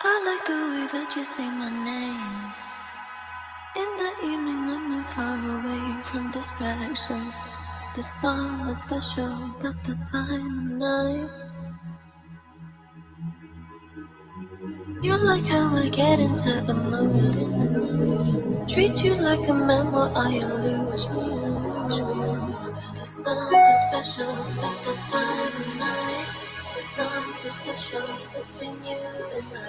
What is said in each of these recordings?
I like the way that you say my name. In the evening when we're far away from distractions. The song is special, but the time of night. You like how I get into the mood, in the mood. Treat you like a man while I lose The song is special, but the time of night. Song special between you and I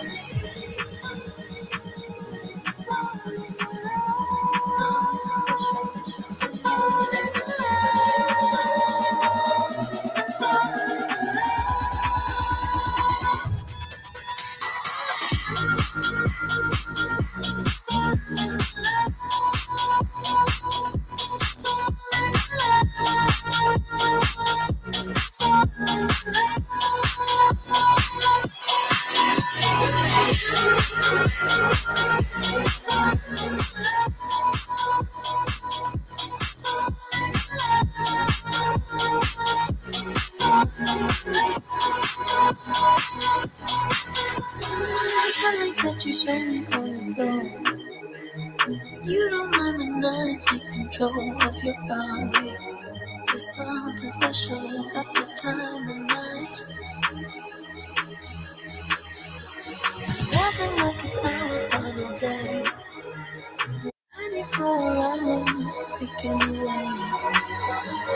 hours taken away.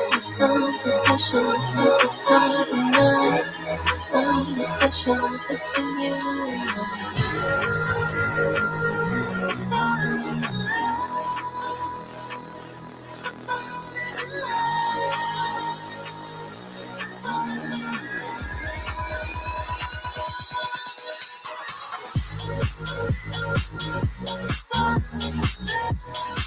There's something special about this time of night. Something special between you and I. These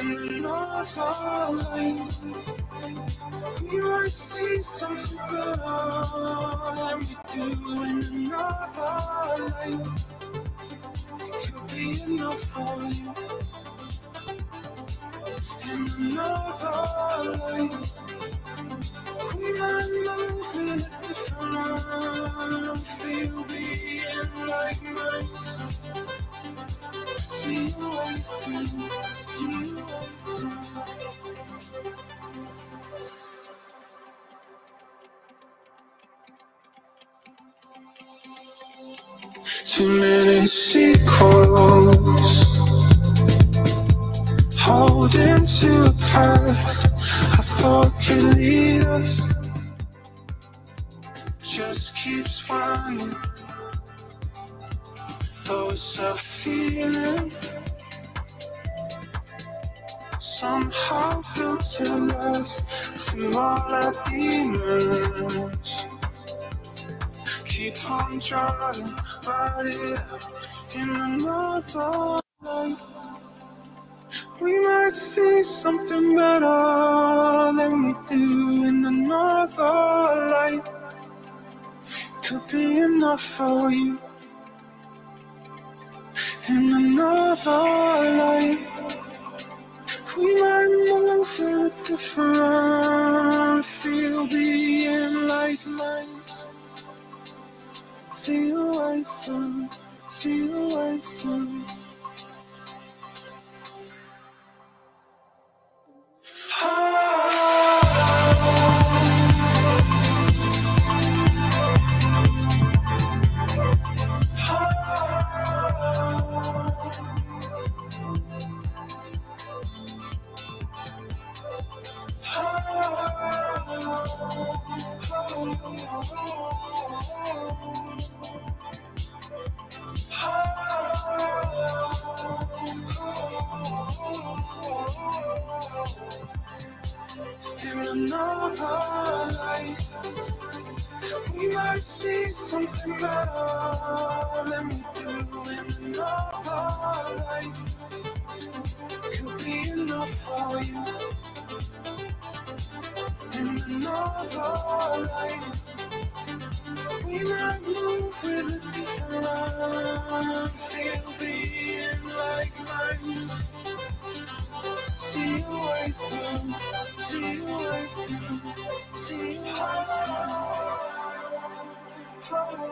in the northern light. We might see something better than we do in the northern light. Could be enough for you in the northern light. We might move with a different feel, being like mice. See you way through, Too many sequels holding to a past I thought could lead us. Just keeps running. Those are feeling somehow built to last through all our demons. Keep on trying, ride it out in the northern light. We might see something better than we do in the northern light. Could be enough for you in the northern light. We might move a different feel, being like minds. See you through, see you way through. In another light, we might see something better We might move different feel, being like. See you way through, see you way through, see you way through.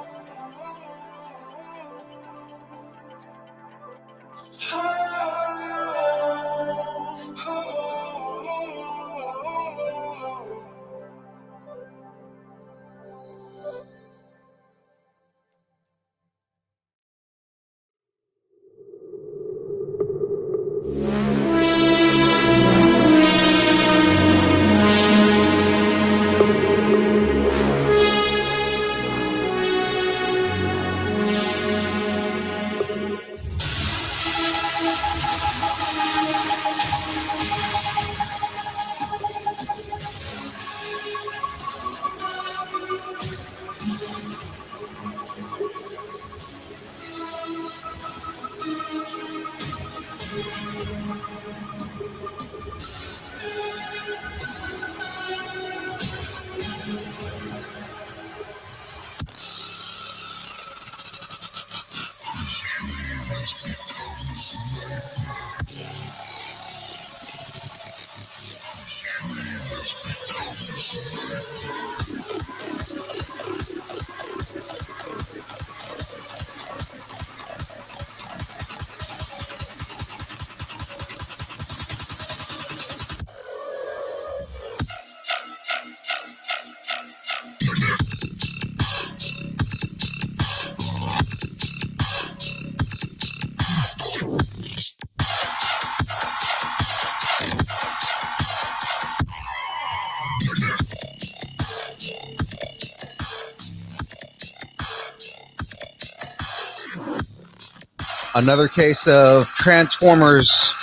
Another case of Transformers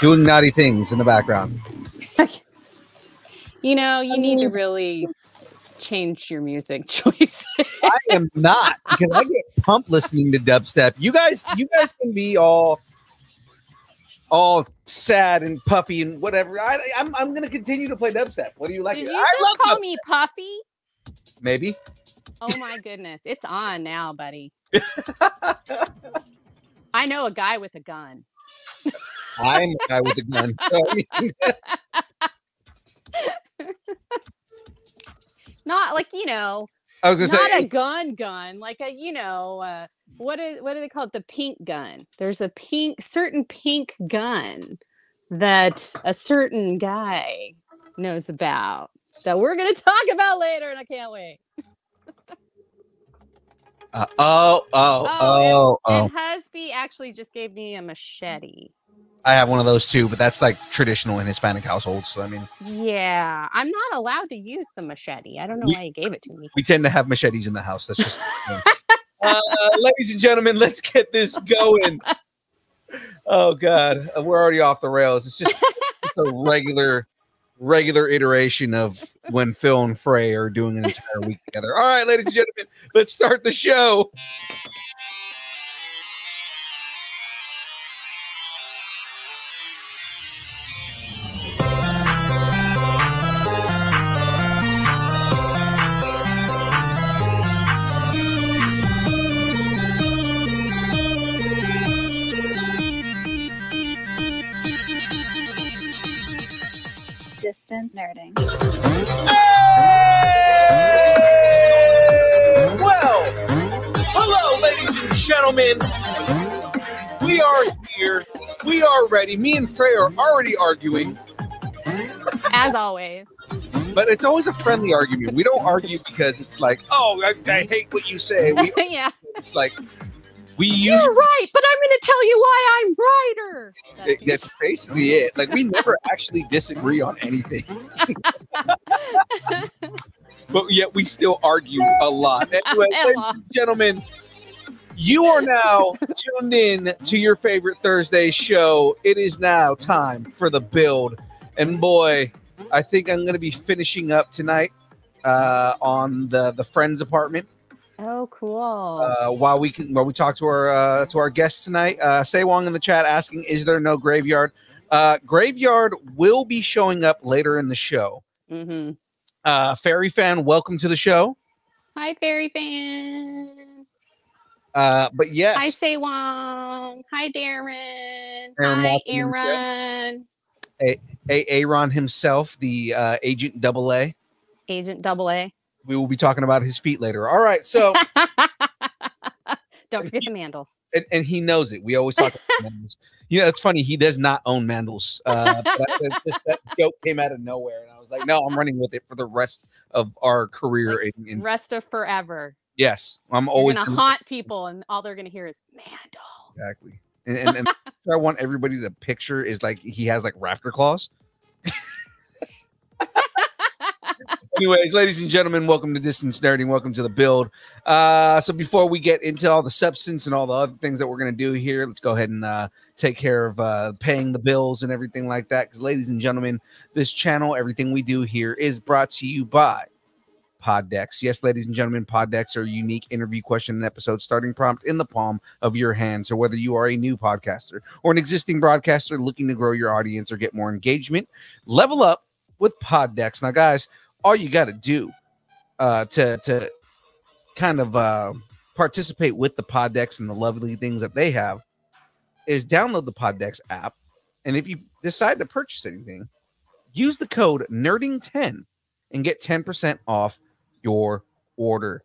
doing naughty things in the background. You know, you need to really change your music choices. I am not because I get pumped listening to dubstep. You guys, you guys can be all all sad and puffy and whatever. I, I'm I'm gonna continue to play dubstep. Whether you like Did it, you I just love call dubstep. me Puffy? Maybe. Oh my goodness, it's on now, buddy. I know a guy with a gun. I'm a guy with a gun. Not like you know, I was gonna not say a gun gun, like a you know, uh, what is what do they call it? The pink gun. There's a pink, certain pink gun that a certain guy knows about that we're gonna talk about later, and I can't wait. Uh, oh, oh, oh, oh. And Husby actually just gave me a machete. I have one of those too, but that's like traditional in Hispanic households. So I mean, Yeah, I'm not allowed to use the machete. I don't know Ye- why you gave it to me. we tend to have machetes in the house. That's just. uh, ladies and gentlemen, let's get this going. Oh God, we're already off the rails. It's just it's a regular, regular iteration of when Phil and Frey are doing an entire week together. All right, ladies and gentlemen, let's start the show. Distance nerding. Well, hello, ladies and gentlemen. We are here. We are ready. Me and Frey are already arguing, As always. but it's always a friendly argument. We don't argue because it's like, oh, I, I hate what you say. We, yeah. it's like we use You're right, but I'm going to tell you why I'm brighter. That's that's basically it. Like we never actually disagree on anything. but yet we still argue a lot. Anyway, ladies and gentlemen, you are now tuned in to your favorite Thursday show. It is now time for the build. And boy, I think I'm going to be finishing up tonight uh, on the the friend's apartment. Oh, cool. Uh, while we can, while we talk to our uh, to our guests tonight, uh, Say Wong in the chat asking, "Is there no graveyard?" Uh, graveyard will be showing up later in the show. hmm Uh, Fairy fan, welcome to the show. Hi, fairy fan. Uh, but yes, Hi, Say Wong. Hi, Darren. Aaron Hi, Watson in the. Aaron. A- Aaron himself, the uh, Agent Double A. Agent Double A. We will be talking about his feet later. All right, so Don't forget the mandals. and, and he knows it. We always talk about mandals. You know, it's funny. He does not own mandals. Uh, that, that, that joke came out of nowhere, and I was like, no, I'm running with it for the rest of our career. In, in Rest of forever. yes, I'm always gonna gonna- haunt people, and all they're gonna hear is mandals. exactly. And, and, and I want everybody to picture is like he has like raptor claws. Anyways, ladies and gentlemen, welcome to Distance Nerding. Welcome to the build. Uh, so before we get into all the substance and all the other things that we're going to do here, let's go ahead and uh, take care of uh, paying the bills and everything like that. Because, ladies and gentlemen, this channel, everything we do here is brought to you by Poddecks. Yes, ladies and gentlemen, Poddecks are a unique interview question and episode starting prompt in the palm of your hand. So whether you are a new podcaster or an existing broadcaster looking to grow your audience or get more engagement, level up with Poddecks. Now, guys, all you got to do uh, to to kind of uh, participate with the Poddecks and the lovely things that they have is download the Poddecks app, and if you decide to purchase anything, use the code Nerding10 and get 10% off your order.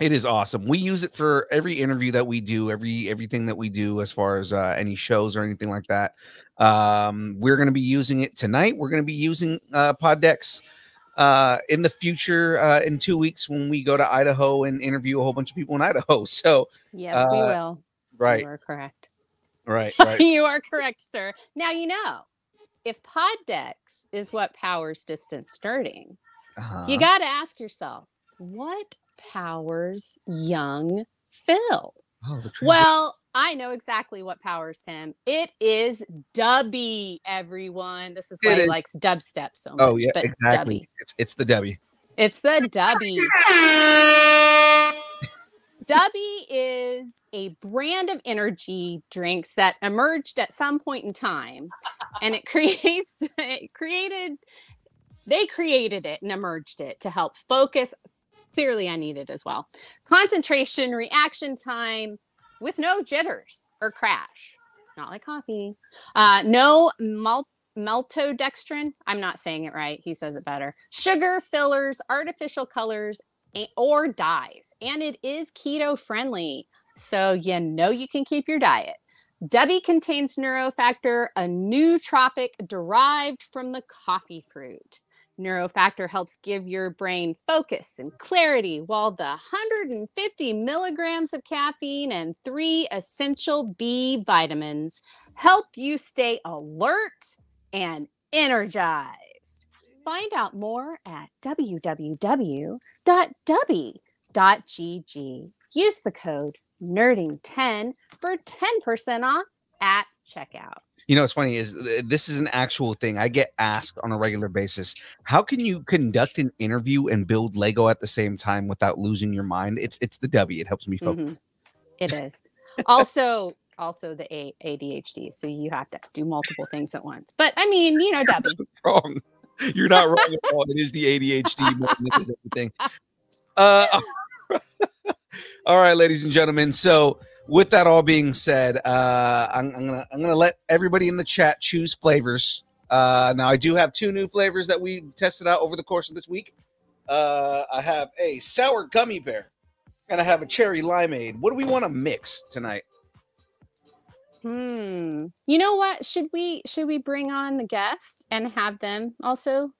It is awesome. We use it for every interview that we do, every everything that we do as far as uh, any shows or anything like that. Um, we're going to be using it tonight. We're going to be using uh, Poddecks uh, in the future uh, in two weeks when we go to Idaho and interview a whole bunch of people in Idaho. So, Yes, we Uh, will. right, You are correct. right, right. you are correct, sir. Now you know if Poddecks is what powers Distance Nerding, Uh-huh. you got to ask yourself, what powers Yung Phil? Oh, the. Well, I know exactly what powers him. It is Dubby, everyone. This is why It he is. likes dubstep so much. Oh yeah, exactly. It's it's the Debbie. It's the Dubby. Dubby is a brand of energy drinks that emerged at some point in time, and it creates it created they created it and emerged it to help focus. Clearly, I need it as well. Concentration, reaction time, with no jitters or crash. Not like coffee. Uh, no malt maltodextrin. I'm not saying it right. He says it better. Sugar, fillers, artificial colors, or dyes. And it is keto friendly. So you know you can keep your diet. Dubby contains Neurofactor, a nootropic derived from the coffee fruit. Neurofactor helps give your brain focus and clarity, while the 150 milligrams of caffeine and three essential B vitamins help you stay alert and energized. Find out more at www.dubby.gg. Use the code nerding10 for 10% off at checkout. You know what's funny is this is an actual thing. I get asked on a regular basis. How can you conduct an interview and build Lego at the same time without losing your mind? It's it's the W. It helps me focus. Mhm. It is. also, also the A- ADHD. So you have to do multiple things at once. But I mean, you know, Dubby. Wrong. You're not wrong at all. It is the ADHD than everything. Uh, all right, ladies and gentlemen. So with that all being said, uh, I'm, I'm gonna I'm gonna let everybody in the chat choose flavors. Uh, now I do have two new flavors that we tested out over the course of this week. Uh, I have a sour gummy bear, and I have a cherry limeade. What do we want to mix tonight? Hmm. You know what? Should we should we bring on the guest and have them also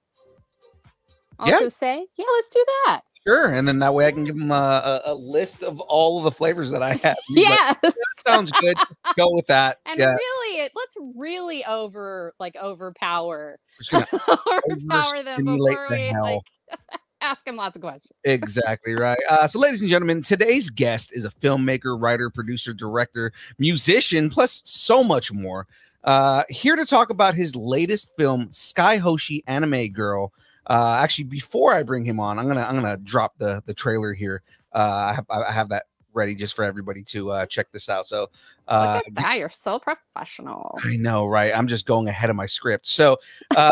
Yeah. also say? Yeah, let's do that. Sure, and then that way I can give them a, a, a list of all of the flavors that I have. He's like, Yes. sounds good. Go with that. And yeah, really it let's really over like overpower we're just gonna overpower them before the we hell. like ask them lots of questions. exactly right. Uh, so, ladies and gentlemen, today's guest is a filmmaker, writer, producer, director, musician, plus so much more. Uh, here to talk about his latest film, Sky Hoshi Anime Girl. Uh, actually, before I bring him on, I'm gonna I'm gonna drop the the trailer here. Uh, I have I have that ready just for everybody to uh, check this out. So, uh, Look at that. You're so professional. I know, right? I'm just going ahead of my script. So, uh,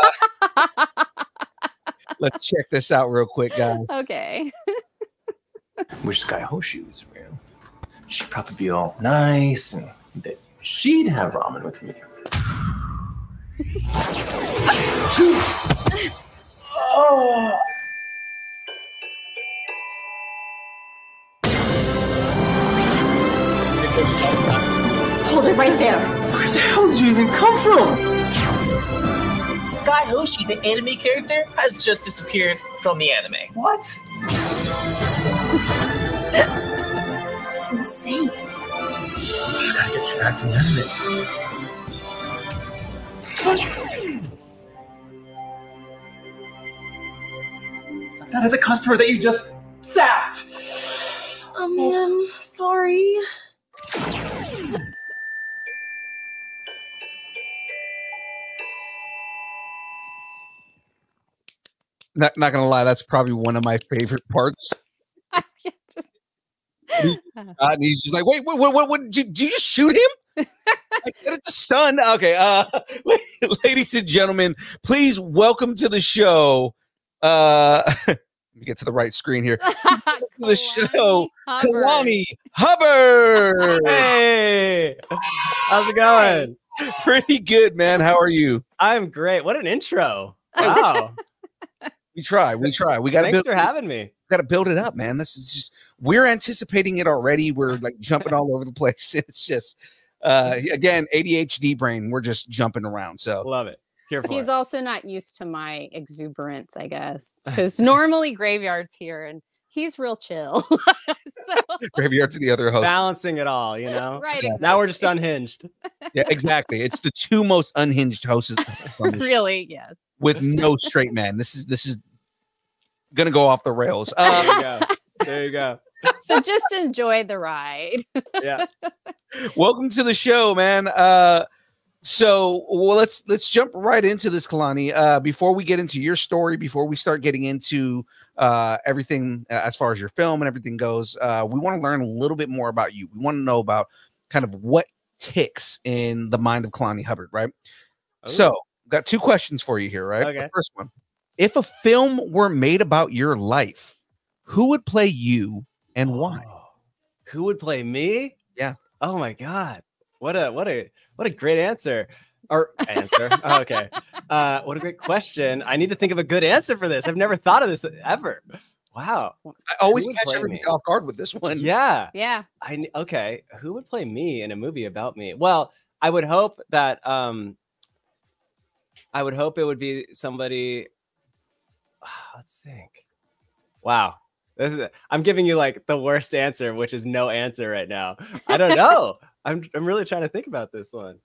let's check this out real quick, guys. okay. Wish Sky Hoshi was real. She'd probably be all nice and that she'd have ramen with me. oh! Hold it right there. Where the hell did you even come from? Sky Hoshi, the anime character, has just disappeared from the anime. What? This is insane. She gotta get you back to the anime. That is a customer that you just zapped. Oh man, sorry. Not, not gonna lie, that's probably one of my favorite parts. Just- Uh, and he's just like, wait, what, what, what, what did, you, did you just shoot him? I said it's a stun. Okay, uh, ladies and gentlemen, please welcome to the show. Uh, let me get to the right screen here. the show, Hubbard. Kalani Hubbard. Hey, how's it going? Pretty good, man. How are you? I'm great. What an intro! Wow, We try. We try. We got to thanks build. for having me. Got to build it up, man. This is just we're anticipating it already. We're like jumping all over the place. It's just uh again ADHD brain. We're just jumping around. So Love it. Here for He's it. also not used to my exuberance, I guess, because normally graveyard's here and he's real chill. so, graveyard to the other host. Balancing it all, you know. right, Yeah. Now we're just unhinged. Yeah, exactly. It's the two most unhinged hosts on this show really, yes. with no straight man. This is this is gonna go off the rails. There Um, you go. There you go. so just enjoy the ride. Yeah. Welcome to the show, man. Uh, so well, let's let's jump right into this, Kalani. Uh, before we get into your story, before we start getting into uh, everything uh, as far as your film and everything goes, uh, we want to learn a little bit more about you. We want to know about kind of what ticks in the mind of Kalani Hubbard, right? So, got two questions for you here, right? The Okay. first one: If a film were made about your life, who would play you and why? Oh, Who would play me? Yeah. Oh my god. What a what a what a great answer. Or answer. Oh, okay. Uh what a great question. I need to think of a good answer for this. I've never thought of this ever. Wow. I always catch everybody me? off guard with this one. Yeah. yeah. I okay. Who would play me in a movie about me? Well, I would hope that um I would hope it would be somebody let's think. Wow. This is I'm giving you like the worst answer, which is no answer right now. I don't know. I'm I'm really trying to think about this one.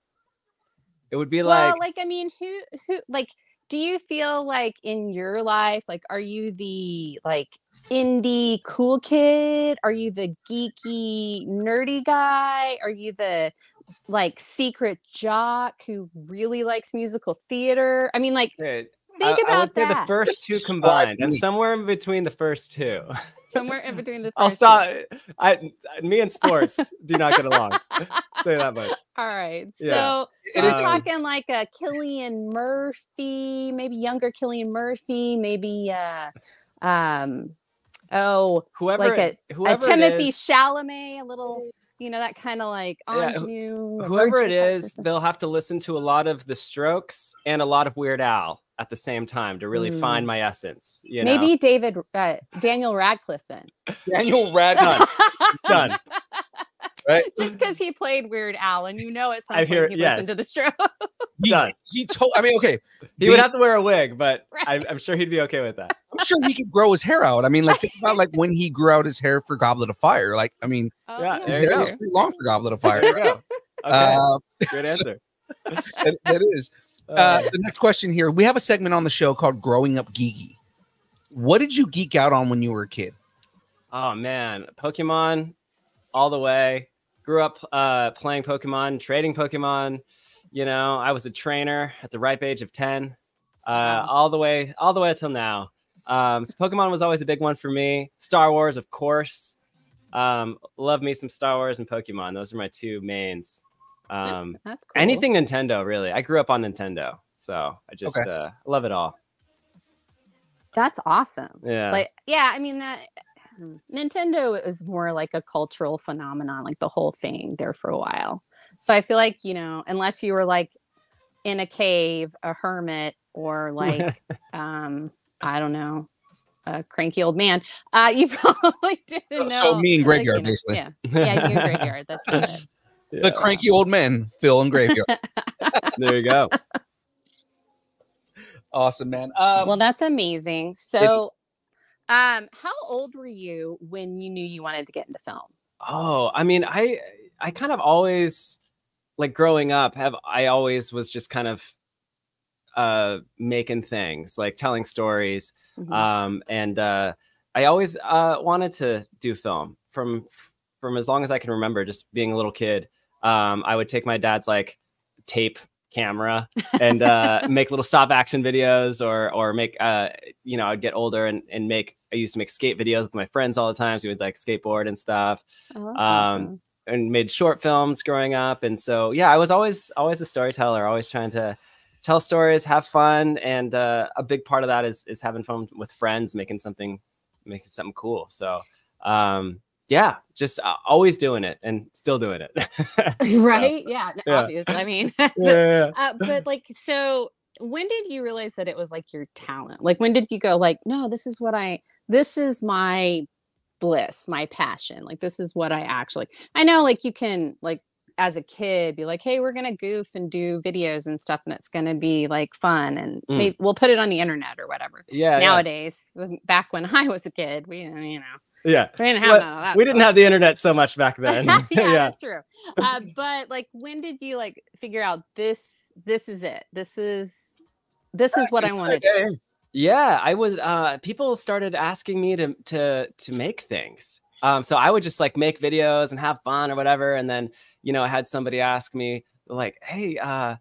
It would be like well, like, I mean, who who like do you feel like in your life, like are you the like indie cool kid? Are you the geeky nerdy guy? Are you the like secret jock who really likes musical theater? I mean, like think I, about I would say the first two combined. I'm somewhere in between the first two. somewhere in between the I'll first two. stop. I me and sports do not get along. Say that much. All right. So, Yeah. so It we're is- talking like a Cillian Murphy, maybe younger Cillian Murphy, maybe uh um oh Whoever, like a, a whoever it Timothée is- Chalamet, a little, you know, that kind of like Yeah, whoever virgin it type is, person. they'll have to listen to a lot of The Strokes and a lot of Weird Al at the same time to really find my essence. You know? maybe David uh, Daniel Radcliffe then. Daniel Radcliffe. done. right? Just because he played Weird Al, and you know at some I point hear- he listened to the stroke. He, Done. he told. I mean, okay. He would have to wear a wig, but Right. I, I'm sure he'd be okay with that. I'm sure he could grow his hair out. I mean, like think about like when he grew out his hair for Goblet of Fire. Like, I mean, Oh, Yeah, his hair go. was pretty long for Goblet of Fire. There you. Okay, Uh, good answer. that- that is. Uh, the next question here. We have a segment on the show called "Growing Up Geeky." What did you geek out on when you were a kid? Oh man, Pokemon all the way. Grew up uh, playing Pokemon, trading Pokemon. You know, I was a trainer at the ripe age of ten, uh, all the way, all the way until now. Um, so Pokemon was always a big one for me. Star Wars, of course. Um, love me some Star Wars and Pokemon. Those are my two mains. Um, That's cool. anything Nintendo, really. I grew up on Nintendo, so I just Okay. uh, love it all. That's awesome. Yeah. Like, yeah, I mean that Nintendo is more like a cultural phenomenon, like the whole thing there for a while. So I feel like, you know, unless you were like in a cave, a hermit, or like um, I don't know, a cranky old man, uh, you probably didn't know. So me and like, you Graveyard, know, basically. Yeah. Yeah, you and graveyard. That's about it. The cranky old men, Phil and Graveyard. there you go. awesome, man. Um, well, that's amazing. So um, how old were you when you knew you wanted to get into film? Oh, I mean, I I kind of always like growing up have I always was just kind of uh making things, like telling stories. Mhm. Um and uh I always uh wanted to do film from from as long as I can remember, just being a little kid. Um I would take my dad's like tape camera and uh make little stop action videos or or make uh you know I'd get older and and make I used to make skate videos with my friends all the time so we would like skateboard and stuff Oh, um awesome. and made short films growing up and so yeah i was always always a storyteller always trying to tell stories have fun and uh, a big part of that is is having fun with friends making something making something cool so um yeah just uh, always doing it and still doing it right? Yeah, yeah. obviously. I mean, yeah, yeah. uh, but like, so when did you realize that it was like your talent? Like, when did you go, like, no, this is what I, this is my bliss, my passion. Like, this is what I actually, I know, like, you can, like, as a kid, be like, hey, we're going to goof and do videos and stuff, and it's going to be like fun. And Mm. maybe we'll put it on the internet or whatever. yeah yeah Nowadays, when- back when I was a kid, we, you know, yeah we didn't have But none of that we didn't stuff. have the internet so much back then yeah, yeah that's true. Uh, but like, when did you like figure out this? This is it. This is this is what I want to do. Yeah, I was. Uh, people started asking me to to to make things. Um, so I would just like make videos and have fun or whatever. And then you know, I had somebody ask me like, "Hey, uh,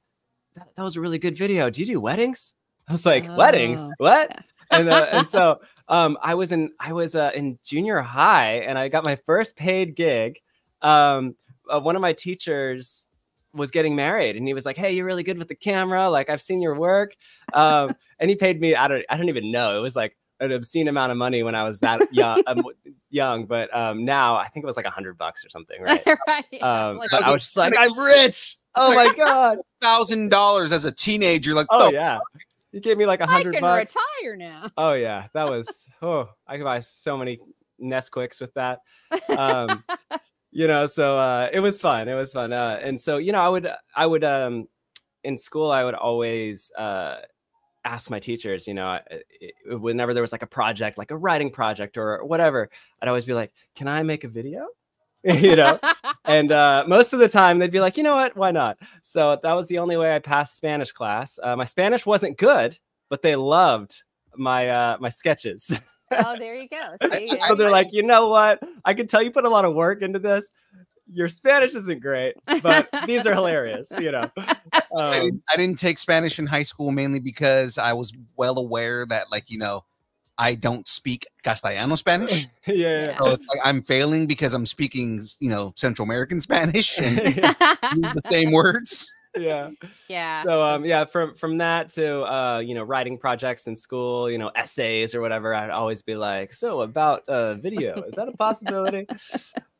that, that was a really good video. Do you do weddings?" I was like, "Weddings? Oh. What?" And uh, and so um, I was in I was uh, in junior high, and I got my first paid gig. Um, uh, one of my teachers was getting married and he was like hey you're really good with the camera like i've seen your work um and he paid me i don't i don't even know it was like an obscene amount of money when i was that young um, young but um now i think it was like a hundred bucks or something right? Right. um like- but i was just like i'm rich! Oh my god! Thousand dollars as a teenager, like oh the yeah. he gave me like a hundred I can bucks. retire now. oh yeah. That was oh i could buy so many Nesquiks with that. Um you know so uh it was fun. It was fun. Uh and so you know i would i would um in school i would always uh ask my teachers you know whenever there was like a project like a writing project or whatever i'd always be like can i make a video you know and uh, most of the time they'd be like you know what why not so that was the only way i passed spanish class uh, my spanish wasn't good but they loved my uh, my sketches oh, there you go. See, so they're like, you know what? I can tell you put a lot of work into this. Your Spanish isn't great, but these are hilarious. You know, I, um, didn't, I didn't take Spanish in high school mainly because I was well aware that, like, you know, I don't speak Castellano Spanish. yeah, yeah, So it's like I'm failing because I'm speaking, you know, Central American Spanish and use the same words. yeah. yeah. So um, yeah, from from that to uh, you know, writing projects in school, you know, essays or whatever, I'd always be like, so about uh, video, is that a possibility?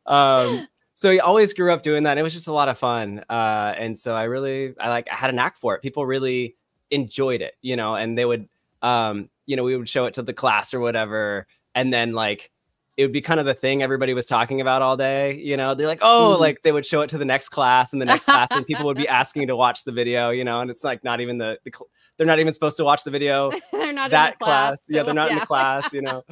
um, so he always grew up doing that. And it was just a lot of fun. Uh, and so I really, I like, I had a knack for it. People really enjoyed it, you know, and they would, um, you know, we would show it to the class or whatever. And then like, it would be kind of the thing everybody was talking about all day, you know. They're like, oh, Mhm. like they would show it to the next class and the next class, and people would be asking to watch the video, you know. And it's like not even the, the they're not even supposed to watch the video they're not that in the class. Yeah, they're not in the class, you know.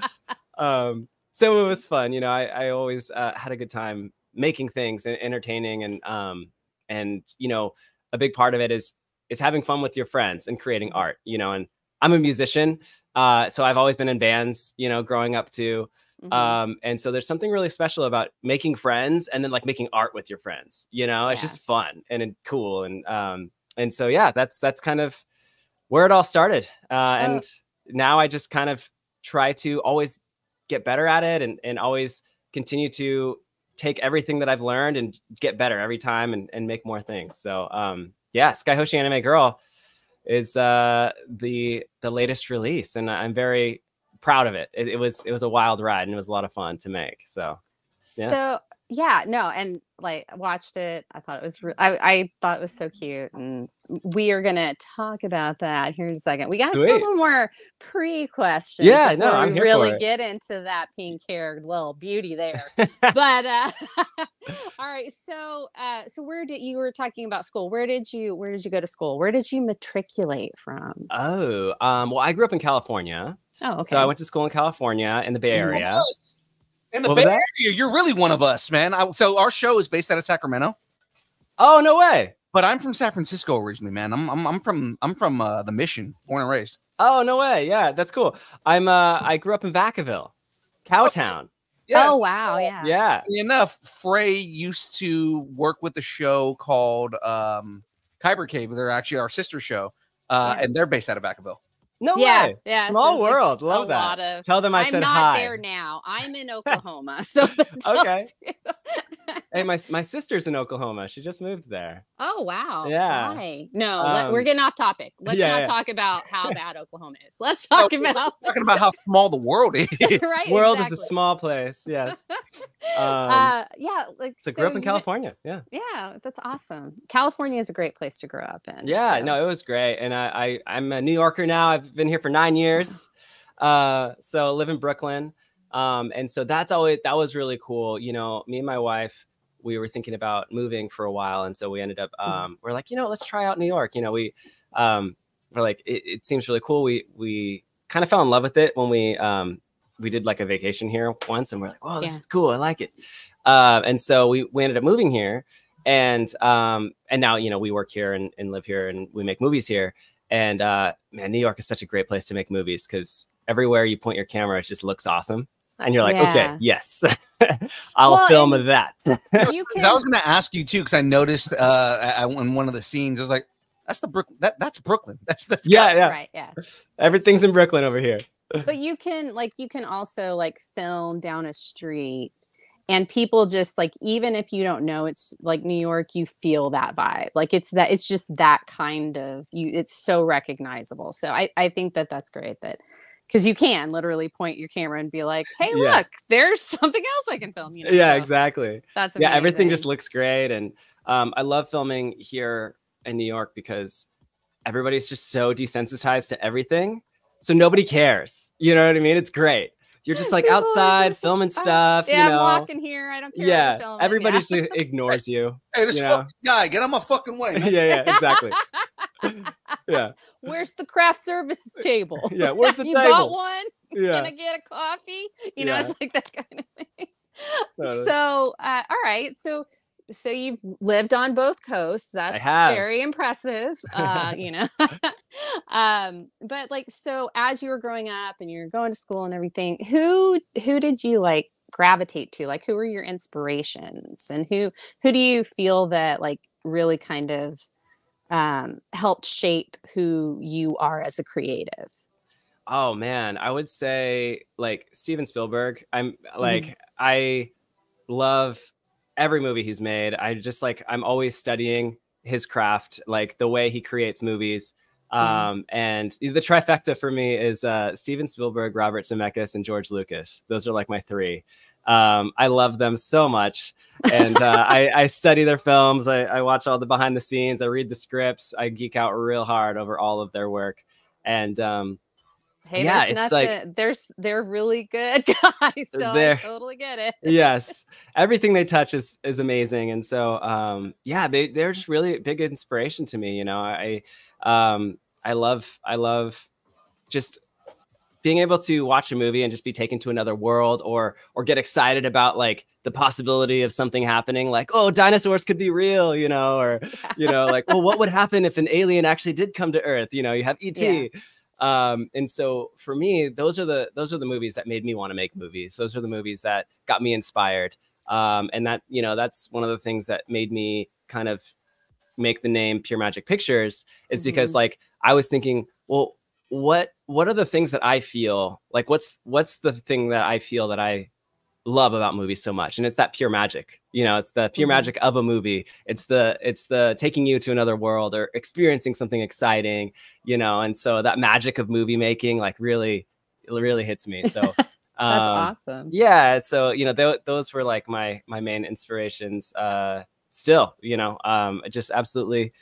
um, so it was fun, you know. I, I always uh, had a good time making things and entertaining, and um, and you know, a big part of it is is having fun with your friends and creating art, you know. And I'm a musician, uh, so I've always been in bands, you know, growing up too. Mhm. Um, and so there's something really special about making friends and then like making art with your friends. You know, it's just fun and, and cool. And um, and so yeah, that's that's kind of where it all started. Uh, Oh. and now I just kind of try to always get better at it and and always continue to take everything that I've learned and get better every time and, and make more things. So um, yeah, Sky Hoshi Anime Girl is uh, the the latest release, and I'm very proud of it. it. It was it was a wild ride, and it was a lot of fun to make. So yeah. So yeah, no, and like watched it. I thought it was. Re- I I thought it was so cute, and we are gonna talk about that here in a second. We got a Sweet. couple more pre questions. Yeah, no, I'm really for it. get into that pink haired little beauty there. but uh, all right, so uh, so where did you were talking about school? Where did you where did you go to school? Where did you matriculate from? oh, um, well, I grew up in California, Oh, okay. so I went to school in California in the Bay Area. Us. In the What Bay? Area, you're really one of us, man. I, so our show is based out of Sacramento, Oh no way! but I'm from San Francisco originally, man. I'm I'm, I'm from I'm from uh, the Mission, born and raised. Oh no way! Yeah, that's cool. I'm uh, I grew up in Vacaville, Cowtown. Oh wow, yeah. Yeah. Funny enough, Frey used to work with a show called um, Kyber Cave. They're actually our sister show, uh, Yeah. and they're based out of Vacaville. No yeah, way. yeah. Small like world. Love that. of- Tell them I I'm said not hi. there now. I'm in Oklahoma, so Okay. Hey, my my sister's in Oklahoma. She just moved there. oh wow. Yeah. Why? No, let- we're Um, getting off topic. Let's yeah, not yeah. talk about how bad Oklahoma is. Let's No, talk we're about Talking about how small the world is. right. World is a small place. Yes. Um, uh, yeah, like so grew up in California. Yeah. Yeah, that's awesome. California is a great place to grow up in. Yeah, so- no, it was great. And I, I I'm a New Yorker now. I've been here for nine years. Uh, so I live in Brooklyn. Um, and so that's always that was really cool. You know, me and my wife, we were thinking about moving for a while, and so we ended up um, we're like, you know, let's try out New York. You know, we um, we're like, it, it seems really cool. We we kind of fell in love with it when we um we did like a vacation here once, and we're like, "Whoa, this Yeah. is cool. I like it." Uh, and so we we ended up moving here, and um and now you know we work here and, and live here, and we make movies here. And uh, man, New York is such a great place to make movies because everywhere you point your camera, it just looks awesome. And you're like, okay, yes, I'll Well, film and- that. You 'Cause I was going to ask you too, because I noticed uh, I- I- in one of the scenes, I was like, "That's the Brooklyn. That, that's Brooklyn. That's that's yeah, yeah. right, yeah. Everything's in Brooklyn over here. But you can like you can also like film down a street and people just like even if you don't know it's like New York, you feel that vibe. Like it's that it's just that kind of you it's so recognizable. So I I think that that's great that because you can literally point your camera and be like, "Hey, Yeah. look, there's something else I can film." You know, yeah, so exactly. That's yeah, everything just looks great, and um, I love filming here in New York because everybody's just so desensitized to everything, so nobody cares. You know what I mean? It's great. You're just like People outside just filming stuff. Yeah, you know? I'm walking here. I don't care. what you're yeah, everybody yeah. just ignores you. Hey, this you know? fucking guy, get on my fucking way. yeah, yeah, exactly. yeah, Where's the craft services table? Yeah, where's the table? you got table? one? yeah. Can I get a coffee? You know, it's like that kind of thing. Totally. So, uh, all right. So, so you've lived on both coasts. That's very impressive. Uh, you know, um, but like, so as you were growing up and you're going to school and everything, who who did you like gravitate to? Like, who were your inspirations, and who who do you feel that like really kind of um, helped shape who you are as a creative? Oh man, I would say like Steven Spielberg. I'm Mm-hmm. like I love every movie he's made. I just like I'm always studying his craft, like the way he creates movies. Mm-hmm. Um, and the trifecta for me is uh, Steven Spielberg, Robert Zemeckis, and George Lucas. Those are like my three. Um, I love them so much, and uh, I, I study their films. I, I watch all the behind the scenes. I read the scripts. I geek out real hard over all of their work, and um, Hey, Yeah, there's it's like- nothing. There's they're really good guys, so I totally get it. yes everything they touch is is amazing and so um yeah they they're just really big inspiration to me you know i um i love i love just being able to watch a movie and just be taken to another world or or get excited about like the possibility of something happening like oh dinosaurs could be real you know or you know like well what would happen if an alien actually did come to earth you know you have et Yeah. Um and so for me those are the those are the movies that made me want to make movies those are the movies that got me inspired um and that you know that's one of the things that made me kind of make the name pure magic pictures is because Mhm. like i was thinking well what what are the things that i feel like what's what's the thing that i feel that i love about movies so much and it's that pure magic you know it's the pure Mhm. magic of a movie it's the it's the taking you to another world or experiencing something exciting you know and so that magic of movie making like really it really hits me so That's um, awesome. yeah so you know tho- those were like my my main inspirations uh still you know um i just absolutely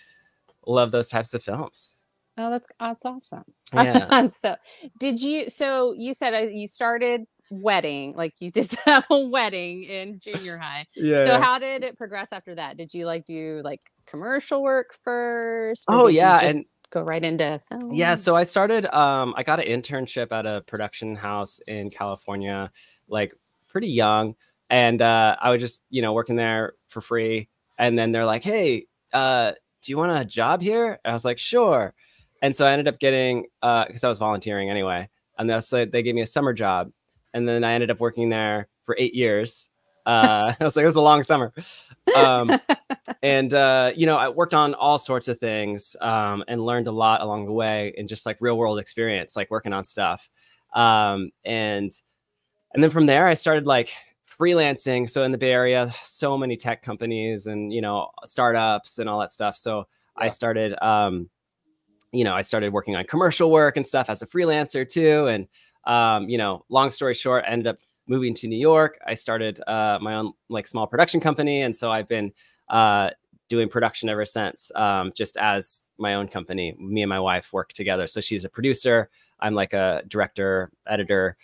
love those types of films Oh, that's that's awesome. Yeah. so, did you? So you said uh, you started wedding, like you did have a wedding in junior high. yeah So how did it progress after that? Did you like do like commercial work first? or Oh, yeah, just and- go right into film? Yeah, so I started um I got an internship at a production house in California like pretty young and uh I was just, you know, working there for free and then they're like, "Hey, uh do you want a job here?" And I was like, "Sure." And so I ended up getting uh cuz I was volunteering anyway. And that's like they gave me a summer job and then I ended up working there for 8 years. Uh I was like it was a long summer. Um and uh, you know, I worked on all sorts of things um, and learned a lot along the way, and just like real world experience, like working on stuff. Um, and and then from there, I started like freelancing. So in the Bay Area, so many tech companies and you know startups and all that stuff. So I started, um, you know, I started working on commercial work and stuff as a freelancer too. And um, you know, long story short, I ended up moving to New York. I started uh, my own like small production company, and so I've been uh, doing production ever since. Um, just as my own company, me and my wife work together. So she's a producer. I'm like a director, editor,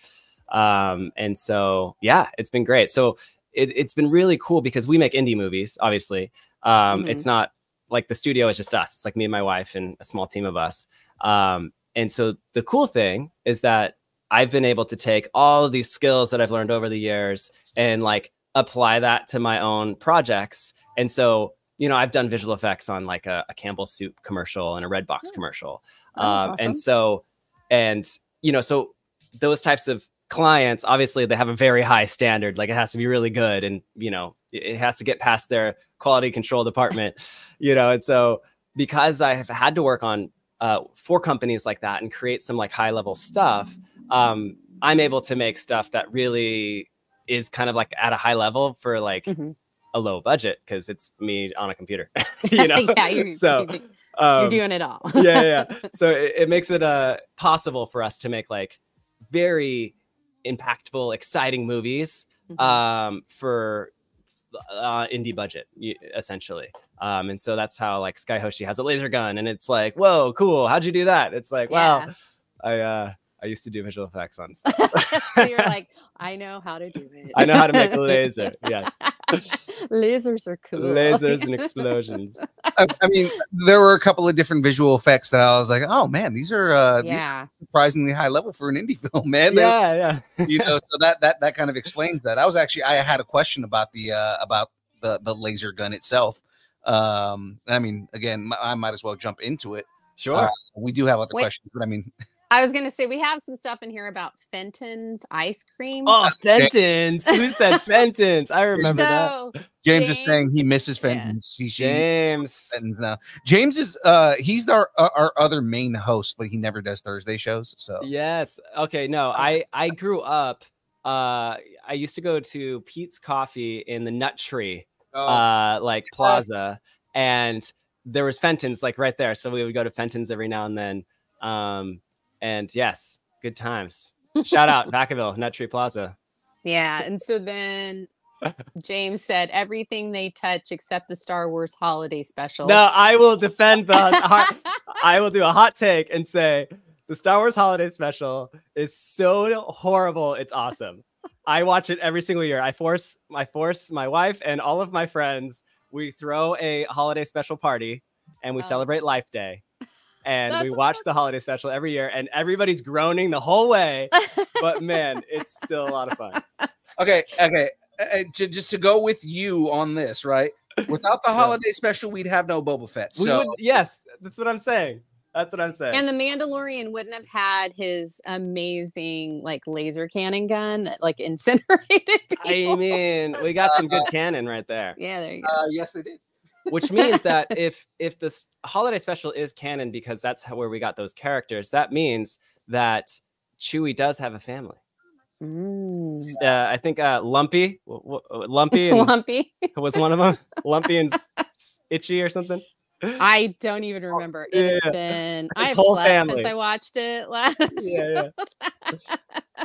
um, and so yeah, it's been great. So it, it's been really cool because we make indie movies. Obviously, um, Mhm. it's not like the studio is just us. It's like me and my wife and a small team of us. Um, and so the cool thing is that I've been able to take all of these skills that I've learned over the years and like apply that to my own projects. And so, you know, I've done visual effects on like a, a Campbell soup commercial and a Redbox commercial. Um, awesome. And so, and you know, so those types of clients, obviously, they have a very high standard. Like it has to be really good, and you know, it it has to get past their quality control department. you know, and so because I have had to work on uh, for companies like that and create some like high level stuff, um, I'm able to make stuff that really is kind of like at a high level for like Mhm. a low budget because it's me on a computer. you know, yeah, you're, so you're um, doing it all. yeah, yeah. So it, it makes it uh possible for us to make like very impactful, exciting movies Mhm. um for uh indie budget essentially. Um and so that's how like Sky Hoshi has a laser gun and it's like, whoa, cool. How'd you do that? It's like, Yeah. wow, I uh I used to do visual effects on stuff. so you're like, I know how to do it. I know how to make a laser. Yes. Lasers are cool. Lasers and explosions. I, I mean, there were a couple of different visual effects that I was like, oh man, these are uh, these are surprisingly high level for an indie film, man. They- yeah, yeah. you know, so that that that kind of explains that. I was actually I had a question about the uh about the the laser gun itself. Um, I mean, again, I might as well jump into it. Sure. Uh, we do have other Wait. questions, but I mean, I was gonna say we have some stuff in here about Fenton's ice cream. Oh, Fenton's. Who said Fenton's? I remember that. so James, is saying he James- misses yeah. Fenton's. He, she James. Fenton's now. James is uh he's our uh, our other main host, but he never does Thursday shows. So Yes. Okay. No, I I grew up. Uh, I used to go to Peet's Coffee in the Nut Tree, Oh, uh, like Plaza, and there was Fenton's like right there. So we would go to Fenton's every now and then. Um, and yes, good times. Shout out Vacaville, Nut Tree Plaza. Yeah, and so then James said everything they touch except the Star Wars holiday special. No, I will defend the. hot, I will do a hot take and say the Star Wars Holiday Special is so horrible. It's awesome. I watch it every single year. I force I force my wife and all of my friends. We throw a holiday special party and we Oh. celebrate Life Day. And we That's watch the holiday special every year, and everybody's groaning the whole way. But man, it's still a lot of fun. okay, okay. Uh, just to go with you on this, right? Without the holiday special, we'd have no Boba Fett. We So would, yes, that's what I'm saying. That's what I'm saying. and the Mandalorian wouldn't have had his amazing like laser cannon gun that like incinerated I mean, we got some good cannon right there. yeah, there you go. uh, yes, they did. Which means that if if this holiday special is canon because that's how, where we got those characters that means that chewie does have a family Mm. uh, i think uh lumpy w- lumpy and Lumpy. was one of them lumpy and itchy or something I don't even remember. It has Yeah. been. I have slept family. since I watched it last. yeah yeah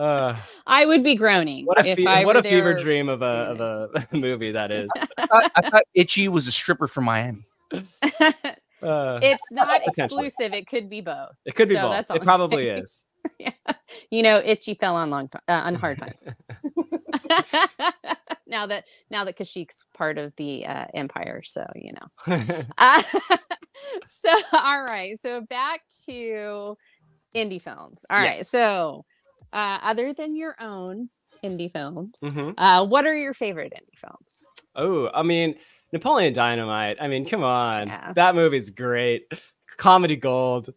uh, I would be groaning what a, if fe- I what were a fever there- dream of a of a movie that is I thought, I thought Itchy was a stripper from Miami. uh, it's not exclusive. It could be both. it could be so both that's all it I'm probably saying. is You know, itchy fell on long ti- uh, on hard times. now that now that Kashyyyk's part of the uh, empire, so you know. Uh, so all right, so back to indie films. All right, Yes. so uh, other than your own indie films, Mhm. uh, what are your favorite indie films? Oh, I mean, Napoleon Dynamite. I mean, come on. Yeah. That movie's great. Comedy gold.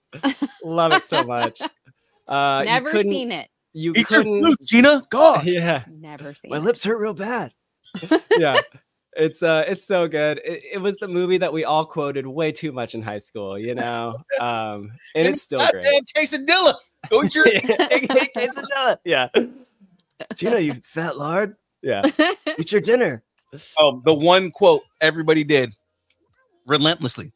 Love it so much. Uh, Never couldn't- seen it. You Eat your couldn't. food, Gina. God. Yeah. Never seen My it. lips hurt real bad. yeah. It's uh it's so good. It, it was the movie that we all quoted way too much in high school, you know. Um and it's still great. Goddamn quesadilla. Go eat your. Quesadilla. yeah. Tina, you fat lard. Yeah. Eat your dinner. Oh, the one quote everybody did relentlessly.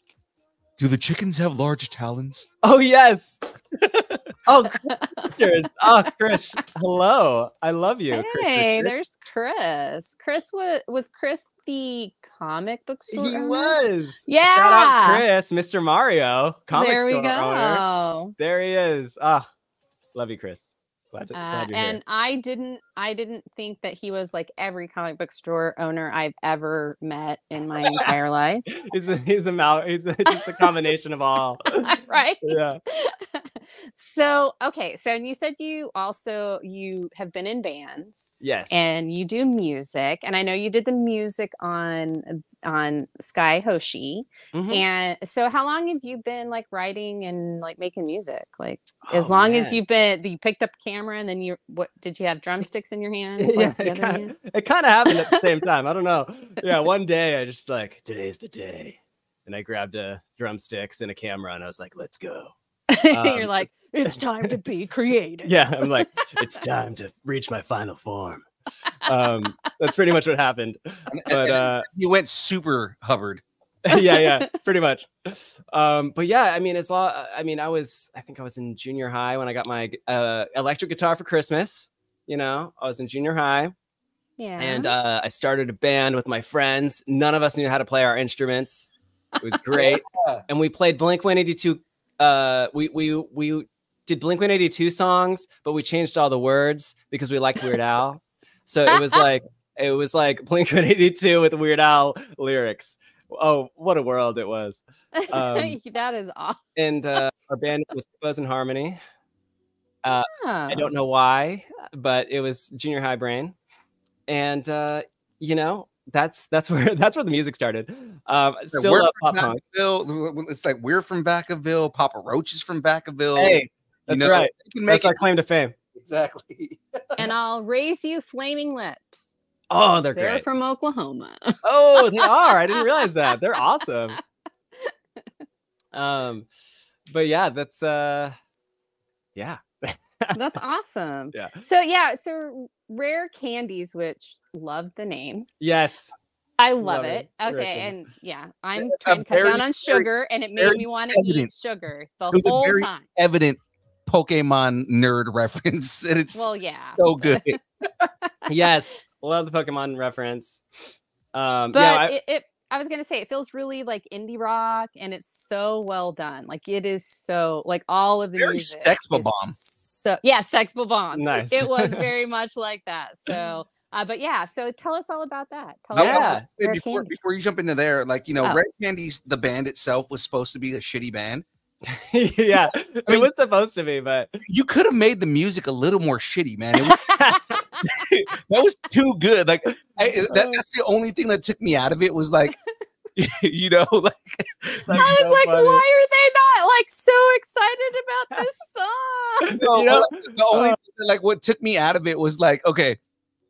Do the chickens have large talons? Oh yes. oh, Chris. Oh, Chris. Hello. I love you. Hey, Richard. there's Chris. Chris was was Chris the comic book store? He owner? was. Yeah. Shout out Chris, Mr. Mario, comic there we store go. owner. There he is. Ah, love you, Chris. Glad, to, Uh, glad and. I didn't I didn't think that he was like every comic book store owner I've ever met in my entire life. He's a, he's a mal- he's a, just a combination of all. right? Yeah. so okay, so and you said you also you have been in bands Yes. and you do music, and I know you did the music on on Sky Hoshi. Mhm. And so, how long have you been like writing and like making music? Like as Oh, long as you've been, you picked up a camera and then you what did you have drumsticks in your hand? yeah, it kind, hand? of, it kind of happened at the same time. I don't know. Yeah, one day I just like today's the day, and I grabbed a drumsticks and a camera, and I was like, "Let's go." You're Um, like, it's time to be creative. Yeah, I'm like, it's time to reach my final form. Um, that's pretty much what happened. But uh, you went super Hubbard. yeah, yeah, pretty much. Um, but yeah, I mean, it's all. I mean, I was, I think I was in junior high when I got my uh, electric guitar for Christmas. You know, I was in junior high, Yeah. and uh, I started a band with my friends. None of us knew how to play our instruments. It was great, Yeah. and we played Blink One Eighty Two. Uh, we we we did Blink One Eighty Two songs, but we changed all the words because we liked Weird Al. So it was like it was like Blink One Eighty Two with Weird Al lyrics. Oh, what a world it was! Um, that is awesome. and uh, our band was Buzz and Harmony. I don't know why, but it was junior high brain, and uh, you know that's that's where that's where the music started. Um, I still We're love pop punk. It's like we're from Vacaville. Papa Roach is from Vacaville. Hey, You that's know, right. you can make That's our claim to fame. exactly. and I'll raise you flaming lips. Oh, they're They're great. from Oklahoma. Oh, they are. I didn't realize that. They're awesome. Um, but yeah, that's uh, yeah, That's awesome. yeah. So yeah, so rare candies, which love the name. Yes. I love, Love it. it. Okay, candy. and yeah, I'm a trying to cut very, down on very, sugar, and it made me want to eat evident- sugar the It was a whole very time. evident Pokemon nerd reference, and it's Well, yeah, so good. Yes. Love the Pokemon reference. Um, but yeah, I, it, it I was gonna say it feels really like indie rock, and it's so well done. Like it is so like all of the Very music Sexpa is Bomb. So yeah, sex Bomb. nice. It was very much like that. So, uh, but yeah. So tell us all about that. Tell I us Yeah. gonna about say before before you jump into there, like you know, Oh. Red Candy's, the band itself was supposed to be a shitty band. yeah, it mean- it was supposed to be, but You could have made the music a little more shitty, man. It was, that was too good. Like I, that, that's the only thing that took me out of it was like, you know, like I was so like, funny. why are they not like so excited about this song? no, You know- like, the only like what took me out of it was like, okay,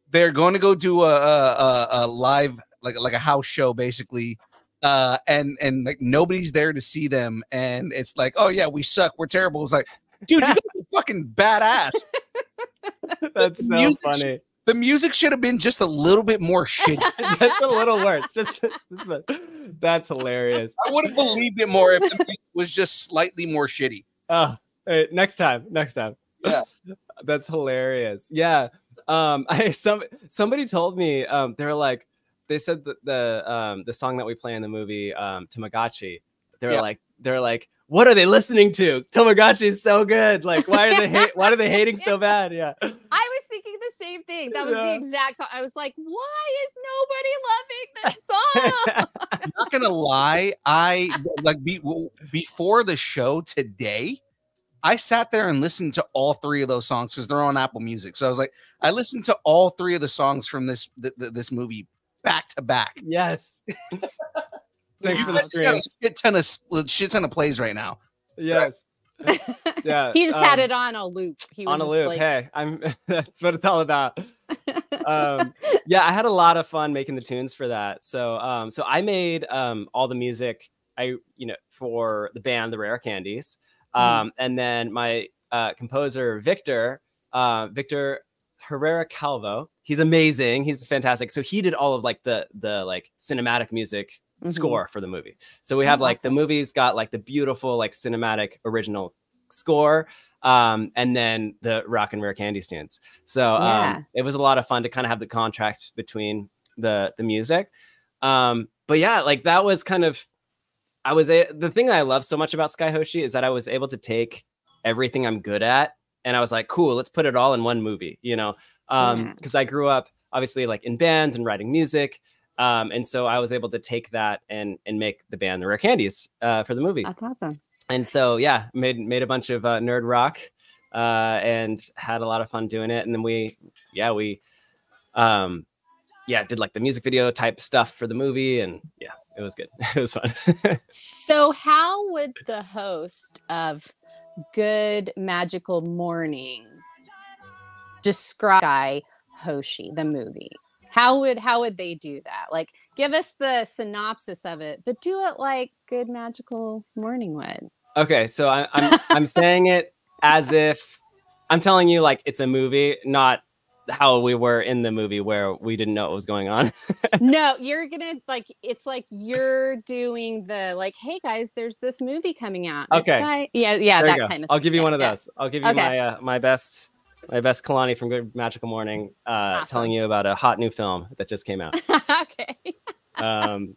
they're going to go do a a, a, a live like like a house show basically. Uh and and like nobody's there to see them, and it's like, oh yeah, we suck, we're terrible. It's like, dude, you guys are fucking badass. that's so music sh- funny. The music should have been just a little bit more shitty. that's a little worse. Just, just- that's hilarious. I would have believed it more if the music was just slightly more shitty. Oh, hey, next time, next time. Yeah. that's hilarious. Yeah. Um, I some somebody told me um they're like they said that the um the song that we play in the movie um Tamagotchi. They're Yeah. like they're like what are they listening to? Tamagotchi is so good. Like why are they hate why are they hating so bad? Yeah. I was thinking the same thing. That was Yeah. the exact song. I was like, why is nobody loving this song? I'm not gonna lie, I like be, before the show today. I sat there and listened to all three of those songs because they're on Apple Music. So I was like, I listened to all three of the songs from this th- th- this movie back to back. yes. Thanks You for the guys got stream. a shit ton of shit ton of plays right now. Yes. Yeah. he just had um, it on a loop. He was on a loop. like, hey, I'm that's what it's all about. um, yeah, I had a lot of fun making the tunes for that. So, um, so I made um, all the music. I, you know, for the band, the Rare Candies, Mhm. um, and then my uh, composer Victor, uh, Victor Herrera Calvo. He's amazing. He's fantastic. So he did all of like the the like cinematic music Mhm. score for the movie. So we have like awesome. the movie's got like the beautiful like cinematic original score um and then the rock and rare candy tunes so Yeah. um it was a lot of fun to kind of have the contrast between the the music um but yeah like that was kind of i was a, the thing that i love so much about sky hoshi is that i was able to take everything i'm good at and i was like cool let's put it all in one movie you know um Yeah. because i grew up obviously like in bands and writing music um and so i was able to take that and and make the band the rare candies uh for the movie That's awesome. and so yeah, made made a bunch of uh, nerd rock, uh, and had a lot of fun doing it. And then we, yeah, we, um, yeah, did like the music video type stuff for the movie, and yeah, it was good. it was fun. So, how would the host of Good Magical Morning describe Hoshi, the movie? How would how would they do that? Like, give us the synopsis of it, but do it like Good Magical Morning would. okay, so I, I'm I'm saying it as if I'm telling you like it's a movie, not how we were in the movie where we didn't know what was going on. no, you're gonna like it's like you're doing the like, hey guys, there's this movie coming out. Okay. Sky- yeah, yeah, There that kind of. I'll give you thing. one of Yeah. those. I'll give you Okay. my uh, my best my best Kalani from Good Magical Morning, uh, telling you about a hot new film that just came out. okay. Um,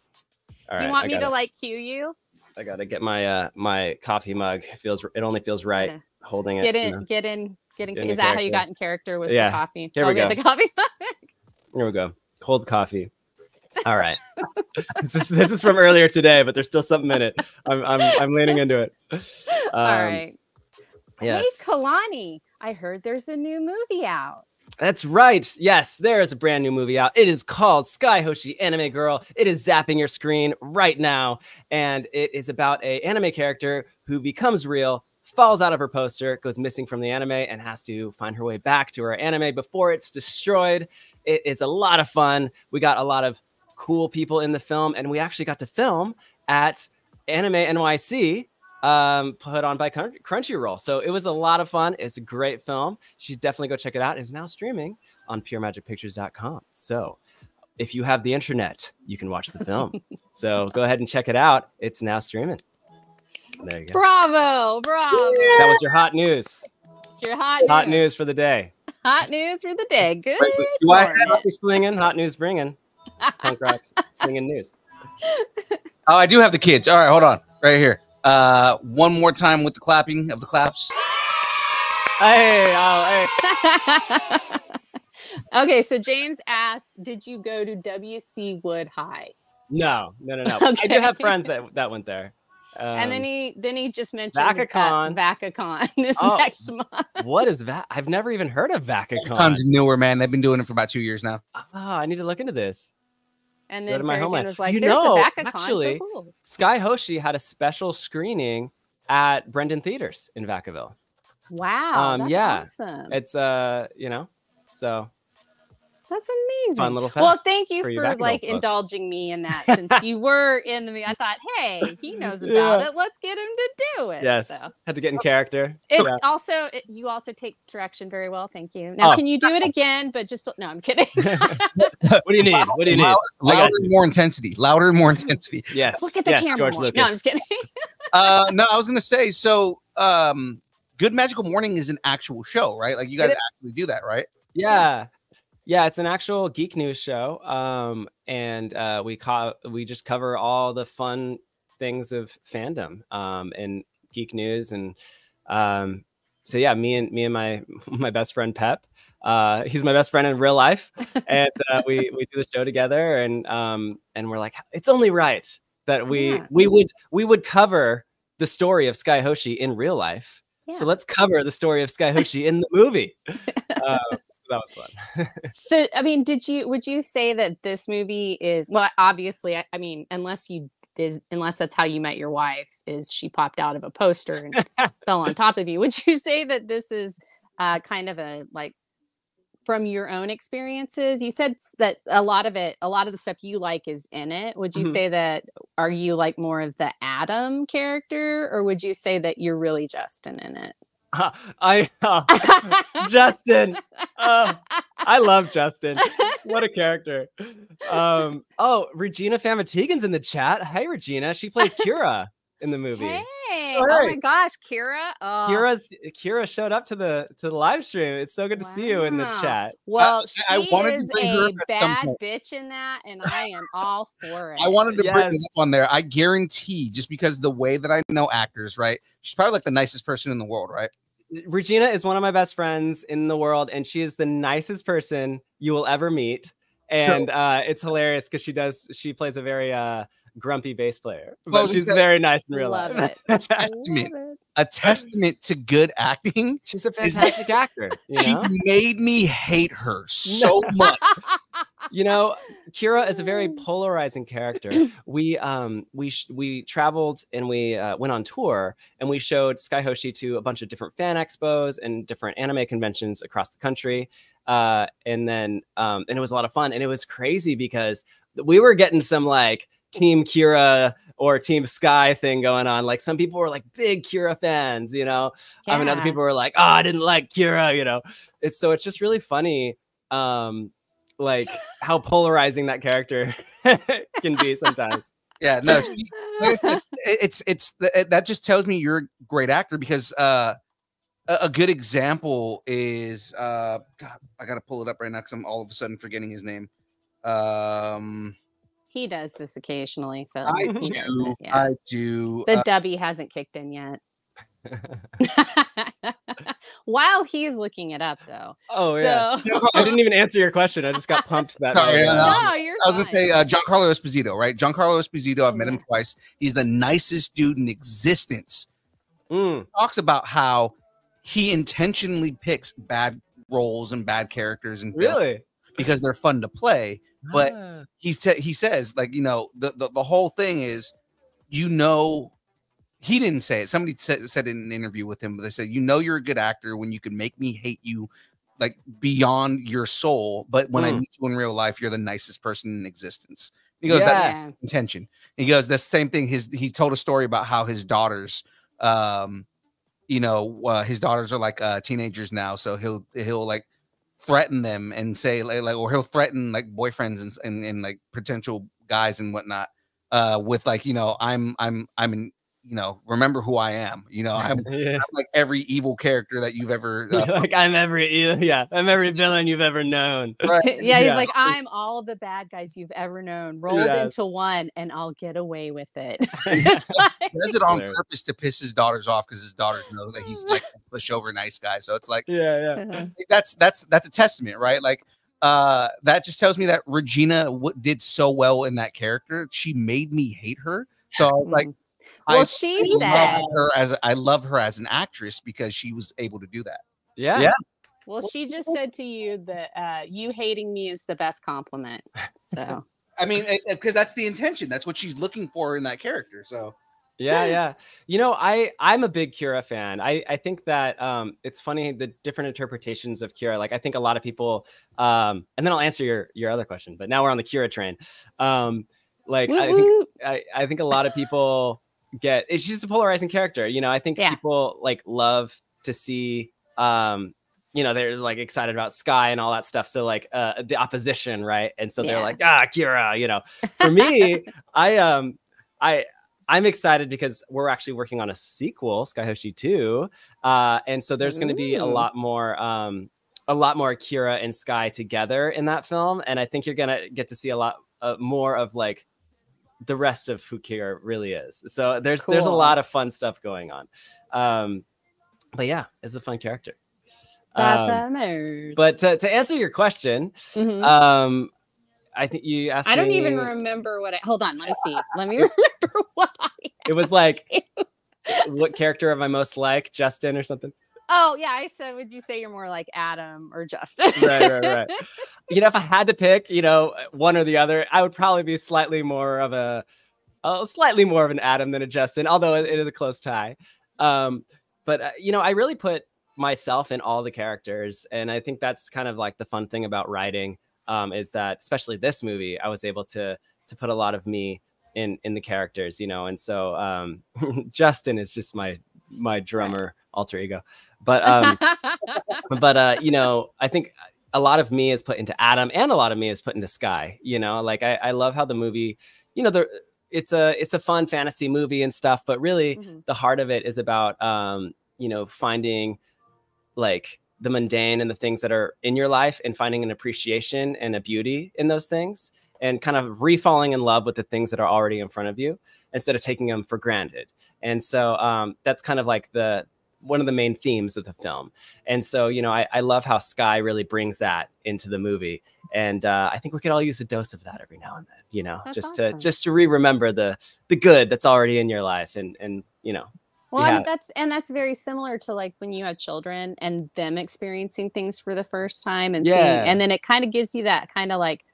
all right, you want me gotta, to like cue you? I gotta get my uh my coffee mug. It feels it only feels right Okay. holding it. Get you in, know. get in, get in. Get in Is that how you got in character? Was Yeah. the coffee? Here we Oh, go. The coffee. Here we go. Cold coffee. All right. this, is, this is from earlier today, but there's still something in it. I'm I'm I'm leaning into it. All Um, right. Yes. Hey, Kalani, I heard there's a new movie out. That's right. Yes, there is a brand new movie out. It is called Sky Hoshi Anime Girl. It is zapping your screen right now, and it is about a anime character who becomes real, falls out of her poster, goes missing from the anime, and has to find her way back to her anime before it's destroyed. It is a lot of fun. We got a lot of cool people in the film, and we actually got to film at Anime NYC um, put on by Crunchyroll. So it was a lot of fun. It's a great film. You should definitely go check it out. It's now streaming on puremagicpictures.com. So if you have the internet, you can watch the film. so go ahead and check it out. It's now streaming. There you go. Bravo, bravo. That was your hot news. It's your hot, Hot news. news for the day. Hot news for the day. Good. do I morning. Hot news slinging, hot news bringing. Punk rock slinging news. Oh, I do have the kids. All right, hold on, right here. Uh, one more time with the clapping of the claps. Hey, oh, hey. okay, so James asked, "Did you go to WC Wood High?" No, no, no, no. I do have friends that that went there. and then Um, he then he just mentioned VacaCon. that VacaCon is Oh. next month. what is that? I've never even heard of VacaCon. Tons newer, man. They've been doing it for about two years now. Ah, I need to look into this. And then my homeland. was like, You "There's know, the VacaCon." actually, so cool. Sky Hoshi had a special screening at Brenden Theaters in Vacaville. Wow, um, yeah. awesome. It's uh, you know, so That's amazing. fun little well, thank you for for like indulging me in that since you were in the movie. I thought, hey, he knows about Yeah. it. Let's get him to do it. yes, So. had to get in character. It Yeah. also it, you also take direction very well. Thank you. Now, Oh. can you do it again? But just no, I'm kidding. what do you need? What do you need? Louder, I got louder and more intensity. Louder and more intensity. Yes, Look at the yes, camera. George more. Lucas. No, I'm just kidding. Uh, no, I was gonna say. So, um, Good Magical Morning is an actual show, right? Like you guys It is. actually do that, right? Yeah. Yeah, it's an actual geek news show. Um, and uh, we co- we just cover all the fun things of fandom um, and geek news. And um, so yeah, me and me and my my best friend Pep. Uh, he's my best friend in real life, and uh, we we do the show together. And um, and we're like, it's only right that we Yeah. we would we would cover the story of Sky Hoshi in real life. So let's cover the story of Sky Hoshi in the movie. Uh, that was fun. So, I mean, did you would you say that this movie is well? Obviously, I, I mean, unless you is unless that's how you met your wife, is she popped out of a poster and fell on top of you? Would you say that this is uh, kind of a like from your own experiences? You said that a lot of it, a lot of the stuff you like is in it. Would you Mhm. say that are you like more of the Adam character, or would you say that you're really Justin in it? I uh, Justin. Uh, I love Justin. What a character. Um, oh, Regina Famatigan's in the chat. Hey, Regina. She plays Kira in the movie. Hey, All oh my gosh, Kira! Oh, Kira's Kira showed up to the to the live stream. It's so good to see you in the chat. Well, I- I she wanted to is bring her a up at some bad bitch in that, and I am all for it. I wanted to bring Yes. it up on there. I guarantee, just because the way that I know actors, right? She's probably like the nicest person in the world, right? Regina is one of my best friends in the world, and she is the nicest person you will ever meet. and uh, it's hilarious because she does she plays a very uh, grumpy bass player, but Well, she's because- very nice in real Love life. it. testament, a testament to good acting. she's a fantastic actor. You She made me hate her so much. you know kira is a very polarizing character we um we sh- we traveled and we uh, went on tour and we showed sky hoshi to a bunch of different fan expos and different anime conventions across the country uh and then um and it was a lot of fun and it was crazy because we were getting some like team kira or team sky thing going on like some people were like big kira fans you know I mean, other people were like, "Oh, I didn't like Kira," you know. It's so it's just really funny, um, like how polarizing that character can be sometimes. Yeah, no, she- like said, it's it's th- that just tells me you're a great actor because uh, a, a good example is uh, God, I gotta pull it up right now because I'm all of a sudden forgetting his name. Um, he does this occasionally. Phil. I do, it, yeah. I do. the uh, dubby hasn't kicked in yet. While he's looking it up, though. Oh yeah, So- I didn't even answer your question. I just got pumped that. Sorry, way. no, no. No, you're I was gonna say uh, Giancarlo Esposito, right? Giancarlo Esposito. I've met him twice. He's the nicest dude in existence. Mm, Talks about how he intentionally picks bad roles and bad characters and really? because they're fun to play. But Ah, he said he says like you know the, the the whole thing is you know he didn't say it. Somebody said, said in an interview with him but they said you know you're a good actor when you can make me hate you like beyond your soul but when i Mm. meet you in real life you're the nicest person in existence. He goes that intention. He goes the same thing his he told a story about how his daughters um you know uh, his daughters are like uh teenagers now so he'll he'll like threaten them and say like, like or he'll threaten like boyfriends and, and and like potential guys and whatnot uh with like you know i'm i'm i'm in you know remember who i am you know i'm, yeah. I'm like every evil character that you've ever uh, like I'm every yeah, I'm every villain you've ever known. right? yeah, he's Yeah. like, I'm all the bad guys you've ever known, rolled Yes. into one, and I'll get away with it. Like- does it on Hilarious. purpose to piss his daughters off because his daughters know that he's like a pushover nice guy so it's like Yeah, yeah. Uh-huh. that's that's that's a testament, right? Like uh that just tells me that Regina w- did so well in that character. She made me hate her. So like Mm. Well, I she love said, her as a, I love her as an actress because she was able to do that. Yeah. Yeah. well, she just said to you that uh, you hating me is the best compliment. So I mean, because that's the intention. That's what she's looking for in that character. So yeah yeah you know i i'm a big kira fan i i think that um it's funny the different interpretations of kira like i think a lot of people um and then i'll answer your your other question but now we're on the kira train um like i think. I, I think a lot of people get it's just a polarizing character you know i think Yeah. people like love to see um you know they're like excited about sky and all that stuff so like uh the opposition right and so they're Yeah. like ah kira you know for me i um i i'm excited because we're actually working on a sequel skyhoshi 2 uh and so there's going to be a lot more um a lot more kira and sky together in that film and i think you're going to get to see a lot uh, more of like the rest of who Kira really is. So there's there's a lot of fun stuff going on. Um, but yeah, it's a fun character. that's Um, amazing. but to, to answer your question, Mhm. um, I think you asked. I don't even remember what I. Hold on, let me see. Let me remember what I. It was like, what character am I most like, Justin or something? Oh yeah, I said. Would you say you're more like Adam or Justin? Right, right, right. You know, if I had to pick, you know, one or the other, I would probably be slightly more of a, uh, slightly more of an Adam than a Justin, although it, it is a close tie. Um, but uh, you know, I really put myself in all the characters, and I think that's kind of like the fun thing about writing um, is that, especially this movie, I was able to to put a lot of me in in the characters, you know, and so um, Justin is just my my drummer alter ego, but um, but uh you know i think a lot of me is put into adam and a lot of me is put into sky you know? Like i, I love how the movie you know the it's a it's a fun fantasy movie and stuff but really Mhm. the heart of it is about um you know finding like the mundane and the things that are in your life and finding an appreciation and a beauty in those things and kind of re-falling in love with the things that are already in front of you instead of taking them for granted. And so um, that's kind of like the one of the main themes of the film. And so, you know, I, I love how Sky really brings that into the movie. And uh, I think we could all use a dose of that every now and then, you know, That's just awesome. to just to re-remember the the good that's already in your life and and you know, Well, and have- that's and that's very similar to like when you have children and them experiencing things for the first time and seeing, Yeah. and then it kind of gives you that kind of like,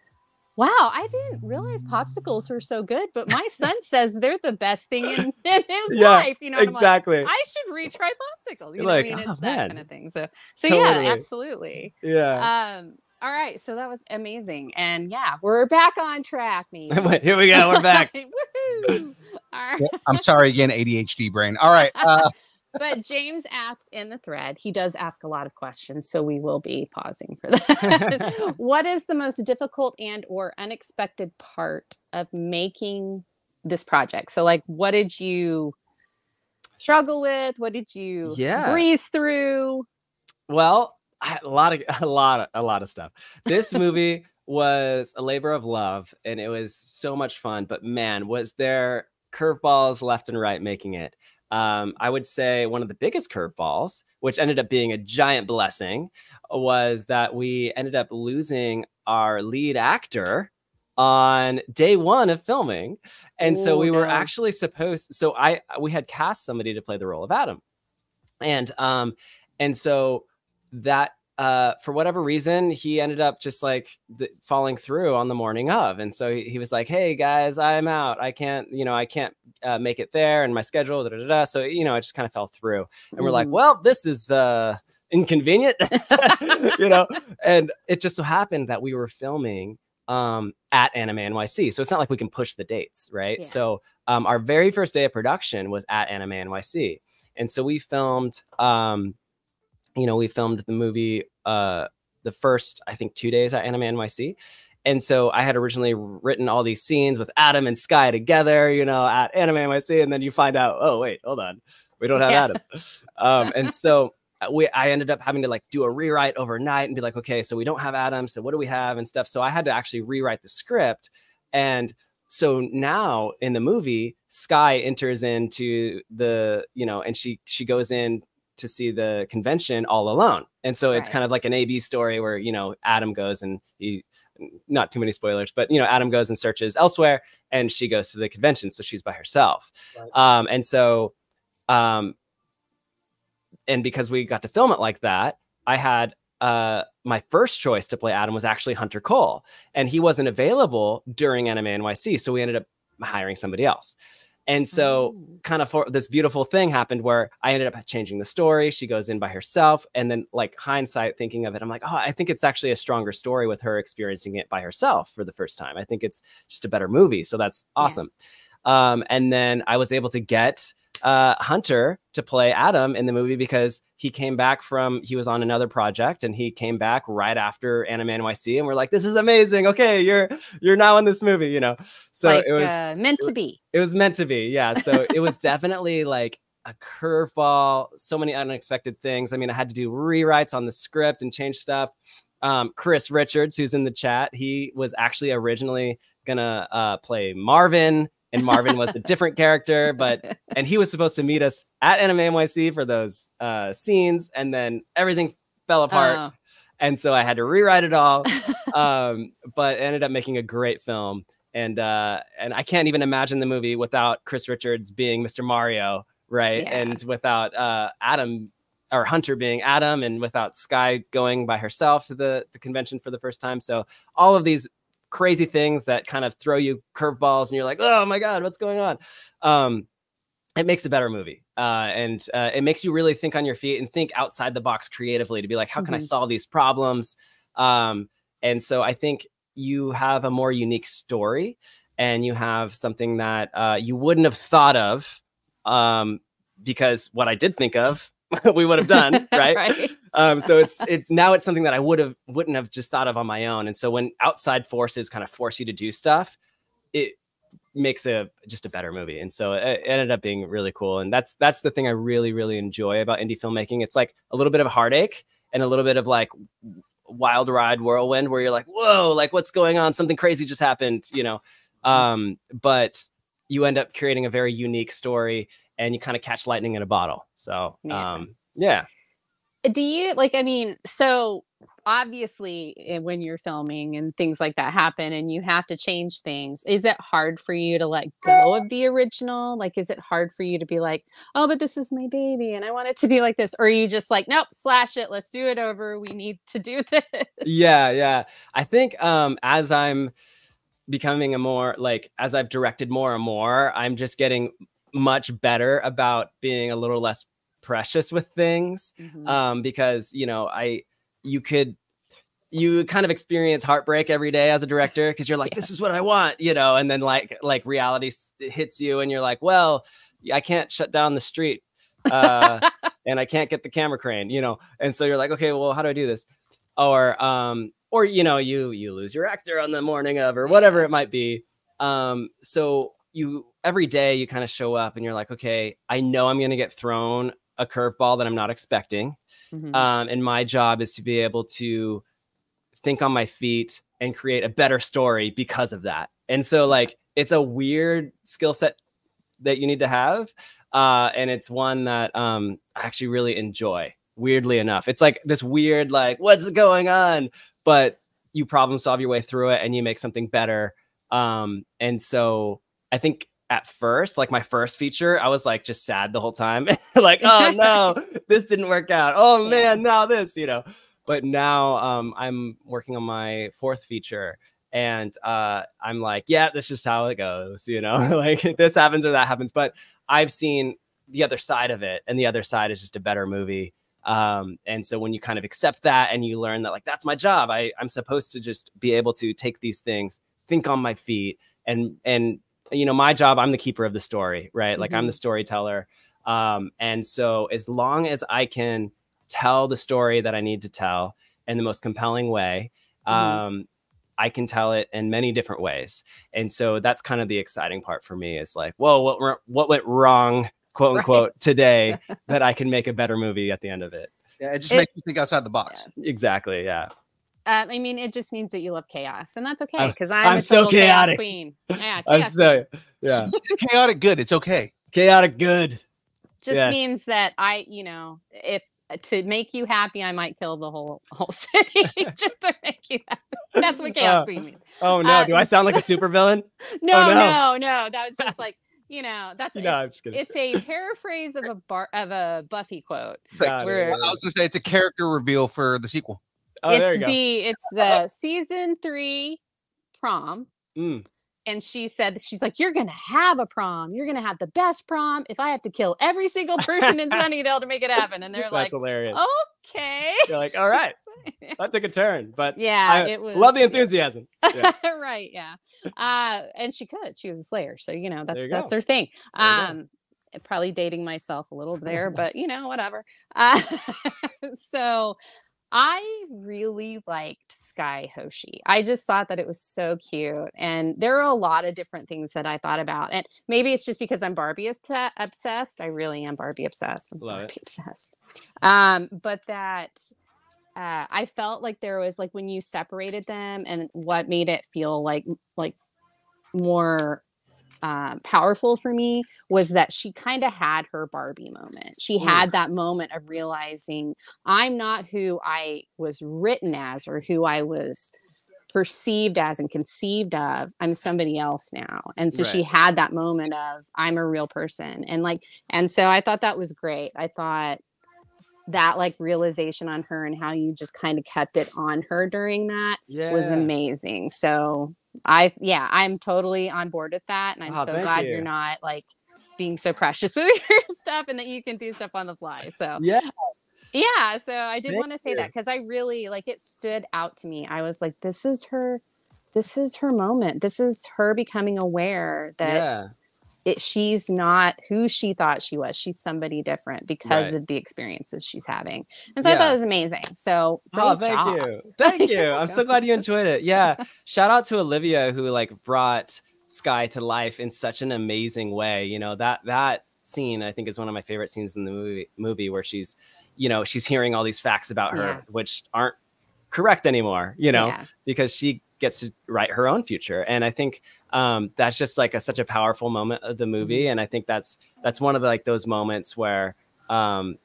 wow, I didn't realize popsicles were so good, but my son says they're the best thing in, in his Yeah, life. You know, and I'm like, exactly. I should retry popsicles. You You're know, like, what I mean, "Oh, it's that man." kind of thing. So, so Totally. yeah, absolutely. yeah. Um, all right, so that was amazing, and yeah, we're back on track, me. Here we go. We're back. All right. I'm sorry again, ADHD brain. All right. Uh, but James asked in the thread, he does ask a lot of questions, so we will be pausing for that. what is the most difficult and or unexpected part of making this project? So like what did you struggle with? What did you Yeah. breeze through? Well, a lot of a lot of a lot of stuff. This movie was a labor of love and it was so much fun, but man, was there curveballs left and right making it. Um, I would say one of the biggest curveballs, which ended up being a giant blessing, was that we ended up losing our lead actor on day one of filming. And so Oh, we were no. actually supposed so I we had cast somebody to play the role of Adam. And um and so that uh for whatever reason he ended up just like th- falling through on the morning of. And so he, he was like hey guys i'm out. I can't you know i can't uh, make it there and my schedule da, da, da, so you know it just kind of fell through. And we're like well this is uh inconvenient you know? And it just so happened that we were filming um at anime nyc so it's not like we can push the dates right? Yeah. so um our very first day of production was at anime nyc and so we filmed um you know we filmed the movie uh the first i think two days at anime nyc and so i had originally written all these scenes with adam and sky together you know at anime nyc and then you find out oh wait hold on. We don't have Yeah. adam. Um and so we i ended up having to like do a rewrite overnight and be like okay so we don't have adam so what do we have and stuff. So i had to actually rewrite the script. And so now in the movie sky enters into the you know and she she goes in to see the convention all alone. And so it's kind of like an ab story where you know adam goes and he not too many spoilers but you know adam goes and searches elsewhere and she goes to the convention so she's by herself. Right. um and so um and because we got to film it like that i had uh my first choice to play adam was actually hunter cole and he wasn't available during anime nyc so we ended up hiring somebody else and so Oh. kind of for this beautiful thing happened where I ended up changing the story. She goes in by herself. And then, like, hindsight thinking of it, I'm like, oh, I think it's actually a stronger story with her experiencing it by herself for the first time. I think it's just a better movie. So that's Yeah. Um, and then I was able to get uh, Hunter to play Adam in the movie because he came back from, he was on another project and he came back right after Anime NYC. And we're like, this is amazing. Okay, you're you're now in this movie, you know? So like it was uh, meant to it- be. it was meant to be, yeah. So it was definitely like a curveball, so many unexpected things. I mean, I had to do rewrites on the script and change stuff. Um, Chris Richards, who's in the chat, he was actually originally gonna uh, play Marvin, and Marvin was a different character, but and he was supposed to meet us at Anime NYC for those uh, scenes, and then everything fell apart, Oh. and so I had to rewrite it all um, but ended up making a great film. And uh, and I can't even imagine the movie without Chris Richards being Mr. Mario, right? Yeah. And without uh, Adam or Hunter being Adam, and without Sky going by herself to the the convention for the first time. So all of these crazy things that kind of throw you curveballs, and you're like, oh my god, what's going on? Um, it makes a better movie uh, and uh, it makes you really think on your feet and think outside the box creatively to be like how can i Mhm. solve these problems um, and so i think you have a more unique story and you have something that uh, you wouldn't have thought of um, because what i did think of we would have done right, right. Um so it's it's now it's something that i would have wouldn't have just thought of on my own. And so when outside forces kind of force you to do stuff it makes a just a better movie. And so it, ended up being really cool. And that's that's the thing i really really enjoy about indie filmmaking. It's like a little bit of heartache and a little bit of like wild ride whirlwind where you're like whoa like what's going on? Something crazy just happened you know? Um but you end up creating a very unique story and you kind of catch lightning in a bottle. So Yeah. um, yeah. Do you like i mean so obviously eh, when you're filming and things like that happen and you have to change things is it hard for you to let go of the original? Like is it hard for you to be like oh but this is my baby and i want it to be like this or you just like nope slash it let's do it over we need to do this. Yeah yeah. I think um as i'm becoming a more like as i've directed more and more i'm just getting much better about being a little less precious with things Mhm. um because you know i you could you kind of experience heartbreak every day as a director because you're like this is what i want you know and then like like reality hits you and you're like well i can't shut down the street uh and i can't get the camera crane you know and so you're like okay well how do i do this? Or um or you know you you lose your actor on the morning of or whatever it might be um so you every day you kind of show up and you're like okay i know i'm going to get thrown a curveball that i'm not expecting. Mhm. um, and my job is to be able to think on my feet and create a better story because of that. And so like it's a weird skill set that you need to have uh, and it's one that um, i actually really enjoy weirdly enough. It's like this weird like what's going on? But you problem solve your way through it and you make something better. Um, and so i think at first like my first feature i was like just sad the whole time. Like oh no this didn't work out. Oh Yeah. man now this you know. But now um, i'm working on my fourth feature and uh, i'm like yeah this just how it goes you know? Like this happens or that happens. But i've seen the other side of it and the other side is just a better movie. Um, and so when you kind of accept that and you learn that like that's my job. I, i'm supposed to just be able to take these things think on my feet and and you know my job i'm the keeper of the story right? Like i'm the storyteller. Um, and so as long as i can tell the story that i need to tell in the most compelling way Mhm. um, i can tell it in many different ways. And so that's kind of the exciting part for me is like whoa what, went- what went wrong quote Right. unquote today that i can make a better movie at the end of it? Yeah, it just It- makes you think outside the box. exactly yeah Um, I mean, it just means that you love chaos, and that's okay because I'm, I'm a so total chaos chaotic. queen. Yeah, i'm chaos so yeah Chaotic good. It's okay. chaotic good just Yes. means that I, you know, if to make you happy, I might kill the whole whole city just to make you happy. That's what chaos Uh, queen means. oh no Uh, do i sound like a supervillain No, no. no, no, That was just like you know, that's No, I'm it's, just kidding. it's a paraphrase of a bar of a Buffy quote. It's like, Where I was gonna say it's a character reveal for the sequel. Oh there it's the it's the season three prom. Mm. And she said, she's like, you're gonna have a prom. You're gonna have the best prom. If I have to kill every single person in Sunnydale to make it happen, and they're that's like, hilarious okay, you're like all right that took a turn but yeah, I it was love the enthusiasm yeah. right, yeah. Uh, and she could. She was a slayer, so you know that's you that's her thing. There you go. Um, probably dating myself a little there, but you know, whatever. Uh, so I really liked Sky Hoshi. I just thought that it was so cute. And there are a lot of different things that I thought about. And maybe it's just because I'm Barbie obsessed. I really am Barbie obsessed. I'm Love it. Barbie obsessed. Um, but that uh, I felt like there was like when you separated them and what made it feel like like more um, powerful for me was that she kind of had her Barbie moment. She Ooh. had that moment of realizing I'm not who I was written as or who I was perceived as and conceived of. I'm somebody else now. And so she had that moment of I'm a real person. And like, and so I thought that was great. I thought that like realization on her and how you just kind of kept it on her during that yeah was amazing. So I yeah, I'm totally on board with that. And I'm Oh, so glad you. you're not like being so precious with your stuff and that you can do stuff on the fly. So yeah yeah, so I did want to say that because I really like it stood out to me. I was like, this is her this is her moment. This is her becoming aware that yeah it she's not who she thought she was. She's somebody different because Right. of the experiences she's having. And so I thought it was amazing. So Oh, thank job. you. Thank you. I'm so glad you enjoyed it. Yeah. Shout out to Olivia who like brought Sky to life in such an amazing way. You know, that that scene I think is one of my favorite scenes in the movie movie where she's, you know, she's hearing all these facts about her Yeah. which aren't correct anymore, you know, Yeah. because she gets to write her own future. And I think um, that's just like a, such a powerful moment of the movie. Mm-hmm. And I think that's that's one of the, like those moments where um,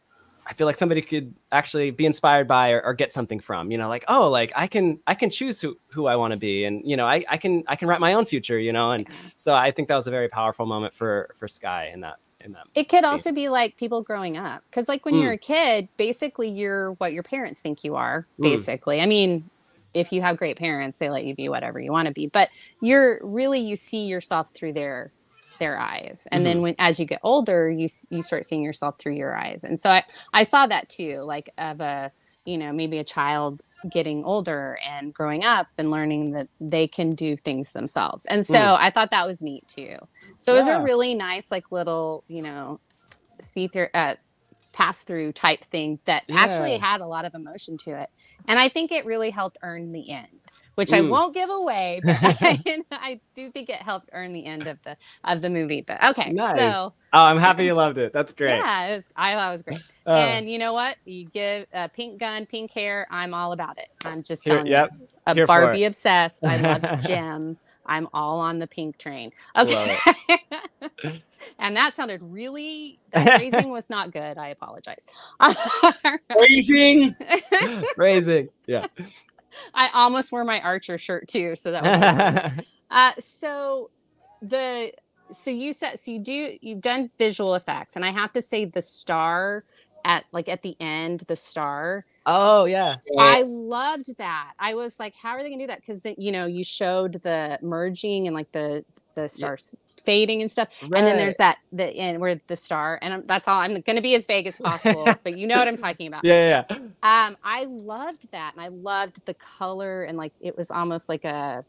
I feel like somebody could actually be inspired by or, or get something from. You know, like oh, like I can I can choose who who I want to be, and you know, I I can I can write my own future. You know, and so I think that was a very powerful moment for for Sky in that in that. It could also be like people growing up. Because, like, when Mm. you're a kid, basically you're what your parents think you are, Mm. basically. I mean, if you have great parents, they let you be whatever you want to be. But you're really, you see yourself through their their eyes and then Mhm. when as you get older you you start seeing yourself through your eyes and so i i saw that too like of a you know maybe a child getting older and growing up and learning that they can do things themselves and so Mm. i thought that was neat too so it was a really nice like little you know see through uh, pass through type thing that actually had a lot of emotion to it. And i think it really helped earn the end which i Mm. won't give away but I, I do think it helped earn the end of the of the movie but okay Nice. so oh, I'm happy you loved it. That's great. yeah it was, i thought it was great. Uh, and you know what? You give a pink gun pink hair i'm all about it. I'm just Here- yep, you. a here barbie obsessed. I loved jim i'm all on the pink train Love okay and that sounded really that phrasing was not good i apologize Phrasing? Raising. Yeah. I almost wore my Archer shirt too, so that was uh so the so you said so you do you've done visual effects, and I have to say the star at like at the end, the star. Oh yeah. I loved that. I was like, how are they gonna do that? Because you know, you showed the merging and like the the stars fading and stuff, and then there's that the end where the star, and I'm, that's all. I'm gonna be as vague as possible, but you know what I'm talking about. Yeah, yeah. yeah. Um, I loved that, and I loved the color, and like it was almost like a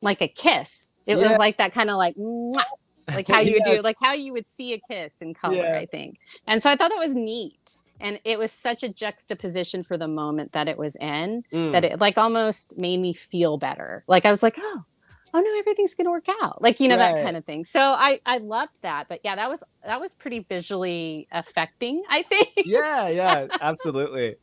like a kiss. It was like that kind of like mwah, like how you would do like how you would see a kiss in color. Yeah. I think, and so I thought that was neat, and it was such a juxtaposition for the moment that it was in Mm. that it like almost made me feel better. Like I was like, oh. Oh no, everything's gonna work out. Like, you know, that kind of thing. So I I loved that. But yeah, that was that was pretty visually affecting, I think. yeah, yeah, absolutely.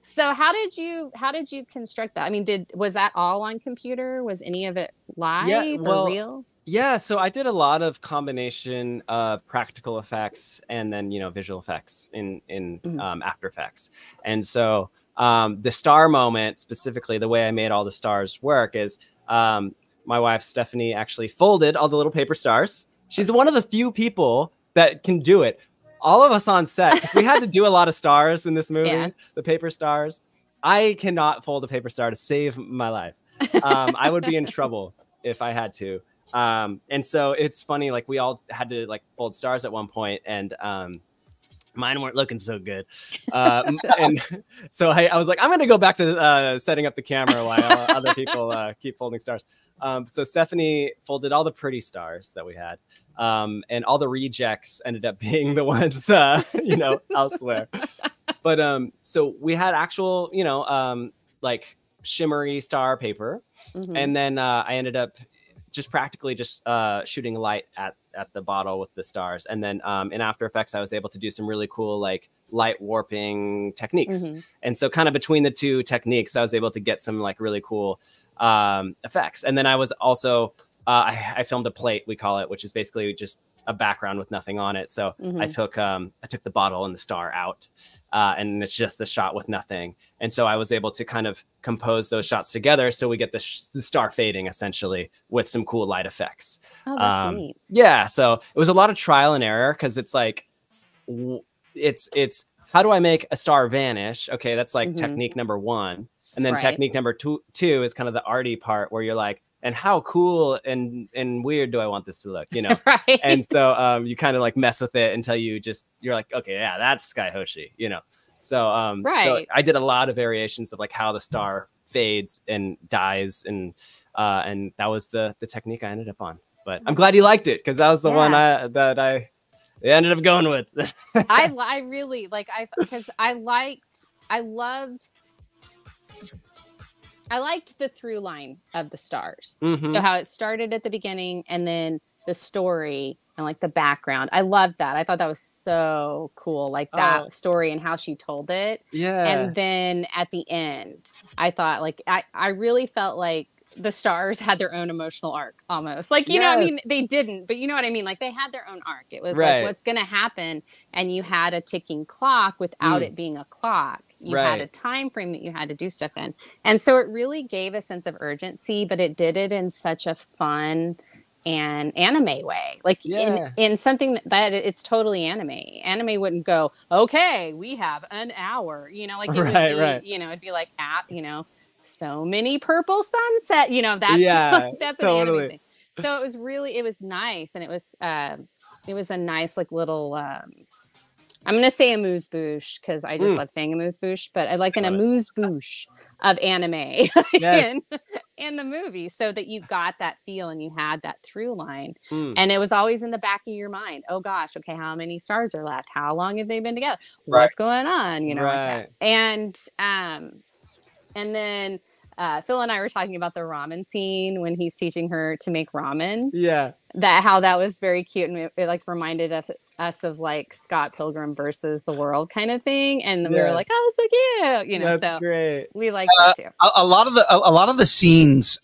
So how did you how did you construct that? I mean, did was that all on computer? Was any of it live well, or real? Yeah, so I did a lot of combination of practical effects and then you know visual effects in in Mhm. um, After Effects, and so um, the star moment specifically, the way I made all the stars work is um, my wife Stephanie actually folded all the little paper stars. She's one of the few people that can do it. All of us on set, we had to do a lot of stars in this movie, Yeah. the paper stars. I cannot fold a paper star to save my life. Um, I would be in trouble if I had to. Um, and so it's funny, like we all had to like fold stars at one point, and um, mine weren't looking so good. Um, and so I, I was like, I'm gonna go back to uh, setting up the camera while other people uh, keep folding stars. Um, so Stephanie folded all the pretty stars that we had, um, and all the rejects ended up being the ones, uh, you know, elsewhere. But um, so we had actual, you know, um, like shimmery star paper, Mhm. and then uh, I ended up just practically just uh, shooting light at at the bottle with the stars, and then um, in After Effects I was able to do some really cool like light warping techniques, Mhm. and so kind of between the two techniques I was able to get some like really cool um, effects, and then I was also uh, I, I filmed a plate we call it, which is basically just a background with nothing on it. So I Mhm. took um, I took the bottle and the star out, uh, and it's just the shot with nothing. And so I was able to kind of compose those shots together, so we get the, sh- the star fading essentially with some cool light effects. Oh, that's Um, neat. Yeah, so it was a lot of trial and error because it's like, w- it's it's how do I make a star vanish? Okay, that's like Mhm. technique number one. And then Right. technique number two, two is kind of the arty part where you're like, and how cool and and weird do I want this to look? You know, right. and so um, you kind of like mess with it until you just you're like, okay, yeah, that's Sky Hoshi, you know. So um, so Right. I did a lot of variations of like how the star fades and dies, and uh, and that was the the technique I ended up on. But I'm glad you liked it because that was the one I that I ended up going with. I I really like I because I liked I loved I liked the through line of the stars. So Mhm. how it started at the beginning and then the story and like the background. I loved that. I thought that was so cool, like that Oh. story and how she told it. Yeah. And then at the end, I thought like I I really felt like the stars had their own emotional arc almost. Like you know, I mean, they didn't, but you know what I mean. Like they had their own arc. It was Right. like what's going to happen, and you had a ticking clock without Mm. it being a clock. You Right. had a time frame that you had to do stuff in, and so it really gave a sense of urgency. But it did it in such a fun and anime way like Yeah. in in something that, that it's totally anime anime wouldn't go okay we have an hour you know like it Right, would be, right. you know it'd be like at you know so many purple sunset you know that's Yeah, that's an totally. anime thing so it was really it was nice and it was um it was a nice like little um I'm gonna say amuse bouche because I just Mm. love saying amuse bouche, but I like an I love it. amuse bouche of anime Yes. in, in the movie, so that you got that feel and you had that through line, Mm. and it was always in the back of your mind. Oh gosh, okay, how many stars are left? How long have they been together? Right. What's going on? You know, like that. And um, and then uh, Phil and I were talking about the ramen scene when he's teaching her to make ramen yeah. that how that was very cute and it, it, like reminded us us of like Scott Pilgrim versus the world kind of thing and we were like Yes. oh so cute you know That's so great. we like Uh, that too a, a lot of the a, a lot of the scenes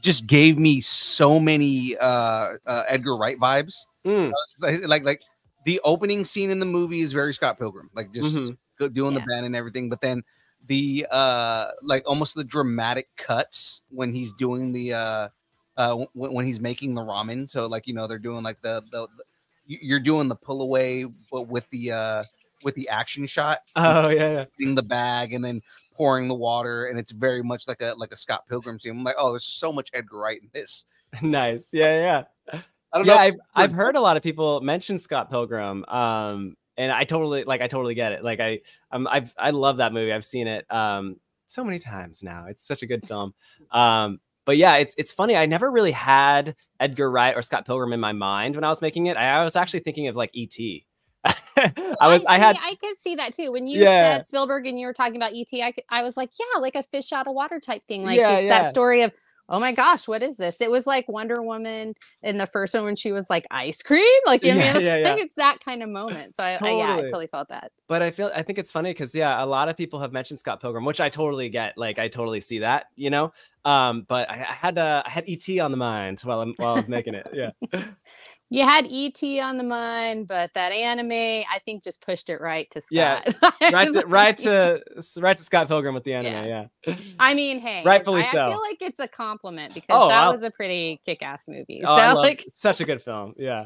just gave me so many uh, uh Edgar Wright vibes. Mm. Like, like like the opening scene in the movie is very Scott Pilgrim, like just Mhm. go- doing Yeah. the band and everything. But then the uh like almost the dramatic cuts when he's doing the uh uh when, when he's making the ramen. So like you know they're doing like the the, the you- you're doing the pull away but with the uh with the action shot Oh yeah, yeah. in the bag and then pouring the water and it's very much like a like a Scott Pilgrim scene. I'm like, oh, there's so much Edgar Wright in this. nice. Yeah, yeah. I don't yeah, know. I've I've heard a lot of people mention Scott Pilgrim. Um, and I totally like I totally get it. Like I um I've I love that movie. I've seen it um so many times now. It's such a good film. Um, but yeah, it's it's funny. I never really had Edgar Wright or Scott Pilgrim in my mind when I was making it. I, I was actually thinking of like E.T. I was I see, had I could see that too when you Yeah. said Spielberg and you were talking about ET I, could, I was like yeah like a fish out of water type thing like Yeah, it's yeah. that story of oh my gosh what is this it was like Wonder Woman in the first one when she was like ice cream like you know what I Yeah, mean? It's yeah, yeah. it's that kind of moment so I, I yeah I Totally. totally felt that but I feel I think it's funny because yeah, a lot of people have mentioned Scott Pilgrim, which I totally get. Like I totally see that, you know. Um, but I, I had uh, I had ET on the mind while I'm, while I was making it. Yeah, you had ET on the mind but that anime I think just pushed it right to Yeah, Scott I right to right to right to Scott Pilgrim with the anime. Yeah, I mean, hey, Rightfully I, so. I feel like it's a compliment because Oh, that I'll- was a pretty kick-ass movie. Oh, so I love- like, such a good film. Yeah,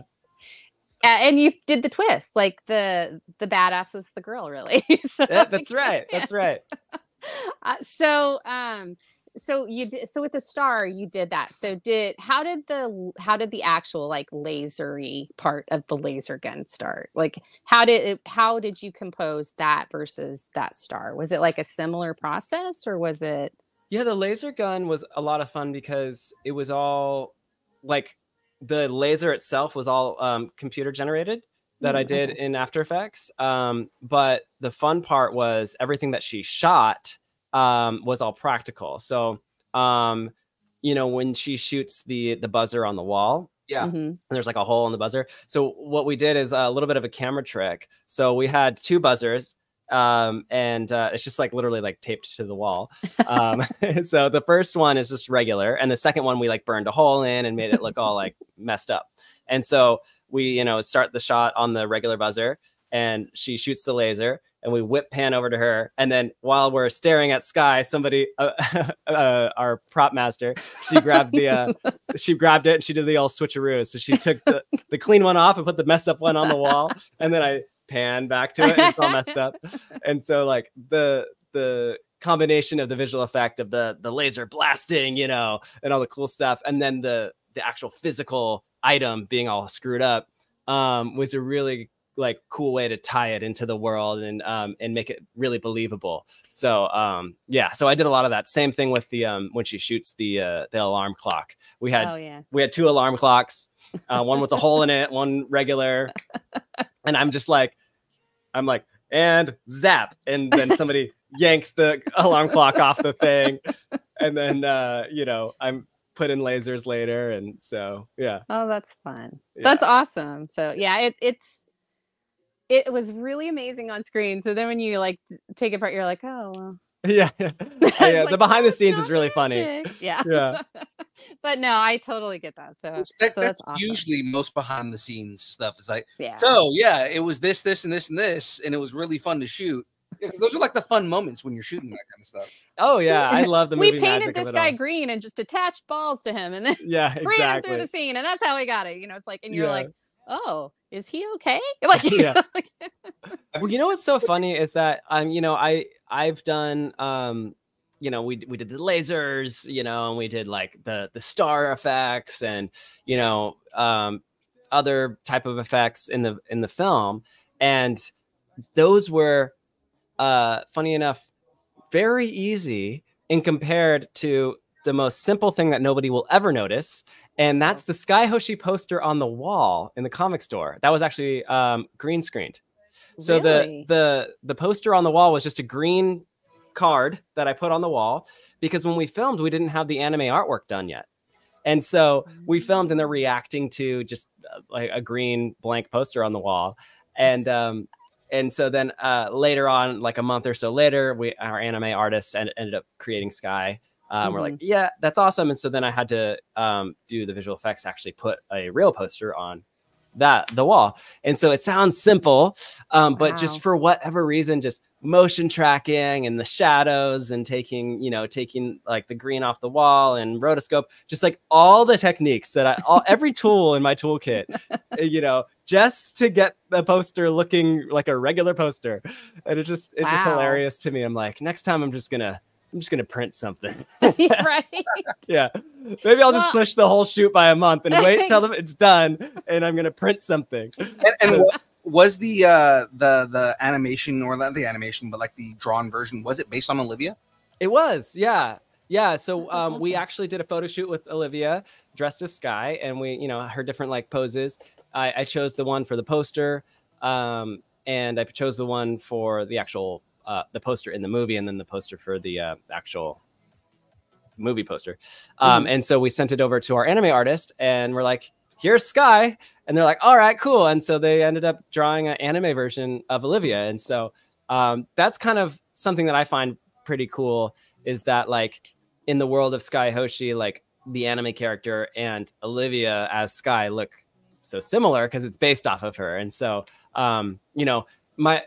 a- and you did the twist, like the the badass was the girl, really. so Yeah, that's right. That's right. uh, so um, so you did so with the star, you did that. So did how did the how did the actual like lasery part of the laser gun start? Like how did it, how did you compose that versus that star? Was it like a similar process or was it? Yeah, the laser gun was a lot of fun because it was all like the laser itself was all um, computer generated that I Mm, did in After Effects. Um, but the fun part was everything that she shot um, was all practical. So, um, you know, when she shoots the the buzzer on the wall, Yeah. Mhm. and there's like a hole in the buzzer. So what we did is a little bit of a camera trick. So we had two buzzers, um, and uh, it's just like literally like taped to the wall. Um, so the first one is just regular, and the second one we like burned a hole in and made it look all like messed up. And so we, you know, start the shot on the regular buzzer, and she shoots the laser, and we whip pan over to her, and then while we're staring at Sky, somebody, uh, uh, our prop master, she grabbed the. Uh, she grabbed it and she did the old switcheroo. So she took the, the clean one off and put the messed up one on the wall. And then I pan back to it and it's all messed up. And so like the the combination of the visual effect of the the laser blasting, you know, and all the cool stuff, and then the the actual physical item being all screwed up um was a really like cool way to tie it into the world and um and make it really believable so um yeah so i did a lot of that same thing with the um when she shoots the uh the alarm clock we had oh yeah. we had two alarm clocks, uh, one with a hole in it, one regular. And I'm just like, I'm like, and zap. And then somebody yanks the alarm clock off the thing. And then, uh, you know, I'm put in lasers later, and so yeah. Oh, that's fun. Yeah. That's awesome. So yeah, it, it's it was really amazing on screen. So then when you like take it apart, you're like, oh well. Yeah, yeah. Oh, yeah, the like, behind the scenes is not really funny. Yeah. Yeah. but no, I totally get that. So, That- so that's that's awesome. usually most behind the scenes stuff. Is like, Yeah. so yeah, it was this, this, and this, and this, and it was really fun to shoot. Yeah, 'cause those are like the fun moments when you're shooting that kind of stuff. Oh yeah, I love the we painted magic this guy all. green and just attached balls to him and then Yeah, exactly. ran him through the scene and that's how we got it you know it's like and you're Yeah. like oh is he okay? Like Yeah. well you know what's so funny is that um you know i i've done um you know we we did the lasers you know and we did like the the star effects and you know um other type of effects in the in the film. And those were uh funny enough very easy in compared to the most simple thing that nobody will ever notice and that's the sky hoshi poster on the wall in the comic store that was actually um green screened so Really? the the the poster on the wall was just a green card that I put on the wall because when we filmed, we didn't have the anime artwork done yet. And so we filmed and they're reacting to just uh, like a green blank poster on the wall. And um and so then uh later on, like a month or so later, we our anime artists en- ended up creating Sky. Um, We're like, yeah, that's awesome. And so then I had to um, do the visual effects, to actually put a real poster on that the wall. And so it sounds simple, um, but just for whatever reason, just motion tracking and the shadows and taking, you know, taking like the green off the wall and rotoscope, just like all the techniques that I, all, every tool in my toolkit, you know, just to get the poster looking like a regular poster. And it just, it's just hilarious to me. I'm like, next time I'm just gonna, I'm just gonna print something. right yeah. Maybe I'll just Well- push the whole shoot by a month and wait till it's done and I'm gonna print something. And, and was, was the uh the the animation or not the animation, but like the drawn version, was it based on Olivia? It was, yeah. Yeah. So um, we actually did a photo shoot with Olivia dressed as Sky and we, you know, her different like poses. I, I chose the one for the poster. Um, and I chose the one for the actual uh, the poster in the movie and then the poster for the uh, actual movie poster. Um, And so we sent it over to our anime artist and we're like, here's Sky. And they're like, all right, cool. And so they ended up drawing an anime version of Olivia. And so um, that's kind of something that I find pretty cool is that like in the world of Sky Hoshi, like the anime character and Olivia as Sky look so similar because it's based off of her. And so, um, you know, my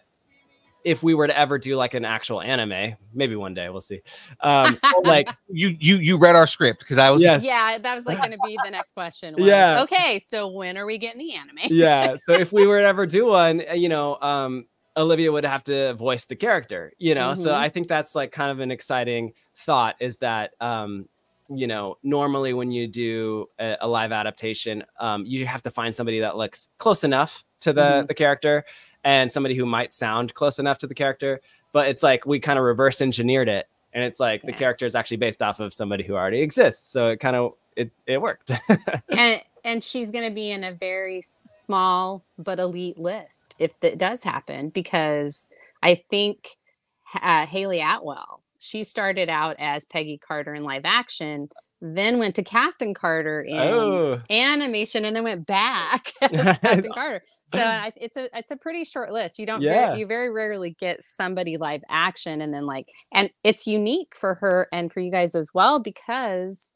if we were to ever do like an actual anime, maybe one day we'll see. Um, like You you you read our script because I was Yes. yeah that was like going to be the next question was, Yeah. okay so when are we getting the anime yeah. So if we were to ever do one, uh, you know, um, Olivia would have to voice the character, you know. So Mhm. I think that's like kind of an exciting thought is that um, you know, normally when you do a, a live adaptation, um, you have to find somebody that looks close enough to the Mhm. the character and somebody who might sound close enough to the character. But it's like we kind of reverse engineered it. And it's like the character is actually based off of somebody who already exists. So it kind of it, it worked. and and she's going to be in a very small but elite list if that does happen because i think uh, hayley atwell she started out as peggy carter in live action then went to captain carter in oh. animation and then went back as captain carter so I, it's a it's a pretty short list you don't Yeah. you very rarely get somebody live action and then like and it's unique for her and for you guys as well because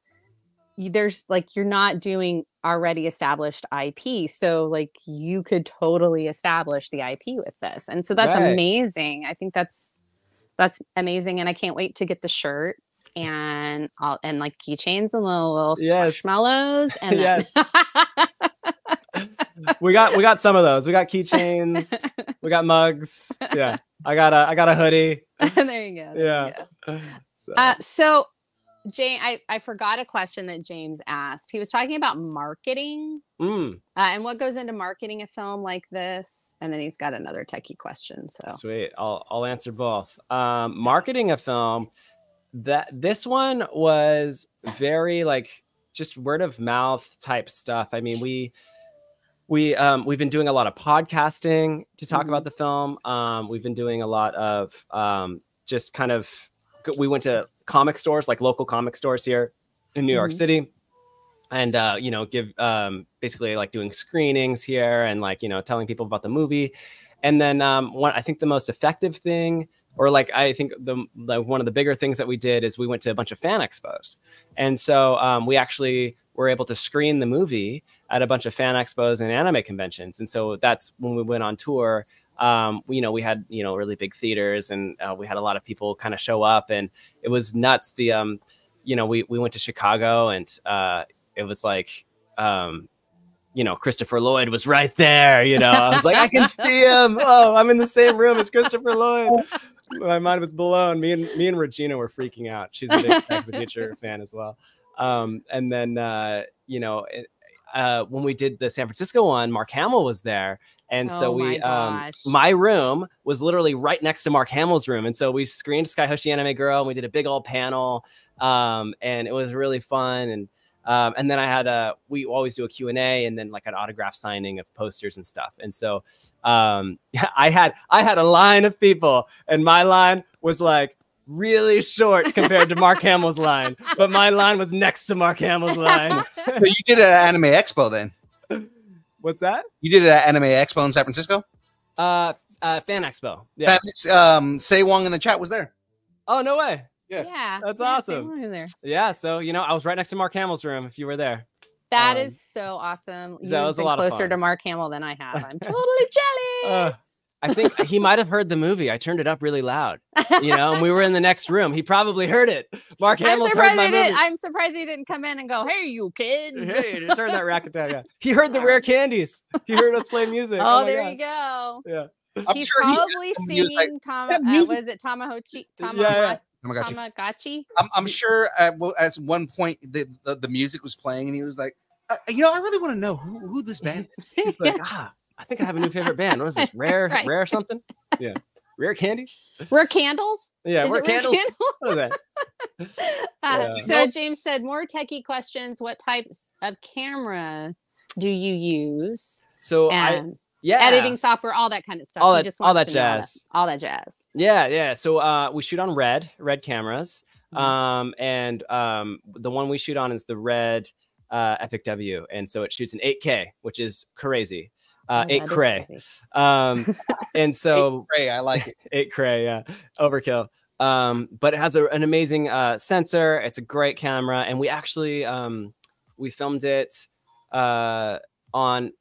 there's like you're not doing already established IP. So like you could totally establish the IP with this. And so that's Right. amazing. I think that's that's amazing and I can't wait to get the shirts and all and like keychains and little, little Yes. squishmallows and then- we got we got some of those. We got keychains. we got mugs. Yeah, I got a I got a hoodie. there you go. there you Yeah. go. So, Uh, so Jane, I, I forgot a question that James asked. He was talking about marketing mm, uh, and what goes into marketing a film like this. And then he's got another techie question. So sweet. I'll I'll answer both. Um, marketing a film. That this one was very like just word of mouth type stuff. I mean, we we um we've been doing a lot of podcasting to talk Mhm. about the film. Um, we've been doing a lot of um just kind of we went to comic stores like local comic stores here in New York Mhm. City and uh, you know give um, basically like doing screenings here and like you know telling people about the movie and then um, one i think the most effective thing or like i think the, the one of the bigger things that we did is we went to a bunch of fan expos. And so um, we actually were able to screen the movie at a bunch of fan expos and anime conventions. And so that's when we went on tour. Um, you know, we had, you know, really big theaters and uh, we had a lot of people kind of show up and it was nuts. The, um, you know, we, we went to Chicago and uh, it was like, um, you know, Christopher Lloyd was right there. You know, I was like, I can see him. Oh, I'm in the same room as Christopher Lloyd. My mind was blown. Me and me and Regina were freaking out. She's a big Back to the Future fan as well. Um, and then uh, you know, uh, when we did the San Francisco one, Mark Hamill was there, and so Oh we, my um, my room was literally right next to Mark Hamill's room, and so we screened Sky Hoshi Anime Girl, and we did a big old panel, um, and it was really fun. And um, and then I had a we always do a Q and A, and then like an autograph signing of posters and stuff. And so um, I had I had a line of people, and my line was like really short compared to Mark Hamill's line, but my line was next to Mark Hamill's line. So you did it at Anime Expo then? What's that? You did it at Anime Expo in San Francisco? Uh, uh, Fan Expo. Yeah. Fan- um, Say Wong in the chat was there. Oh no way. Yeah. Yeah, That's yeah, awesome. Yeah. So you know, I was right next to Mark Hamill's room. If you were there. That Um, is so awesome. You've that was a been closer to. Mark Hamill than I have. I'm totally jelly. Uh, I think he might have heard the movie. I turned it up really loud, you know, and we were in the next room. He probably heard it. Mark I'm heard surprised my he movie. didn't. I'm surprised he didn't come in and go, "Hey, you kids." Hey, turn that racket down. Yeah. He heard the rare candies. He heard us play music. oh, my there God. you go. Yeah. I'm He's sure probably he like, Tom. Uh, was it Tamahochi? Yeah, yeah. My God, you- Tamagotchi? I'm, I'm sure at, well, at one point the, the, the music was playing and he was like, uh, you know, I really want to know who, who this band is. He's like, ah, I think I have a new favorite band. What is this? Rare, Right. rare something? Yeah. Rare candy? Rare candles? Yeah, Is rare it rare candles. candle? What is that? Uh, Yeah. So James said, more techie questions. What types of camera do you use? So I And yeah. editing software, all that kind of stuff. All that- just all that to know jazz. All that jazz. Yeah, yeah. So uh, we shoot on red, red cameras. Mhm. Um, and um, the one we shoot on is the red uh, Epic W, and so it shoots in 8K, which is crazy. Uh, Oh, eight that is cray. Um, and so Ray, I like it. eight cray, yeah, overkill. Um, but it has a, an amazing uh, sensor. It's a great camera, and we actually um, we filmed it uh, on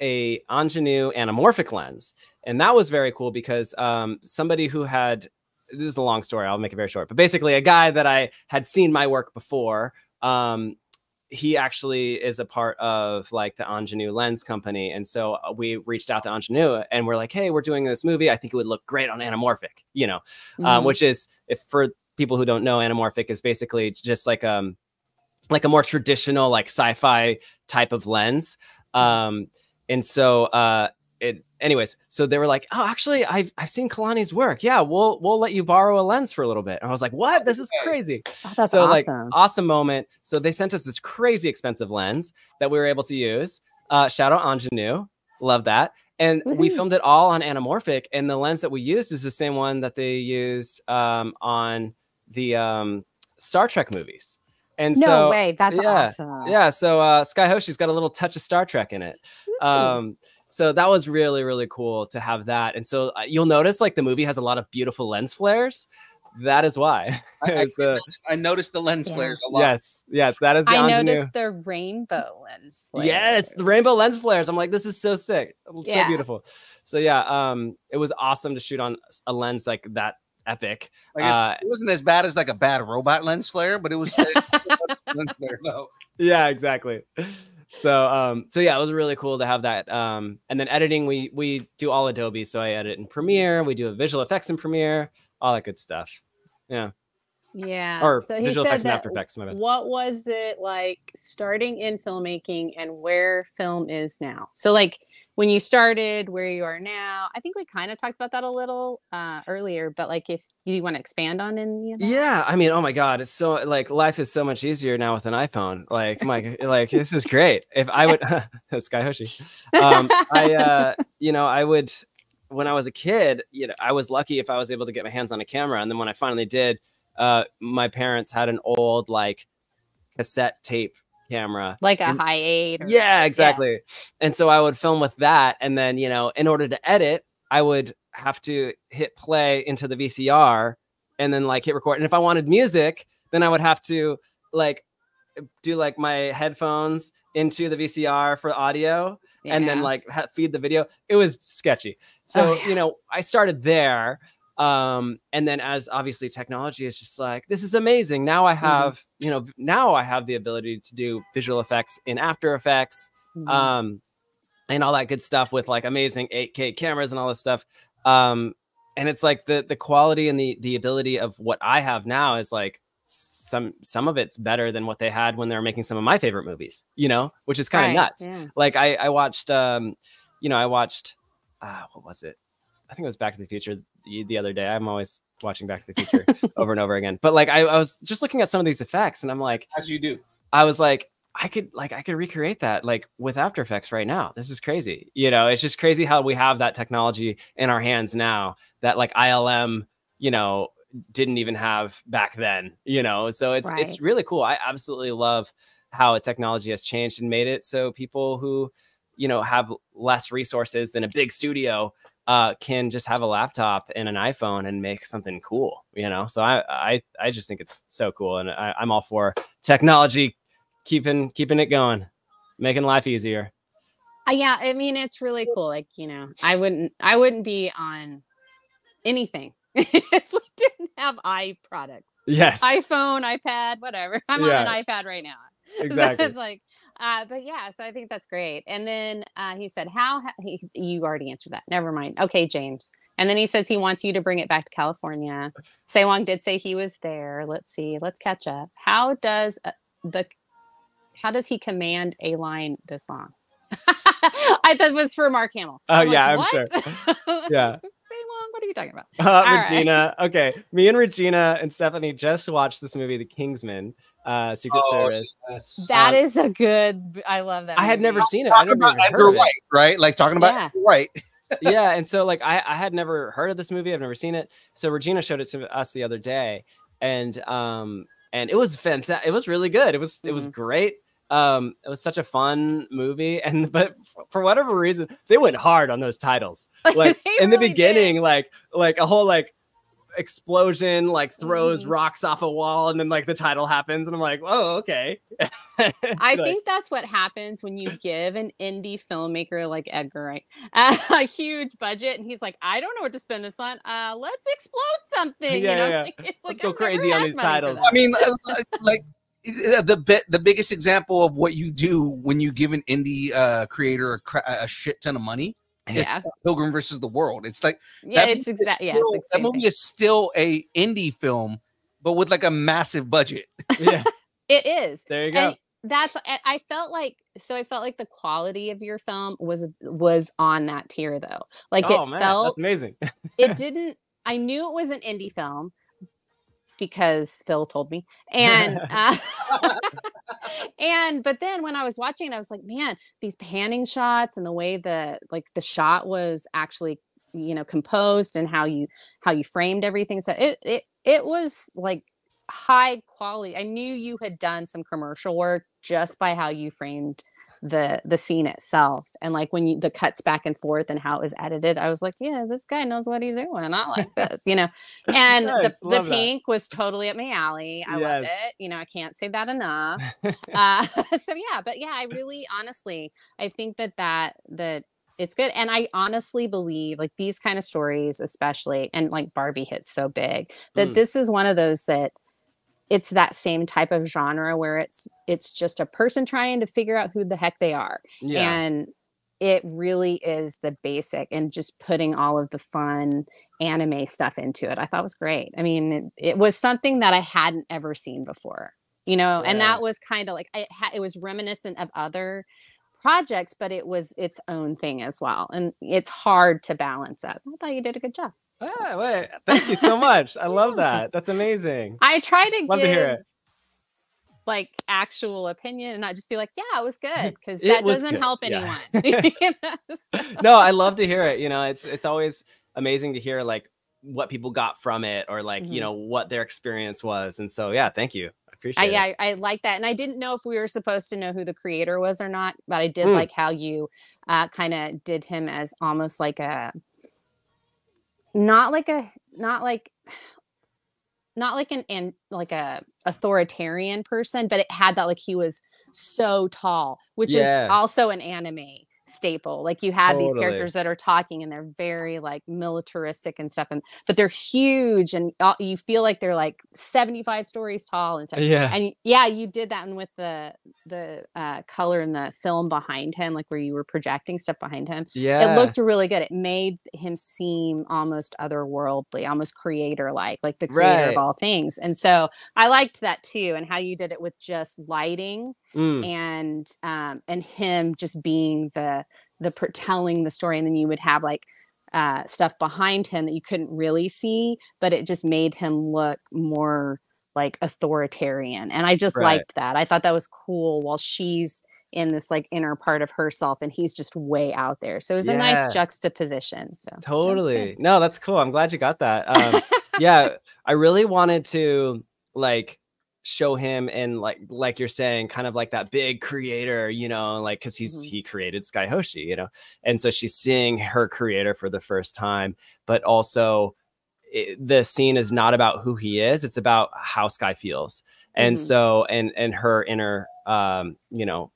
a Angénieux anamorphic lens, and that was very cool because um, somebody who had this is a long story. I'll make it very short, but basically, a guy that I had seen my work before. Um, he actually is a part of like the Angénieux lens company and so uh, we reached out to Angénieux and we're like hey we're doing this movie i think it would look great on anamorphic you know um, Mhm. which is if for people who don't know anamorphic is basically just like um like a more traditional like sci-fi type of lens um and so uh it anyways so they were like oh actually i've i've seen kalani's work. Yeah we'll we'll let you borrow a lens for a little bit. And i was like what? This is crazy. Oh, that's so like awesome. awesome moment. So they sent us this crazy expensive lens that we were able to use. Uh shout out Angénieux love that. And we filmed it all on anamorphic and the lens that we used is the same one that they used um on the um star trek movies. And no so way. That's yeah, awesome. yeah so uh sky hoshi's got a little touch of star trek in it. Um so that was really really cool to have that and so uh, you'll notice like the movie has a lot of beautiful lens flares that is why I, I, the- I noticed the lens Yeah. flares a lot. yes yes that is the I Angénieux. noticed the rainbow lens. Yes, the rainbow lens flares. I'm like, this is so sick, so Yeah. beautiful. So yeah, um, it was awesome to shoot on a lens like that epic. Like it's- Uh, it wasn't as bad as like a bad robot lens flare, but it was lens flare though. Yeah, exactly. So um, so yeah, it was really cool to have that. Um, and then editing, we we do all Adobe. So I edit in Premiere, we do a visual effects in Premiere, all that good stuff. Yeah, Yeah. or so he visual said effects and After Effects. What was it like starting in filmmaking and where film is now? So like when you started, where you are now. I think we kind of talked about that a little uh, earlier, but like if you want to expand on that? Yeah, I mean, oh my god, it's so like life is so much easier now with an iPhone. Like, my like this is great. If I would, Sky Hoshi, um, I uh, you know, I would when I was a kid, you know, I was lucky if I was able to get my hands on a camera, and then when I finally did, uh, my parents had an old like cassette tape camera. like a And- Hi8. Or, yeah, exactly. And so I would film with that. And then, you know, in order to edit, I would have to hit play into the VCR and then like hit record. And if I wanted music, then I would have to like do like my headphones into the VCR for audio and then like feed the video. It was sketchy. So, yeah. you know, I started there. Um, and then as obviously technology is just like, this is amazing. Now I have, you know, now I have the ability to do visual effects in After Effects, Mhm. um, and all that good stuff with like amazing 8K cameras and all this stuff. Um, and it's like the the quality and the the ability of what I have now is like some some of it's better than what they had when they were making some of my favorite movies, you know, which is kind of Right, nuts. yeah. Like I I watched um, you know, I watched uh what was it? I think it was Back to the Future the, the other day. I'm always watching Back to the Future over and over again. But like I, I was just looking at some of these effects and I'm like, As you do. I was like, I could like I could recreate that like with After Effects right now. This is crazy. You know, it's just crazy how we have that technology in our hands now that like ILM, you know, didn't even have back then, you know. So it's it's really cool. I absolutely love how technology has changed and made it so people who, you know, have less resources than a big studio uh can just have a laptop and an iPhone and make something cool, you know. So I I I just think it's so cool and I, I'm all for technology keeping keeping it going, making life easier. Uh, yeah, I mean it's really cool. Like you know, I wouldn't, I wouldn't be on anything if we didn't have i products. Yes. iPhone, iPad, whatever. I'm on an iPad right now. Exactly. it's like, uh, but yeah, so I think that's great. And then uh, he said, "How?" Ha-, he, you already answered that. Never mind. Okay, James. And then he says he wants you to bring it back to California. Sewong did say he was there. Let's see. Let's catch up. How does uh, the how does he command a line this long? I thought it was for Mark Hamill. Oh, I'm like, yeah, I'm "What?" sure. Yeah. Sewong, what are you talking about? Uh, All right. Regina. Okay. Me and Regina and Stephanie just watched this movie, The Kingsman, uh, Secret Oh, Service. That Um, is a good. I love that. I had never seen it. I Talking never about heard Edgar of it. Wright, right? Like talking about Yeah. Edgar Wright. yeah and so like I, I had never heard of this movie i've never seen it so regina showed it to us the other day and um and it was fantastic it was really good it was it was great um it was such a fun movie and but for whatever reason they went hard on those titles like They in the really beginning like like a whole like explosion like throws Mm-hmm. rocks off a wall and then like the title happens and i'm like oh okay I think that's what happens when you give an indie filmmaker like Edgar Wright a huge budget, and he's like, "I don't know what to spend this on. Uh, let's explode something." Yeah, you know, yeah, yeah. Like, it's Let's like go I've crazy on these titles. I mean, like, like the bit, the biggest example of what you do when you give an indie uh, creator a, cra- a shit ton of money. It's Yeah. Pilgrim versus the World. It's like Yeah, it's exactly yeah, it's still- that movie thing. is still a indie film, but with like a massive budget. yeah It is. there you go And that's I I felt like so I felt like the quality of your film was was on that tier though. Like oh it man felt that's amazing it didn't I knew it was an indie film because Phil told me. And uh, and but then when I was watching I was like, man, these panning shots and the way that like the shot was actually you know composed and how you how you framed everything so it it it was like high quality i knew you had done some commercial work just by how you framed the the scene itself and like when you the cuts back and forth and how it was edited i was like yeah this guy knows what he's doing i like this you know and the, the love that. pink was totally at my alley i loved Yes. it you know i can't say that enough uh, so yeah but yeah i really honestly i think that that that it's good and i honestly believe like these kind of stories especially and like barbie hits so big that Mm. this is one of those that it's that same type of genre where it's it's just a person trying to figure out who the heck they are. Yeah. And it really is the basic and just putting all of the fun anime stuff into it. I thought was great. I mean it, it was something that i hadn't ever seen before you know and that was kind of like it, ha- it was reminiscent of other projects but it was its own thing as well. And it's hard to balance that. I thought you did a good job Ah, wait, thank you so much. I love that. That's amazing. i try to Love give to hear it. like actual opinion and not just be like yeah it was good because that doesn't good, help yeah. anyone You know, so- no, I love to hear it. You know, it's it's always amazing to hear like what people got from it or like, you Mhm. know, what their experience was. And so yeah, thank you. I Appreciate I, it. yeah, I, I like that, and I didn't know if we were supposed to know who the creator was or not, but I did Mm. like how you uh, kind of did him as almost like a, not like a, not like, not like an, and like a authoritarian person, but it had that like he was so tall, which Yeah. is also an anime staple. Like you have these characters that are talking and they're very like militaristic and stuff, and but they're huge and uh, you feel like they're like seventy five stories tall and stuff. Yeah. And yeah, you did that one with the the uh, color in the film behind him, like where you were projecting stuff behind him. Yeah. It looked really good. It made him seem almost otherworldly, almost creator like, like the creator Right. of all things. And so I liked that too, and how you did it with just lighting Mm. and um and him just being the the per- telling the story and then you would have like uh stuff behind him that you couldn't really see but it just made him look more like authoritarian and i just Right. liked that i thought that was cool while she's in this like inner part of herself and he's just way out there so it was a nice juxtaposition so that. Totally. No, that's cool. I'm glad you got that. Um, yeah, I really wanted to like show him and like like you're saying kind of like that big creator you know like because he's Mhm. he created sky hoshi you know and so she's seeing her creator for the first time but also it, the scene is not about who he is it's about how sky feels and Mhm. so and and her inner um you know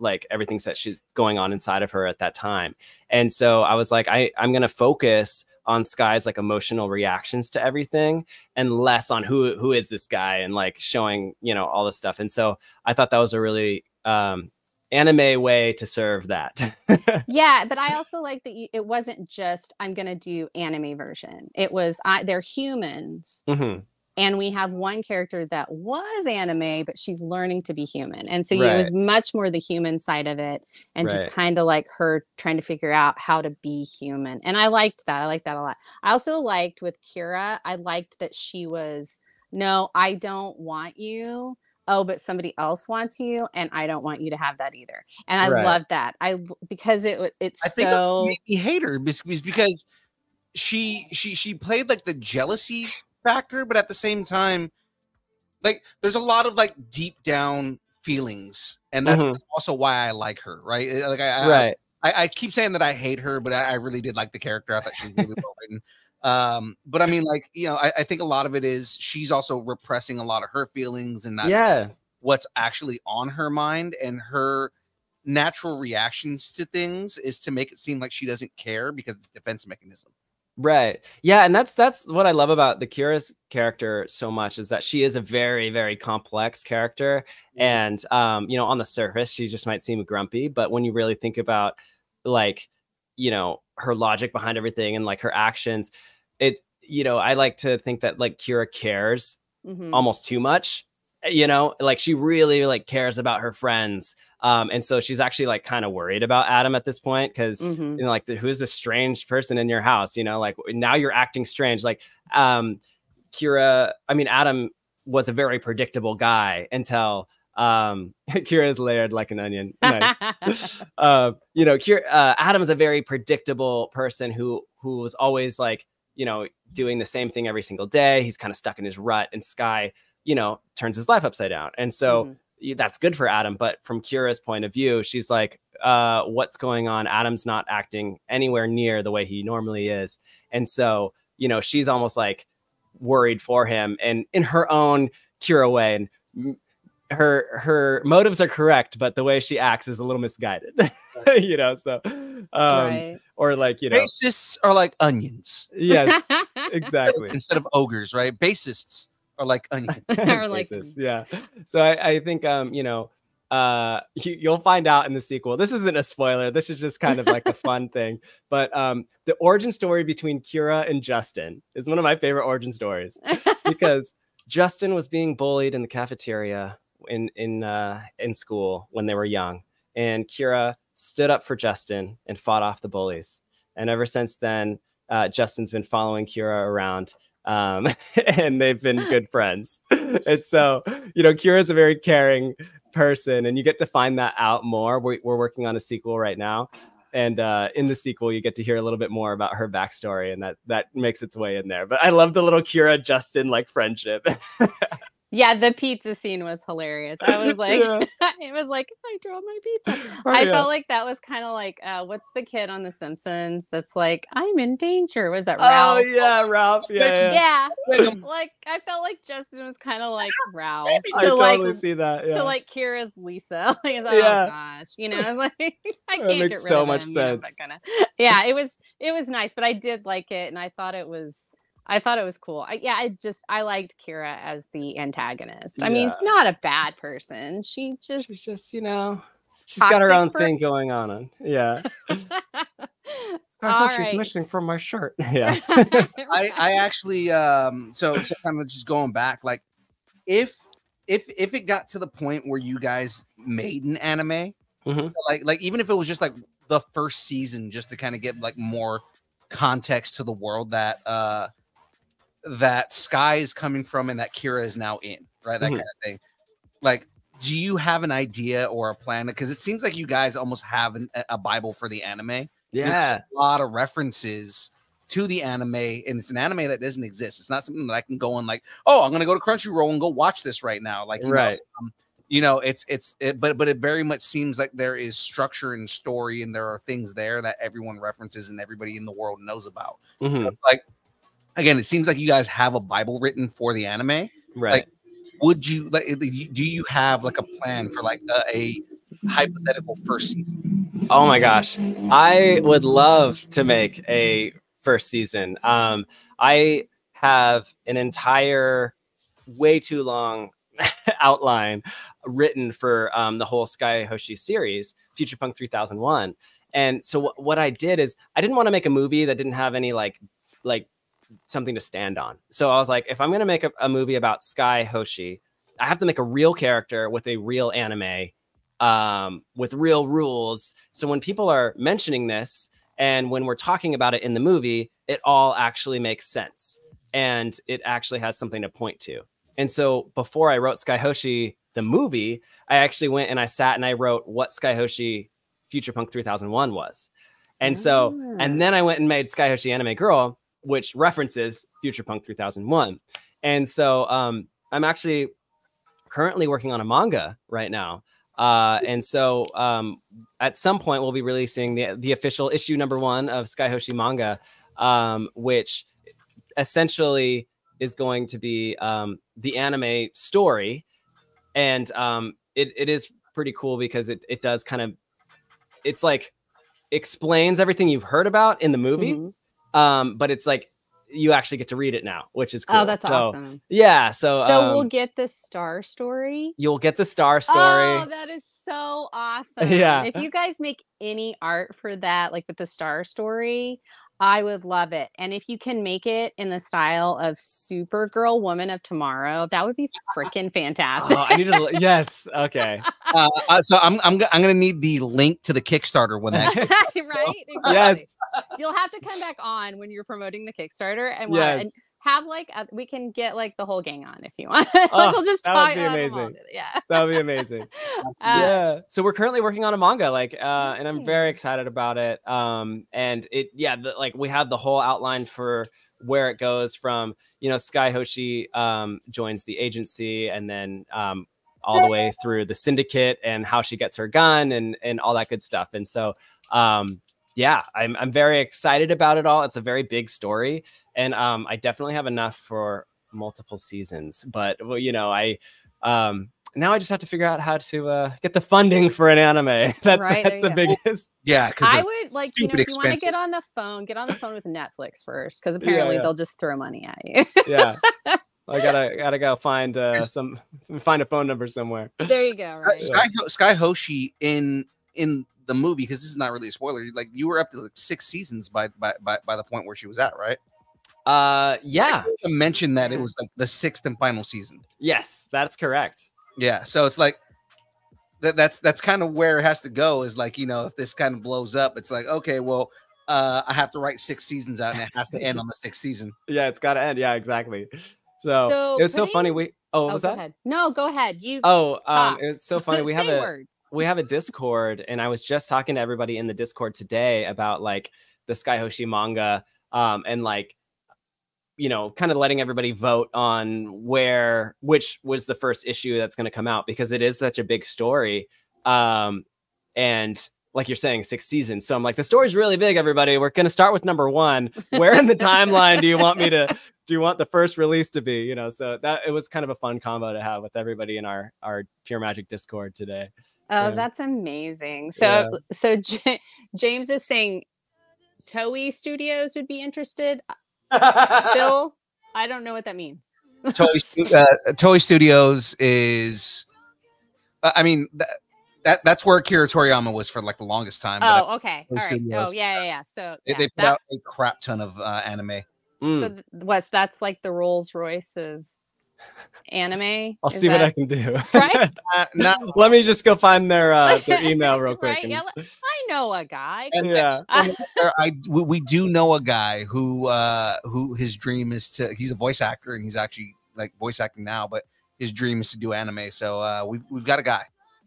like everything that she's going on inside of her at that time and so i was like i i'm gonna focus on sky's like emotional reactions to everything and less on who who is this guy and like showing you know all this stuff. And so i thought that was a really um anime way to serve that. Yeah but i also like that you, it wasn't just i'm gonna do anime version. It was I, they're humans. Mhm. And we have one character that was anime but she's learning to be human and so it was much more the human side of it and just kind of like her trying to figure out how to be human and i liked that i liked that a lot. I also liked with kira i liked that she was no i don't want you. Oh but somebody else wants you and i don't want you to have that either. And i Right. love that i because it it's I think so made me hate her because she she she played like the jealousy factor, but at the same time, like there's a lot of like deep down feelings, and that's Mhm. also why I like her, right? Uh, Like I, I, right I, I keep saying that I hate her, but I, I really did like the character. I thought she was really well written. Um, but I mean, like you know, I, I think a lot of it is she's also repressing a lot of her feelings, and that's yeah what's actually on her mind and her natural reactions to things is to make it seem like she doesn't care because it's a defense mechanism. Right. Yeah, and that's that's what I love about the Kira's character so much is that she is a very very complex character and um you know on the surface she just might seem grumpy, but when you really think about like you know her logic behind everything and like her actions it you know I like to think that like Kira cares mhm. almost too much you know like she really like cares about her friends um and so she's actually like kind of worried about adam at this point because Mhm. you know like who's this strange person in your house you know like now you're acting strange like um kira i mean adam was a very predictable guy until um kira is layered like an onion nice uh, you know, Kier, uh, Adam is a very predictable person who who was always like, you know, doing the same thing every single day. He's kind of stuck in his rut, and Sky, you know, turns his life upside down. And so Mhm. Y- that's good for Adam. But from Kira's point of view, she's like, uh, what's going on? Adam's not acting anywhere near the way he normally is. And so, you know, she's almost like worried for him and in her own Kira way. And her her motives are correct, but the way she acts is a little misguided. you know, so um right. or like, you know, Bassists are like onions yes, exactly. instead of ogres, right? Bassists are like onions. Or like- yeah. So I, I think um, you know, uh you, you'll find out in the sequel. This isn't a spoiler. This is just kind of like a fun thing. But um the origin story between Kira and Justin is one of my favorite origin stories because Justin was being bullied in the cafeteria in in uh in school when they were young. And Kira stood up for Justin and fought off the bullies. And ever since then, uh, Justin's been following Kira around um, and they've been good friends. and so, you know, Kira is a very caring person, and you get to find that out more. We're, we're working on a sequel right now. And uh, in the sequel, you get to hear a little bit more about her backstory, and that that makes its way in there. But I love the little Kira Justin like friendship. Yeah, the pizza scene was hilarious. I was like, Yeah. it was like, I dropped my pizza. Oh, I yeah. felt like that was kind of like, uh, what's the kid on The Simpsons that's like, I'm in danger? Was that Ralph? Oh yeah, Ralph. Yeah, yeah. Yeah. like I felt like Justin was kind of like Ralph I to like totally see that. Yeah. to like Kira's Lisa. Like, like, Yeah. oh gosh, you know, I was like, I can't get rid so of much him, you know, sense. Yeah, it was it was nice, but I did like it, and I thought it was. I thought it was cool. I, yeah, I just I liked Kira as the antagonist. I mean, she's not a bad person. She just, she's just, you know, she's got her own for- thing going on. on- Yeah. I All hope she's missing from my shirt. Yeah. I, I actually um so so kind of just going back like if if if it got to the point where you guys made an anime Mhm. like like even if it was just like the first season just to kind of get like more context to the world that uh that Sky is coming from and that Kira is now in right that Mhm. kind of thing like do you have an idea or a plan because it seems like you guys almost have an, a- bible for the anime there's yeah. a lot of references to the anime, and it's an anime that doesn't exist. It's not something that I can go and like, oh, I'm gonna go to Crunchyroll and go watch this right now. Like, you know, Right. um, you know, it's it's it, but but it very much seems like there is structure and story, and there are things there that everyone references and everybody in the world knows about. Mhm. So like, again, it seems like you guys have a Bible written for the anime. Right. Like, would you like? Do you have like a plan for like a, a hypothetical first season? Oh my gosh. I would love to make a first season. Um, I have an entire, way too long outline written for um, the whole Sky Hoshi series, Future Punk 3001. And so wh- what I did is I didn't want to make a movie that didn't have any like, like something to stand on. So I was like, if I'm going to make a, a movie about Sky Hoshi, I have to make a real character with a real anime um, with real rules. So when people are mentioning this and when we're talking about it in the movie, it all actually makes sense and it actually has something to point to. And so before I wrote Sky Hoshi, the movie, I actually went and I sat and I wrote what Sky Hoshi Future Punk 3001 was. And so, and then I went and made Sky Hoshi Anime Girl, which references Future Punk 3001. And so um, I'm actually currently working on a manga right now. Uh, and so um, at some point we'll be releasing the, the official issue number one of Sky Hoshi manga, um, which essentially is going to be um, the anime story. And um, it, it is pretty cool because it, it does kind of, it's like explains everything you've heard about in the movie. Mhm. Um, but it's like you actually get to read it now, which is cool. Oh, that's So, awesome. Yeah. So, So we'll um, get the star story. you'll get the star story. Oh, that is so awesome. Yeah. If you guys make any art for that, like with the star story, I would love it. And if you can make it in the style of Supergirl Woman of Tomorrow, that would be freaking fantastic. Oh, I need to. yes. Okay. Uh, uh, so I'm I'm I'm gonna need the link to the Kickstarter when that. right? Exactly. Yes. You'll have to come back on when you're promoting the Kickstarter and, Yes. and have like a, we can get like the whole gang on if you want. Oh, we'll just that would talk be about amazing. Yeah. That would be amazing. Uh, yeah. So we're currently working on a manga, like, uh, and I'm very excited about it. Um, and it, yeah, the, like we have the whole outline for where it goes from, you know, Sky Hoshi um, joins the agency, and then um, all the way through the syndicate and how she gets her gun and and all that good stuff. And so, um, yeah, I'm I'm very excited about it all. It's a very big story, and um, I definitely have enough for multiple seasons. But well, you know, I um, now I just have to figure out how to uh, get the funding for an anime. That's Right, that's the go. biggest. Yeah, I would like you know stupid if you want to get on the phone, get on the phone with Netflix first because apparently yeah. they'll just throw money at you. Yeah, I gotta gotta go find uh, some find a phone number somewhere. there you go. Sky, Right. Sky, Ho- Sky Hoshi in in the movie because this is not really a spoiler. Like you were up to like six seasons by by by, by the point where she was at, right? Uh, yeah, To mention that it was like the sixth and final season. yes, that's correct. Yeah, so it's like that. That's that's kind of where it has to go. Is like you know if this kind of blows up, it's like okay, well, uh, I have to write six seasons out, and it has to end on the sixth season. Yeah, it's gotta end. Yeah, exactly. So, So it was so funny. We oh, what Oh, was go that? ahead. No, go ahead. You. Oh, um, talk. it was so funny. We have a words. we have a Discord, and I was just talking to everybody in the Discord today about like the Sky Hoshi manga, um, and like you know, kind of letting everybody vote on where which was the first issue that's going to come out because it is such a big story. Um, and like you're saying, six seasons. So I'm like, the story's really big, everybody. We're going to start with number one. Where in the timeline do you want me to? Do you want the first release to be? You know, so that it was kind of a fun combo to have with everybody in our our Pure Magic Discord today. Oh, Yeah. that's amazing. So, Yeah. so J- James is saying Toei Studios would be interested. Phil, I don't know what that means. Toy, uh, Toy Studios is, uh, I mean, that, that that's where Akira Toriyama was for like the longest time. but Oh, okay. Toei All right. So, Studios, yeah, yeah, yeah. So, they, yeah, they put that- out a crap ton of uh, anime. so Mm, th- what's that's like the Rolls Royce of anime. I'll Is see what I can do. Right? Uh, not, Let me just go find their uh, their email real quick. Right? and- Yeah, I know a guy. and Yeah. I we, we do know a guy who uh who his dream is to he's a voice actor and he's actually like voice acting now, but his dream is to do anime. So uh we've we've got a guy.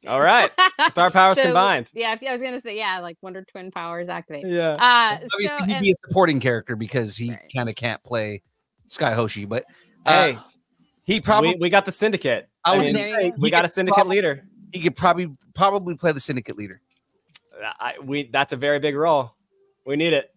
All right, with our powers So, combined. Yeah, I was gonna say yeah, like Wonder Twin powers activate. Yeah. Uh, so he'd and- be a supporting character because he Right. kind of can't play Sky Hoshi, but uh, Hey, he probably we, we got the syndicate. I was mean, gonna say we he got a syndicate prob- leader. He could probably probably play the syndicate leader. I, we that's a very big role. We need it.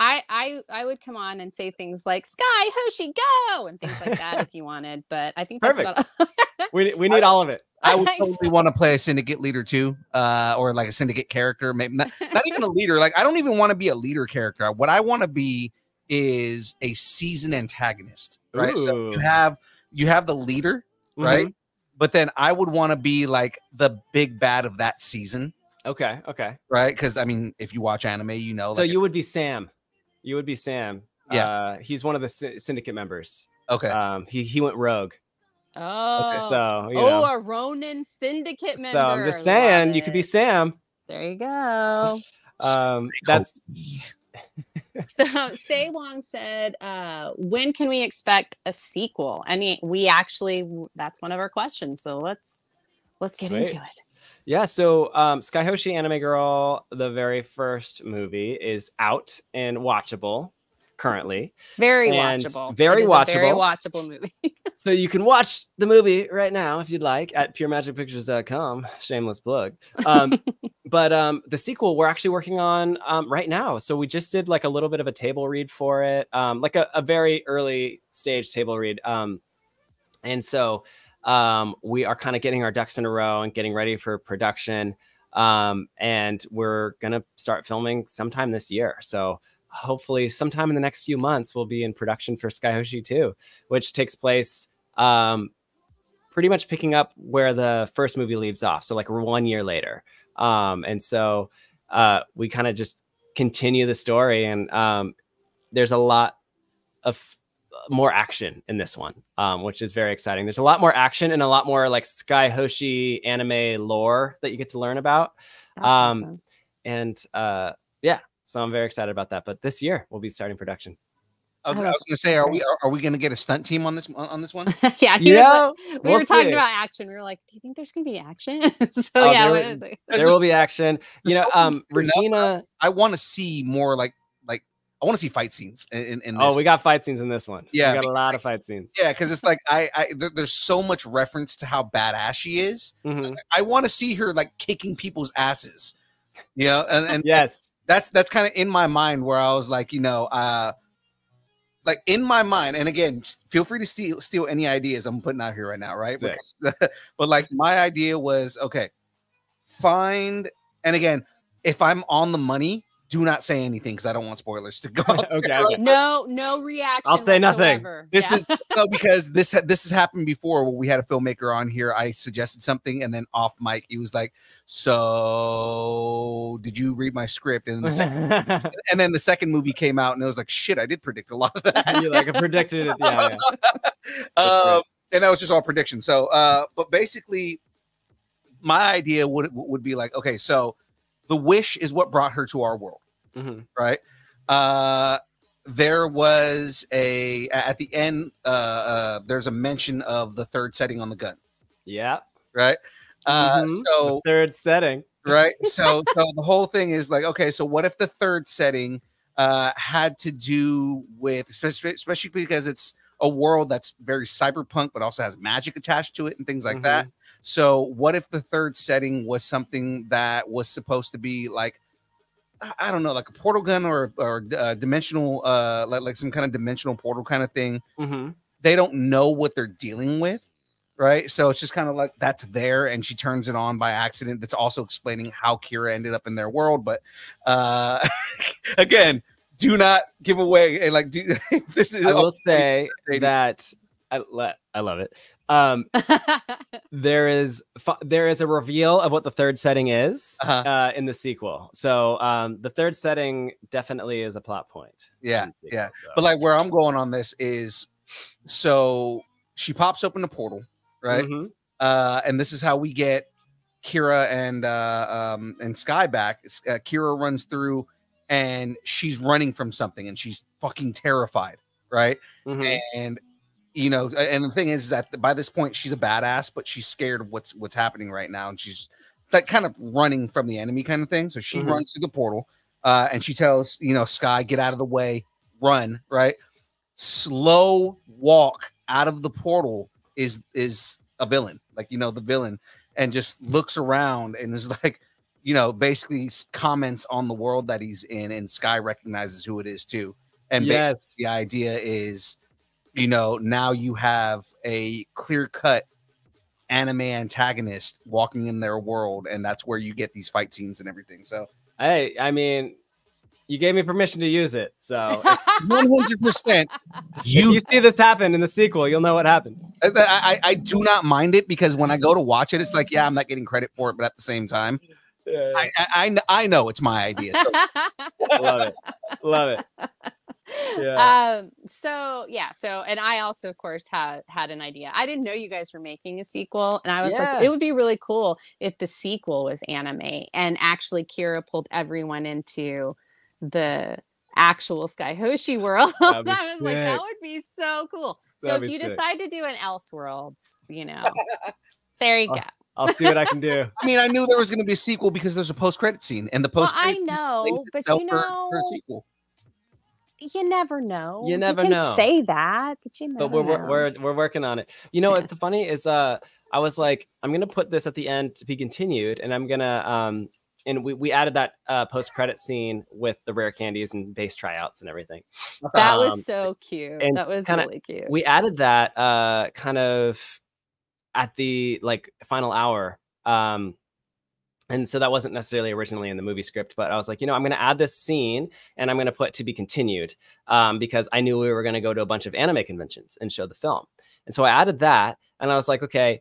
I I I would come on and say things like "Sky Hoshi go" and things like that if you wanted, but I think that's Perfect. about. We we need all of it. I would I- totally want to play a syndicate leader too, uh, or like a syndicate character. Maybe not, not even a leader. Like I don't even want to be a leader character. What I want to be is a season antagonist, right? So Ooh. you have you have the leader, right? Mhm. But then I would want to be like the big bad of that season, Okay. Okay. right? Because I mean, if you watch anime, you know. So like- you would be Sam. You would be Sam. Yeah. Uh, he's one of the sy- syndicate members. okay? Um, he he went rogue. oh, So you oh, know. a Ronin Syndicate member. so I'm just Love saying, you could be. Sam. There you go. Um, that's So Say Wong said, uh, "When can we expect a sequel?" I mean, we actually that's one of our questions. So let's let's get Sweet. into it. Yeah, so um, Sky Hoshi Anime Girl, the very first movie, is out and watchable currently. Very And watchable. very a Very watchable. watchable movie. So you can watch the movie right now if you'd like at puremagicpictures.com. Shameless plug. Um, but um, the sequel we're actually working on um, right now. So we just did like a little bit of a table read for it, um, like a, a very early stage table read. Um, and so um, we are kind of getting our ducks in a row and getting ready for production. Um, and we're going to start filming sometime this year. So hopefully, sometime in the next few months, we'll be in production for Sky Hoshi 2, which takes place um, pretty much picking up where the first movie leaves off. So, like one year later. Um, and so uh, we kind of just continue the story, and um, there's a lot of more action in this one, um, which is very exciting. There's a lot more action and a lot more like Sky Hoshi anime lore that you get to learn about. Um, awesome. And uh, yeah, so I'm very excited about that. But this year we'll be starting production. I was, Oh, I was gonna say, are we are, are we gonna get a stunt team on this on this one? yeah, he was Yeah, like- we we'll were talking see. about action. We were like, "Do you think there's gonna be action?" so Oh, yeah, there what- there will be action. You know, so um, many enough, Regina. I want to see more like like I want to see fight scenes in in. Oh, we got fight scenes in this one. Yeah, we got a lot of fight scenes. yeah, because it's like I, I there, there's so much reference to how badass she is. Mhm. I want to see her like kicking people's asses. You know, and, and Yes. that's that's kind of in my mind where I was like, you know, uh like in my mind, and again, feel free to steal steal any ideas I'm putting out here right now, right? Because- but like my idea was okay, find and again, if I'm on the money, do not say anything because I don't want spoilers to go. out Okay, there, okay. right? no, no reaction. I'll say nothing. This Yeah. is no because this this has happened before. When we had a filmmaker on here, I suggested something, and then off mic, he was like, "So, did you read my script?" And then the second, and then the second movie came out, and it was like, "Shit, I did predict a lot of that." you like I predicted it. Yeah, yeah. um, and that was just all prediction. So, uh, but basically, my idea would would be like, okay, so the wish is what brought her to our world, Mhm. right? Uh, there was a at the end. Uh, uh, there's a mention of the third setting on the gun, Yeah. right? Uh, Mhm. so The third setting. right so so the whole thing is like okay so what if the third setting uh, had to do with, especially, especially because it's a world that's very cyberpunk, but also has magic attached to it and things like that. So, what if the third setting was something that was supposed to be like, I- don't know, like a portal gun or or uh, dimensional, uh, like like some kind of dimensional portal kind of thing? Mhm. They don't know what they're dealing with, right? So it's just kind of like that's there, and she turns it on by accident. That's also explaining how Kira ended up in their world. But uh, again, do not give away. and, Like, do this is I will say that I, le- I love it. Um, there is there is a reveal of what the third setting is Uh-huh. uh, in the sequel. So um, the third setting definitely is a plot point. Yeah, sequel, yeah. so. But like where I'm going on this is so she pops open the portal, right? Mhm. Uh, and this is how we get Kira and uh, um, and Sky back. Uh, Kira runs through, and she's running from something, and she's fucking terrified, right? Mhm. And you know, and the thing is that by this point she's a badass, but she's scared of what's what's happening right now, and she's that kind of running from the enemy kind of thing. So she Mhm. runs through the portal, uh, and she tells you know Sky, get out of the way, run, right? Slow walk out of the portal is is a villain, like you know the villain, and just looks around and is like, you know, basically comments on the world that he's in, and Sky recognizes who it is too. And basically Yes. the idea is, you know, now you have a clear cut anime antagonist walking in their world, and that's where you get these fight scenes and everything. So Hey, I mean, you gave me permission to use it. So one hundred percent, you. you see this happen in the sequel, you'll know what happened. I, I I do not mind it because when I go to watch it, it's like, yeah, I'm not getting credit for it, but at the same time, I I, I, I know it's my idea. So Love it. Love it. Yeah. Um, so yeah, so and I also, of course, had had an idea. I didn't know you guys were making a sequel, and I was Yeah. like, it would be really cool if the sequel was anime and actually Kira pulled everyone into the actual Sky Hoshi world. I That'd was be like, that would be so cool. So That'd if you sick. decide to do an Elseworlds, you know, there you Oh, go. I'll see what I can do. I mean, I knew there was going to be a sequel because there's a post credit scene, and the post. Well, post. I know, but you know, for a sequel. you never know. You never can know. say that, but you never but we're, we're know. we're we're working on it. You know what? The funny is uh I was like I'm gonna put this at the end to be continued, and I'm gonna um and we, we added that uh, post credit scene with the rare candies and base tryouts and everything. That Um, was so cute. That was kinda- really cute. We added that uh kind of at the like final hour. Um and so that wasn't necessarily originally in the movie script, but I was like, you know, I'm going to add this scene and I'm going to put to be continued um, because I knew we were going to go to a bunch of anime conventions and show the film. And so I added that and I was like, okay,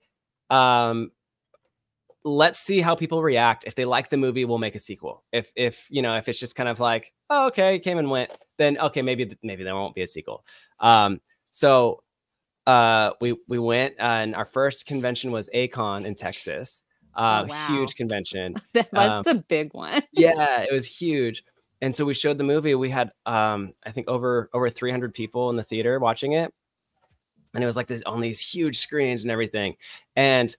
um, let's see how people react. If they like the movie, we'll make a sequel. If, if, you know, if it's just kind of like, oh, okay, came and went, then okay, maybe, maybe there won't be a sequel. Um, so uh, we, we went uh, and our first convention was A-Kon in Texas. Uh, Oh, wow. huge convention That's um, a big one. yeah it was huge and so we showed the movie we had um i think over over 300 people in the theater watching it and it was like this on these huge screens and everything and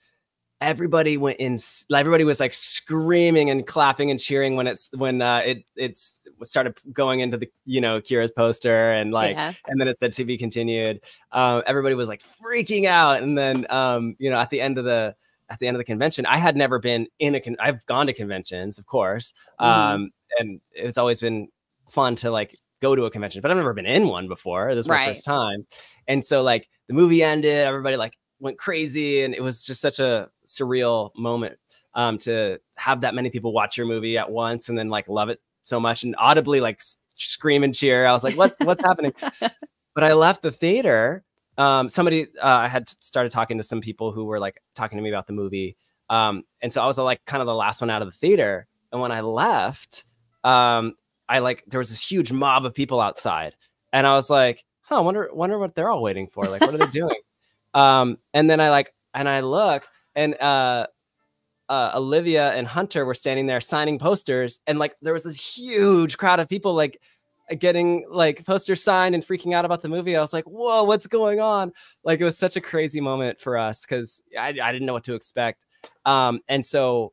everybody went in everybody was like screaming and clapping and cheering when it's when uh it it's started going into the you know kira's poster and like yeah. and then it said to be continued. Um, everybody was like freaking out, and then um, you know at the end of the at the end of the convention, I had never been in a con- I've gone to conventions, of course, Mhm. um, and it's always been fun to like go to a convention, but I've never been in one before. This is my Right. first time, and so like the movie ended, everybody like went crazy, and it was just such a surreal moment um, to have that many people watch your movie at once and then like love it so much and audibly like scream and cheer. I was like, what what's happening? But I left the theater. Um, somebody uh, I had started talking to some people who were like talking to me about the movie. Um, and so I was uh, like kind of the last one out of the theater. And when I left, um, I like there was this huge mob of people outside, and I was like, huh, wonder wonder what they're all waiting for. Like, what are they doing? Um, and then I like and I look and uh uh, Olivia and Hunter were standing there signing posters, and like there was this huge crowd of people like getting like posters signed and freaking out about the movie. I was like, "Whoa, what's going on?" Like it was such a crazy moment for us because I, I didn't know what to expect. Um, and so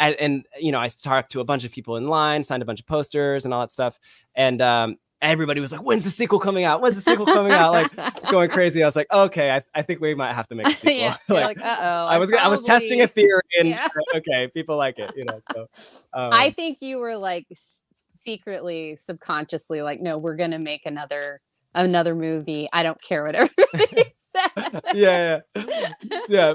and, and you know, I talked to a bunch of people in line, signed a bunch of posters and all that stuff, and um, everybody was like, "When's the sequel coming out? When's the sequel coming out?" Like going crazy. I was like, "Okay, I, I think we might have to make a sequel." yeah, you're like, uh oh. I was I was testing a theory, and okay, people like it, you know. So um, I think you were like secretly, subconsciously, like, no, we're gonna make another another movie. I don't care what everybody said. yeah, yeah, yeah.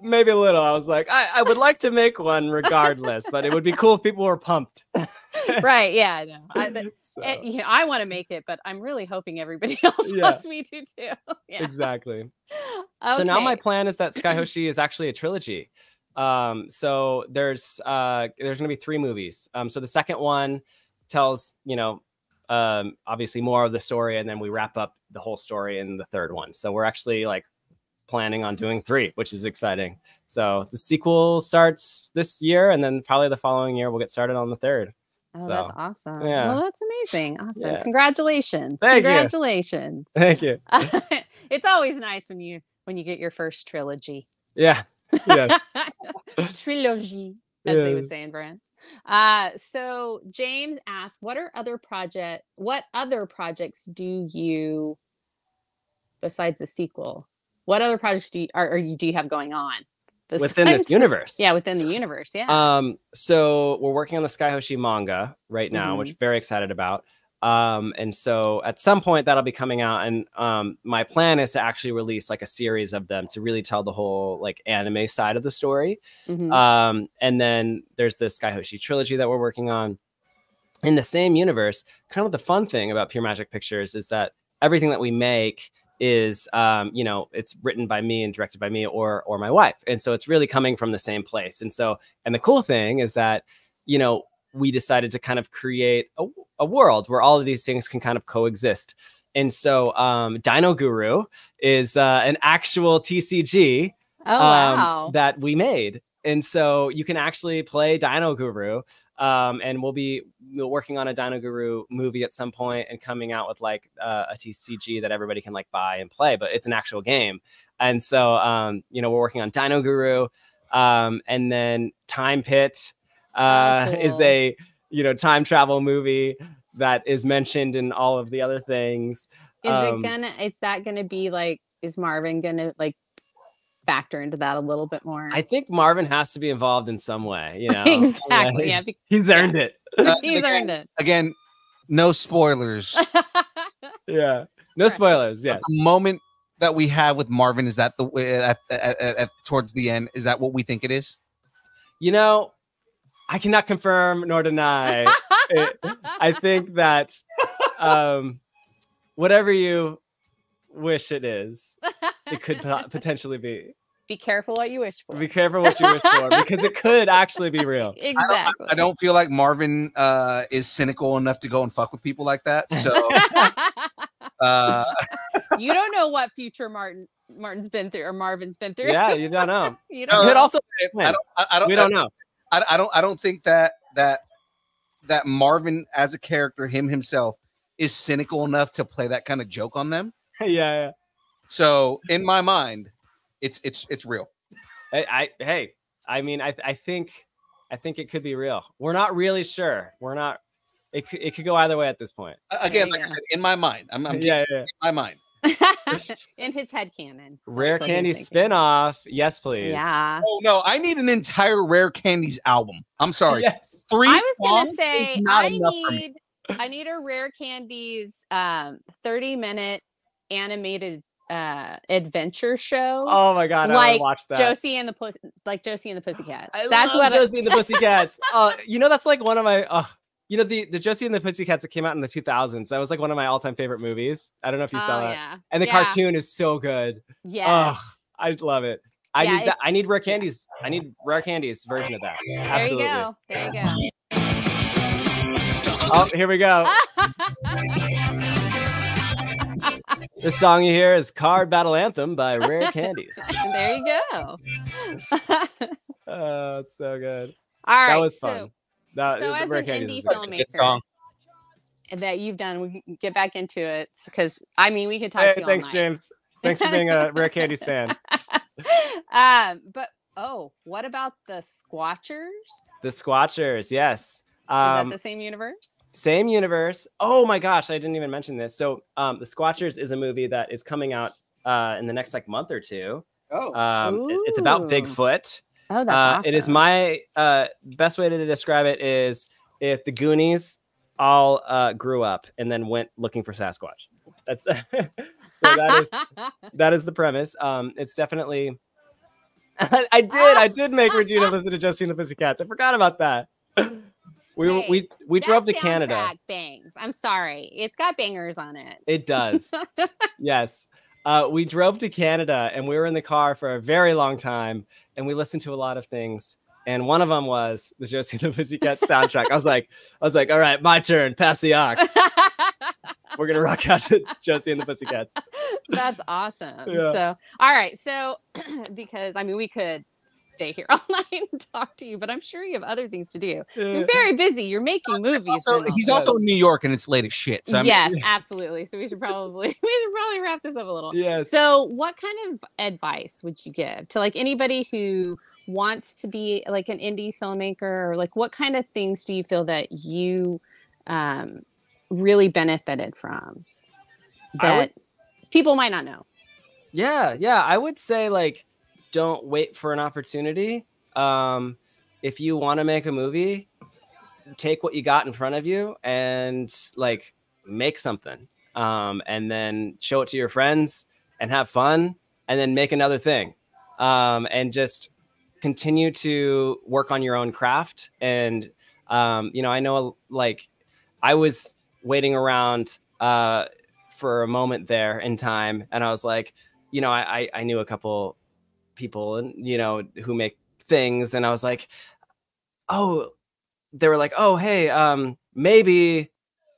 Maybe a little. I was like, I, I would like to make one regardless, but it would be cool if people were pumped. right? Yeah, no. I, but, So, you know, I want to make it, but I'm really hoping everybody else Yeah. wants me to too. Yeah. exactly. So now my plan is that Sky Hoshi is actually a trilogy. Um, so there's uh, there's gonna be three movies. Um, so the second one tells you know um, obviously more of the story, and then we wrap up the whole story in the third one. So we're actually like planning on doing three, which is exciting. So the sequel starts this year, and then probably the following year we'll get started on the third. Oh, that's awesome. yeah. Well, that's amazing. Awesome. Yeah. Congratulations. Thank you. Congratulations. Thank you. it's always nice when you when you get your first trilogy. Yeah. Yes. Trilogy, as they would say in France. Uh, so James asked, "What are other project? What other projects do you, besides the sequel? What other projects do you are, are you do you have going on Within this universe. Yeah, within the universe. Yeah. Um, so we're working on the Sky Hoshi manga right now, which Mhm. very excited about. Um, and so at some point that'll be coming out, and um, my plan is to actually release like a series of them to really tell the whole like anime side of the story. Mhm. Um, and then there's the Sky Hoshi trilogy that we're working on. In the same universe, kind of the fun thing about Pure Magic Pictures is that everything that we make is um, you know it's written by me and directed by me or or my wife and so it's really coming from the same place and so and the cool thing is that you know we decided to kind of create a, a world where all of these things can kind of coexist and so um, dino guru is uh, an actual tcg oh um, wow. that we made. And so you can actually play Dino Guru. Um, and we'll be working on a Dino Guru movie at some point and coming out with like uh, a TCG that everybody can like buy and play, but it's an actual game. And so, um, you know, we're working on Dino Guru. Um, and then Time Pit uh, is cool. a, you know, time travel movie that is mentioned in all of the other things. Is um, it gonna? Is that gonna be like? Is Marvin gonna like factor into that a little bit more? I think Marvin has to be involved in some way, you know. exactly. Yeah. be- He's earned it. Uh, He's again, earned it. Again, no spoilers. Yeah. No spoilers. Yes. the moment that we have with Marvin is that the at, at, at, at towards the end is that what we think it is? You know, I cannot confirm nor deny. it. I think that um, whatever you wish it is, it could potentially be. Be careful what you wish for. Be careful what you wish for because it could actually be real. exactly. I don't feel like Marvin uh, is cynical enough to go and fuck with people like that. So uh, you don't know what future Martin Martin's been through or Marvin's been through. Yeah, you don't know. you No, don't It know. also I don't. I, I don't. we don't know. I, I don't. I don't think that that that Marvin as a character, him himself, is cynical enough to play that kind of joke on them. yeah, yeah. So in my mind, it's it's it's real. I, I hey, I mean, I I think I think it could be real. We're not really sure. We're not. It could, it could go either way at this point. Again, you like I said, in my mind, I'm, I'm yeah, yeah. in my mind. in his head canon. Rare That's what he's Candy thinking. spin-off. Yes, please. Yeah. Oh no, I need an entire Rare Candies album. I'm sorry, Yes. three I was gonna songs say is not I enough for me. need I need a rare candies um 30 minute animated uh adventure show. Oh my god, I Like would watch that. Josie and the Puss like Josie and the Pussycats. I That's what I- Josie and the Pussycats. uh, you know, that's like one of my. Uh, you know the the Josie and the Pussycats that came out in the 2000s. That was like one of my all time favorite movies. I don't know if you saw Oh, that. yeah. And the Yeah. cartoon is so good. Yeah. Oh, I love it. I Yeah, need that. I need rare candies. I need rare candies version of that. there Absolutely. you go. There you go. Oh, here we go. the song you hear is "Card Battle Anthem" by Rare Candies. there you go. Oh, it's so good. All right. that was so- fun. That, so as Rare an Candies indie filmmaker Good song. that you've done, we can get back into it because I mean we could talk Hey, to you thanks, all night. James. Thanks for being a Rare Candies fan. um, but Oh, what about the Squatchers? The Squatchers, yes. Is Um, that the same universe? same universe. Oh my gosh, I didn't even mention this. So, um, The Squatchers is a movie that is coming out uh, in the next like month or two. Oh, Um, it- it's about Bigfoot. Oh, that's Uh, awesome. It is my uh, best way to describe it is if the Goonies all uh, grew up and then went looking for Sasquatch. That's so that is that is the premise. Um, it's definitely. I, did. I did make Regina listen to Josie and the Pussycats. I forgot about that. We Hey, we we drove to Canada. Bangs. I'm sorry. It's got bangers on it. It does. yes. Uh, we drove to Canada and we were in the car for a very long time and we listened to a lot of things. And one of them was the Josie and the Pussycat soundtrack. I was like, I was like, all right, my turn. Pass the aux. We're gonna rock out to Josie and the Pussycats. That's awesome. Yeah. So, all right. So, because I mean, we could stay here all night and talk to you, but I'm sure you have other things to do. You're very busy. You're making movies. so he's also in New York and it's late as shit. So I mean, yes, absolutely. So we should probably we should probably wrap this up a little. Yes. So, what kind of advice would you give to like anybody who wants to be like an indie filmmaker, or like what kind of things do you feel that you um, really benefited from I would- that people might not know? Yeah, yeah. I would say like don't wait for an opportunity. Um, if you want to make a movie, take what you got in front of you and like make something. Um, and then show it to your friends and have fun and then make another thing. Um, and just continue to work on your own craft. And um, you know, I know like I was waiting around uh for a moment there in time and I was like, you know, I I, I knew a couple people and you know who make things and I was like, oh, they were like, oh hey, um maybe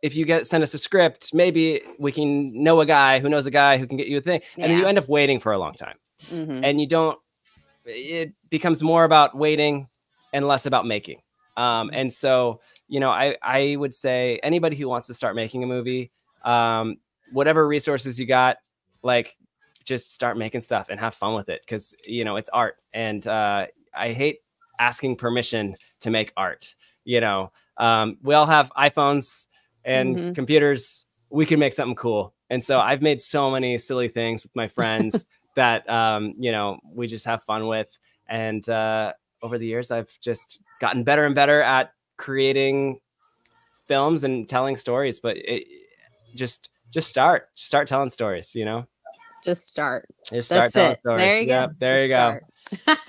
if you get send us a script, maybe we can know a guy who knows a guy who can get you a thing. And then you end up waiting for a long time. Mhm. And you don't it becomes more about waiting and less about making. Um, and so, you know, I I would say anybody who wants to start making a movie, um, whatever resources you got, like just start making stuff and have fun with it because you know it's art. And uh, I hate asking permission to make art. You know, um, we all have iPhones and Mhm. computers. We can make something cool. And so I've made so many silly things with my friends that um, you know we just have fun with. And uh, over the years, I've just gotten better and better at creating films and telling stories. But it, just just start start telling stories. You know, Just start. just start That's telling it. stories. There you Yep, go. There you go.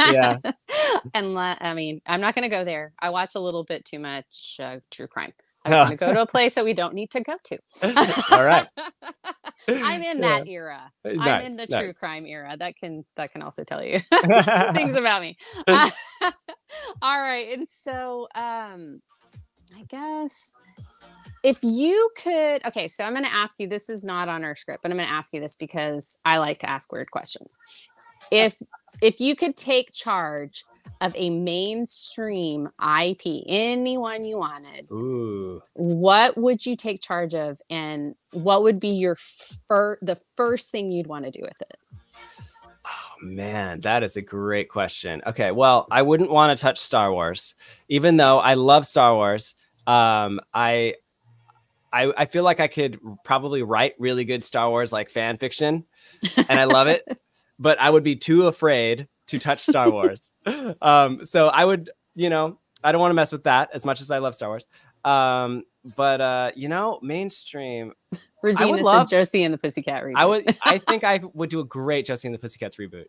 Yeah. and le- I mean, I'm not going to go there. I watch a little bit too much uh, true crime. I was Oh. going to go to a place that we don't need to go to. All right. I'm in Yeah. that era. Uh, I'm in the nice. true crime era. That can that can also tell you things about me. All right, and so um, I guess if you could, okay, so I'm going to ask you. This is not on our script, but I'm going to ask you this because I like to ask weird questions. If if you could take charge of a mainstream IP, anyone you wanted, Ooh. what would you take charge of and what would be your fir- the first thing you'd want to do with it Oh, man, that is a great question. Okay, well, I wouldn't want to touch Star Wars, even though I love Star Wars. Um, I, I, I feel like I could probably write really good Star Wars like fan fiction, and I love it. but I would be too afraid to touch Star Wars. um, so I would, you know, I don't want to mess with that as much as I love Star Wars. Um, but uh, you know, mainstream. regina said love- josie and the pussycat reboot. I would. I think I would do a great Josie and the Pussycats reboot.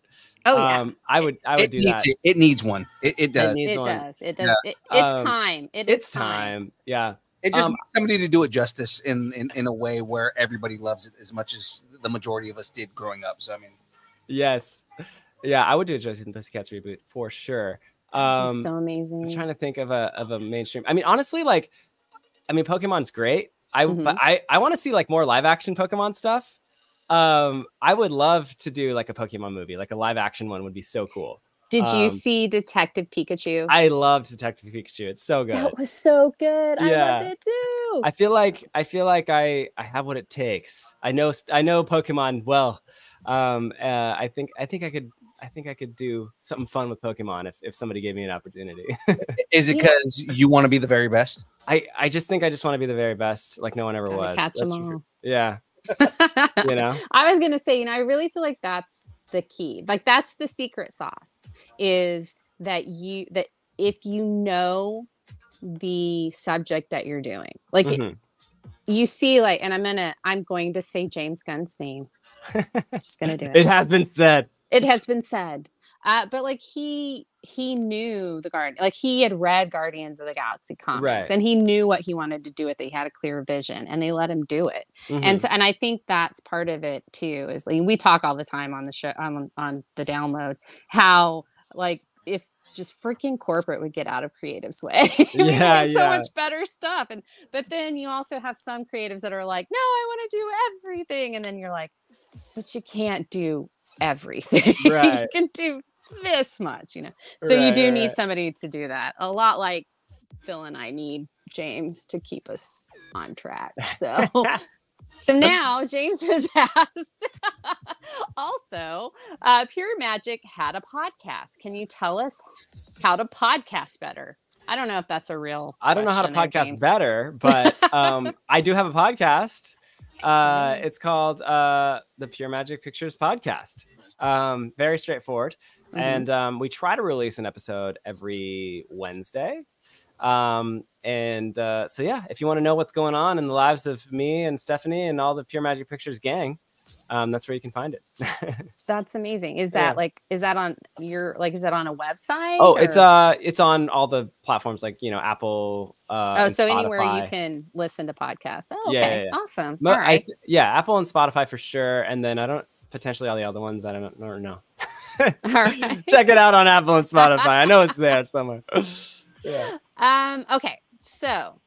oh yeah Um, I would. I would it do needs that. it. It needs one. It, it does. needs it one. does it does Yeah. it, it's Um, time It is It's time. Yeah. It just Um, needs somebody to do it justice in, in in a way where everybody loves it as much as the majority of us did growing up. So I mean, Yes. Yeah, I would do a Josie and the Pussycats reboot for sure. Um, so amazing I'm trying to think of a of a mainstream. I mean, honestly, like, I mean, Pokemon's great. I Mhm. but I I want to see like more live action Pokemon stuff. Um, I would love to do like a Pokemon movie, like a live action one would be so cool. Did you um, see detective pikachu I love Detective Pikachu. It's so good. that was so good i loved it too I feel like I feel like I I have what it takes. I know I know Pokemon well. Um, uh, I think I think I could I think I could do something fun with Pokemon if, if somebody gave me an opportunity. Is it because you want to be the very best? I, I just think I just want to be the very best, like no one ever Gotta was. catch 'em That's- all. Yeah, you know. I was gonna say, you know, I really feel like that's the key. Like that's the secret sauce is that you that if you know the subject that you're doing, like it- Mhm. you see, like, and I'm gonna I'm going to say James Gunn's name. I'm just gonna do it. It has been said. it has been said. Uh, but like he he knew the guard like he had read Guardians of the Galaxy comics Right. and he knew what he wanted to do with it. He had a clear vision and they let him do it Mhm. and so and i think that's part of it too is like we talk all the time on the show on, on the download how like if just freaking corporate would get out of creatives way Yeah, get so much better stuff and but then you also have some creatives that are like no i want to do everything and then you're like but you can't do everything you Right. can do this much you know so you do right, need right. somebody to do that a lot like phil and i need james to keep us on track so so now James has asked also, uh, Pure Magic had a podcast. Can you tell us how to podcast better? I don't know if that's a real. I don't know how to podcast James. better, but um, I do have a podcast. Uh, it's called uh, the Pure Magic Pictures Podcast. Um, very straightforward, Mhm. and um, we try to release an episode every Wednesday. Um, and uh, so yeah, if you want to know what's going on in the lives of me and Stephanie and all the Pure Magic Pictures gang, um, that's where you can find it. That's amazing. Is Yeah. that like is that on your like is that on a website? oh, it's uh, it's on all the platforms like you know Apple. Uh, oh, so anywhere you can listen to podcasts. Oh, okay, Yeah, yeah, yeah. awesome. Mo- All I th- yeah, Apple and Spotify for sure, and then I don't potentially all the other ones. I don't know. know. All right. Check it out on Apple and Spotify. I know it's there somewhere. yeah. Um, okay, so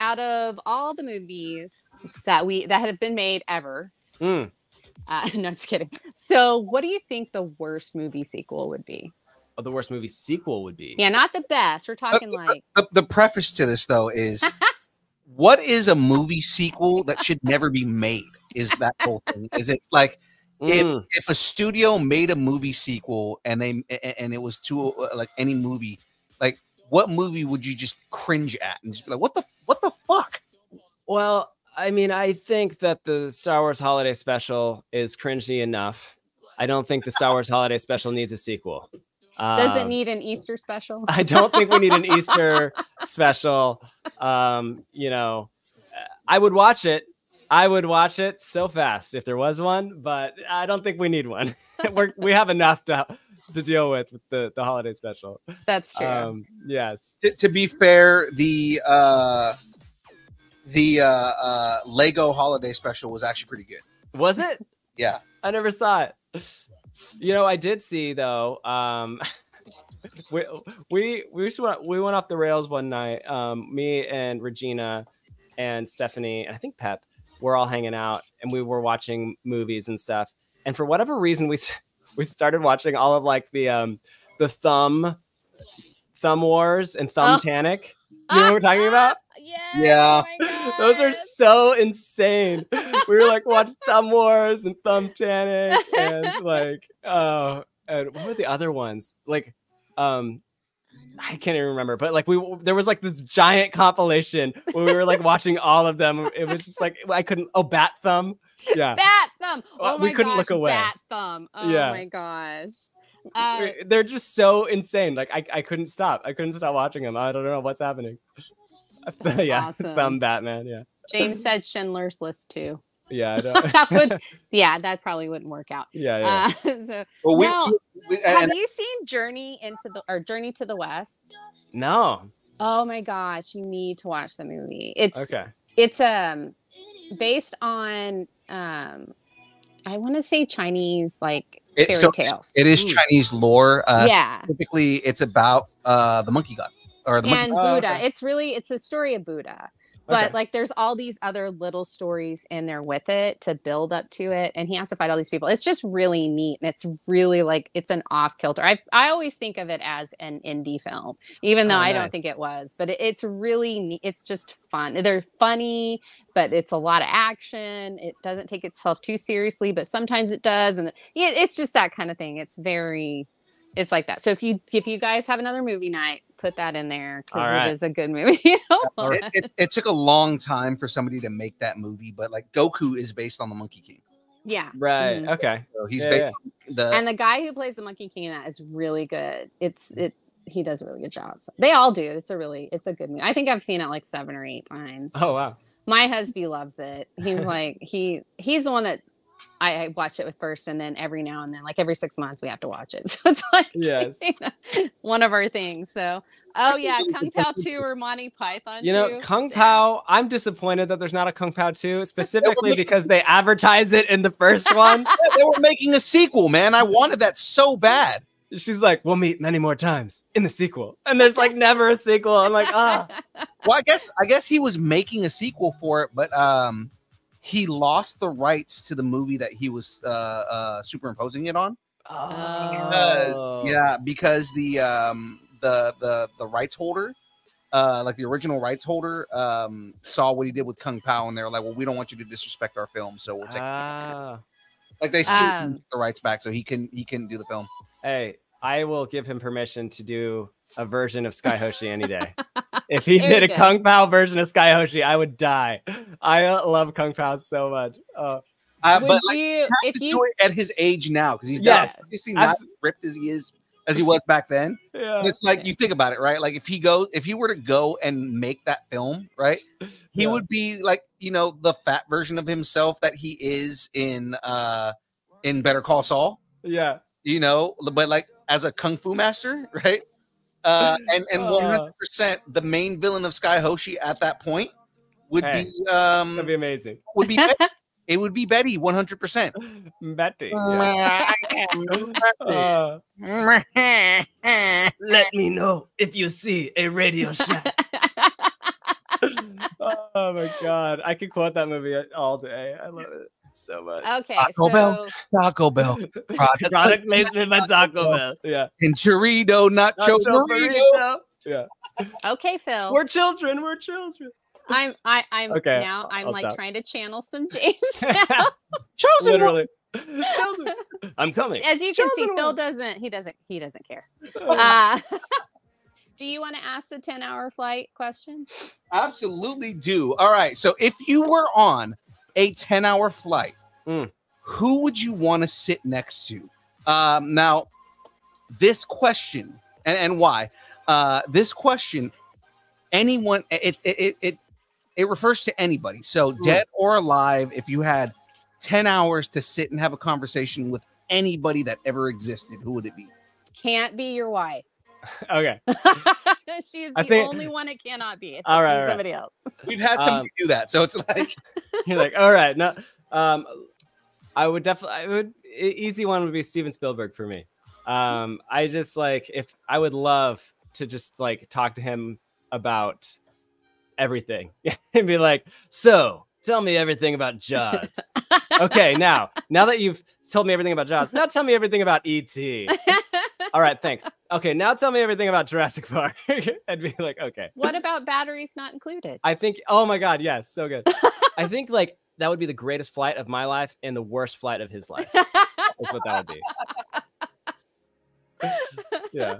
out of all the movies that we that have been made ever, Mm. uh, no, I'm just kidding. So, what do you think the worst movie sequel would be? Oh, the worst movie sequel would be. Yeah, not the best. We're talking like The, the preface to this though is what is a movie sequel that should never be made? Is that whole thing? Is it like if Mm. if a studio made a movie sequel and they and it was to uh, like any movie, like what movie would you just cringe at and just be like, what the what the fuck? Well, I mean, I think that the Star Wars Holiday Special is cringy enough. I don't think the Star Wars Holiday Special needs a sequel. does it Um, need an Easter special? I don't think we need an Easter special. Um, you know, I would watch it. I would watch it so fast if there was one, but I don't think we need one. We're, we have enough to to deal with with the the holiday special. That's true. Um, yes. To, to be fair, the uh the uh, uh Lego holiday special was actually pretty good. Was it? Yeah. I never saw it. You know, I did see though. Um, we we we just went we went off the rails one night. Um, me and Regina and Stephanie and I think Pep were all hanging out and we were watching movies and stuff. And for whatever reason, we we started watching all of like the um the thumb thumb wars and thumb Oh. You know what we're talking about? yeah. Yeah. Oh Those are so insane. We were like watch Thumb Wars and Thumb Tanic and like oh and what were the other ones? Like um I can't even remember, but like we there was like this giant compilation where we were like watching all of them. It was just like I couldn't oh Bat Thumb. Yeah. Bat thumb. Oh we couldn't gosh, look away. Bat thumb. Oh Yeah. my gosh. Uh, They're just so insane. Like I, I couldn't stop. I couldn't stop watching them. I don't know what's happening. yeah. Awesome. Thumb Batman. Yeah. James said Schindler's List too. Yeah. I don't, that would, yeah, that probably wouldn't work out. yeah. Yeah. Uh, so, Well, we, Now, we- have you seen Journey into the or Journey to the West? no. Oh my gosh, you need to watch the movie. It's Okay. it's um based on um I want to say Chinese like It- fairy so tales. it is Mm. Chinese lore. Uh, yeah. Typically, it's about uh, the monkey god. or the monkey and Oh, Buddha. okay. It's really it's the story of Buddha. But Okay. like there's all these other little stories in there with it to build up to it. And he has to fight all these people. It's just really neat. And it's really like it's an off kilter. I I always think of it as an indie film, even though Oh, I nice. don't think it was. But it, it's really neat. It's just fun. They're funny, but it's a lot of action. It doesn't take itself too seriously, but sometimes it does. And it, it's just that kind of thing. It's very it's like that. So if you if you guys have another movie night, put that in there because All right. it is a good movie. it, it, it took a long time for somebody to make that movie, but like Goku is based on the Monkey King. yeah. Right. Mhm. Okay. So he's Yeah, based yeah. on the And the guy who plays the Monkey King in that is really good. It's it he does a really good job. So they all do. It's a really it's a good movie. I think I've seen it like seven or eight times. Oh wow. My husband loves it. He's like he he's the one that I, I watch it with first, and then every now and then, like every six months, we have to watch it. So it's like Yes. you know, one of our things. So oh yeah, Kung good Pao two or Monty Python. You know, 2. Kung Damn. Pao. I'm disappointed that there's not a Kung Pow 2, specifically because they advertise it in the first one. Yeah, they were making a sequel, man. I wanted that so bad. She's like, "We'll meet many more times in the sequel," and there's like never a sequel. I'm like, ah, Well, I guess I guess he was making a sequel for it, but um he lost the rights to the movie that he was uh uh superimposing it on. Because Oh. yeah, because the um the the the rights holder uh like the original rights holder um saw what he did with Kung Pow and they were like, Well, we don't want you to disrespect our film, so we'll take Ah. like they sued Um, the rights back so he can he couldn't do the film. Hey, I will give him permission to do a version of Sky Hoshi any day. If he There did a go. Kung Pow version of Sky Hoshi, I would die. I uh, love Kung Pow so much. Oh, Uh, Would but like, you have if to you do it at his age now because he's Yes. not obviously not Abs- ripped as he is as he was back then. yeah. And it's like you think about it, right? Like if he goes, if he were to go and make that film, right, he Yeah. would be like you know the fat version of himself that he is in uh in Better Call Saul, Yeah. you know, but like as a kung fu master, right? Uh, and and Uh. one hundred percent the main villain of Sky Hoshi at that point would Hey, be um That'd be amazing. would be Betty. it would be Betty one hundred percent. Betty. yeah. Uh, let me know if you see a Radio Shack. oh my god, I could quote that movie all day. I love it so much. okay, Taco Bell. so Taco Bell product, Product placement by Taco Bell. Yeah. and chorizo nacho Nacho burrito. burrito. Yeah. okay, Phil. We're children. We're children. I'm I I'm Okay, now I'm I'll like stop. trying to channel some James now. Chosen. Literally. Children. I'm coming. As you can see, Chosen Phil doesn't he doesn't he doesn't care. Uh, do you want to ask the 10 hour flight question? Absolutely do. All right. So if you were on a 10 hour flight, Mm. who would you want to sit next to? Um, now, this question and, and why? Uh, this question, anyone, it, it, it, it, it refers to anybody. So, dead or alive, if you had 10 hours to sit and have a conversation with anybody that ever existed, who would it be? Can't be your wife. Okay. She's I the think- only one it cannot be. It All has to right, be all right. somebody else. We've had somebody Um, do that. So it's like, You're like, all right, no. Um, I would definitely. I would easy one would be Steven Spielberg for me. Um, I just like if I would love to just like talk to him about everything and be like, so tell me everything about Jaws. okay, now now that you've told me everything about Jaws, now tell me everything about ET. All right, thanks. Okay, now tell me everything about Jurassic Park. I'd be like, okay. what about batteries not included? I think, oh my God, yes, so good. I think like that would be the greatest flight of my life and the worst flight of his life. Is what that would be. Yeah.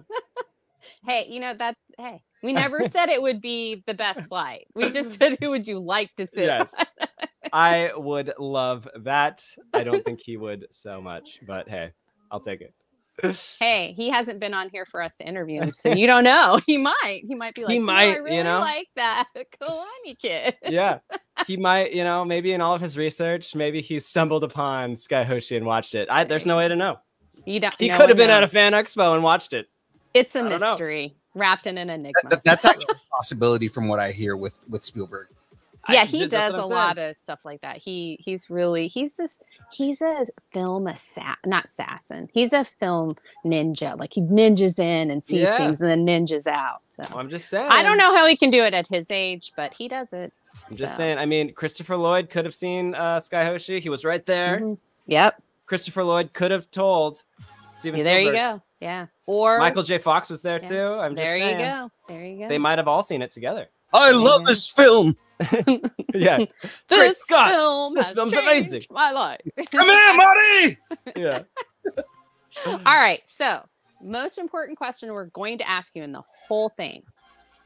hey, you know that's hey. We never said it would be the best flight. We just said who would you like to sit? Yes. I would love that. I don't think he would so much, but hey, I'll take it. Hey, he hasn't been on here for us to interview him, so you don't know. He might. He might be like, He "You know, might, I you really know? like that Kalani kid. Yeah. He might, you know, maybe in all of his research, maybe he stumbled upon Sky Hoshi and watched it. I, there's no way to know. You don't. He no could have one been at a fan expo and watched it. It's a I don't know. mystery wrapped in an enigma. that- that's actually a possibility from what I hear with with Spielberg. I- yeah, he ju- does a a I'm lot of stuff like that. He he's really he's this he's a film assa not assassin. He's a film ninja. Like he ninjas in and sees Yeah. things and then ninjas out. So I'm just saying. I don't know how he can do it at his age, but he does it. I'm just saying. I mean, Christopher Lloyd could have seen uh, Sky Hoshi. He was right there. Mhm. Yep. Christopher Lloyd could have told Steven. Yeah, there you go. Yeah. Or Michael J. Fox was there Yeah. too. I'm just there you go. There you go. They might have all seen it together. I love this film. Yeah. this Scott, film this has film's changed amazing. My life. Come here, Marty. yeah. All right. So, most important question we're going to ask you in the whole thing.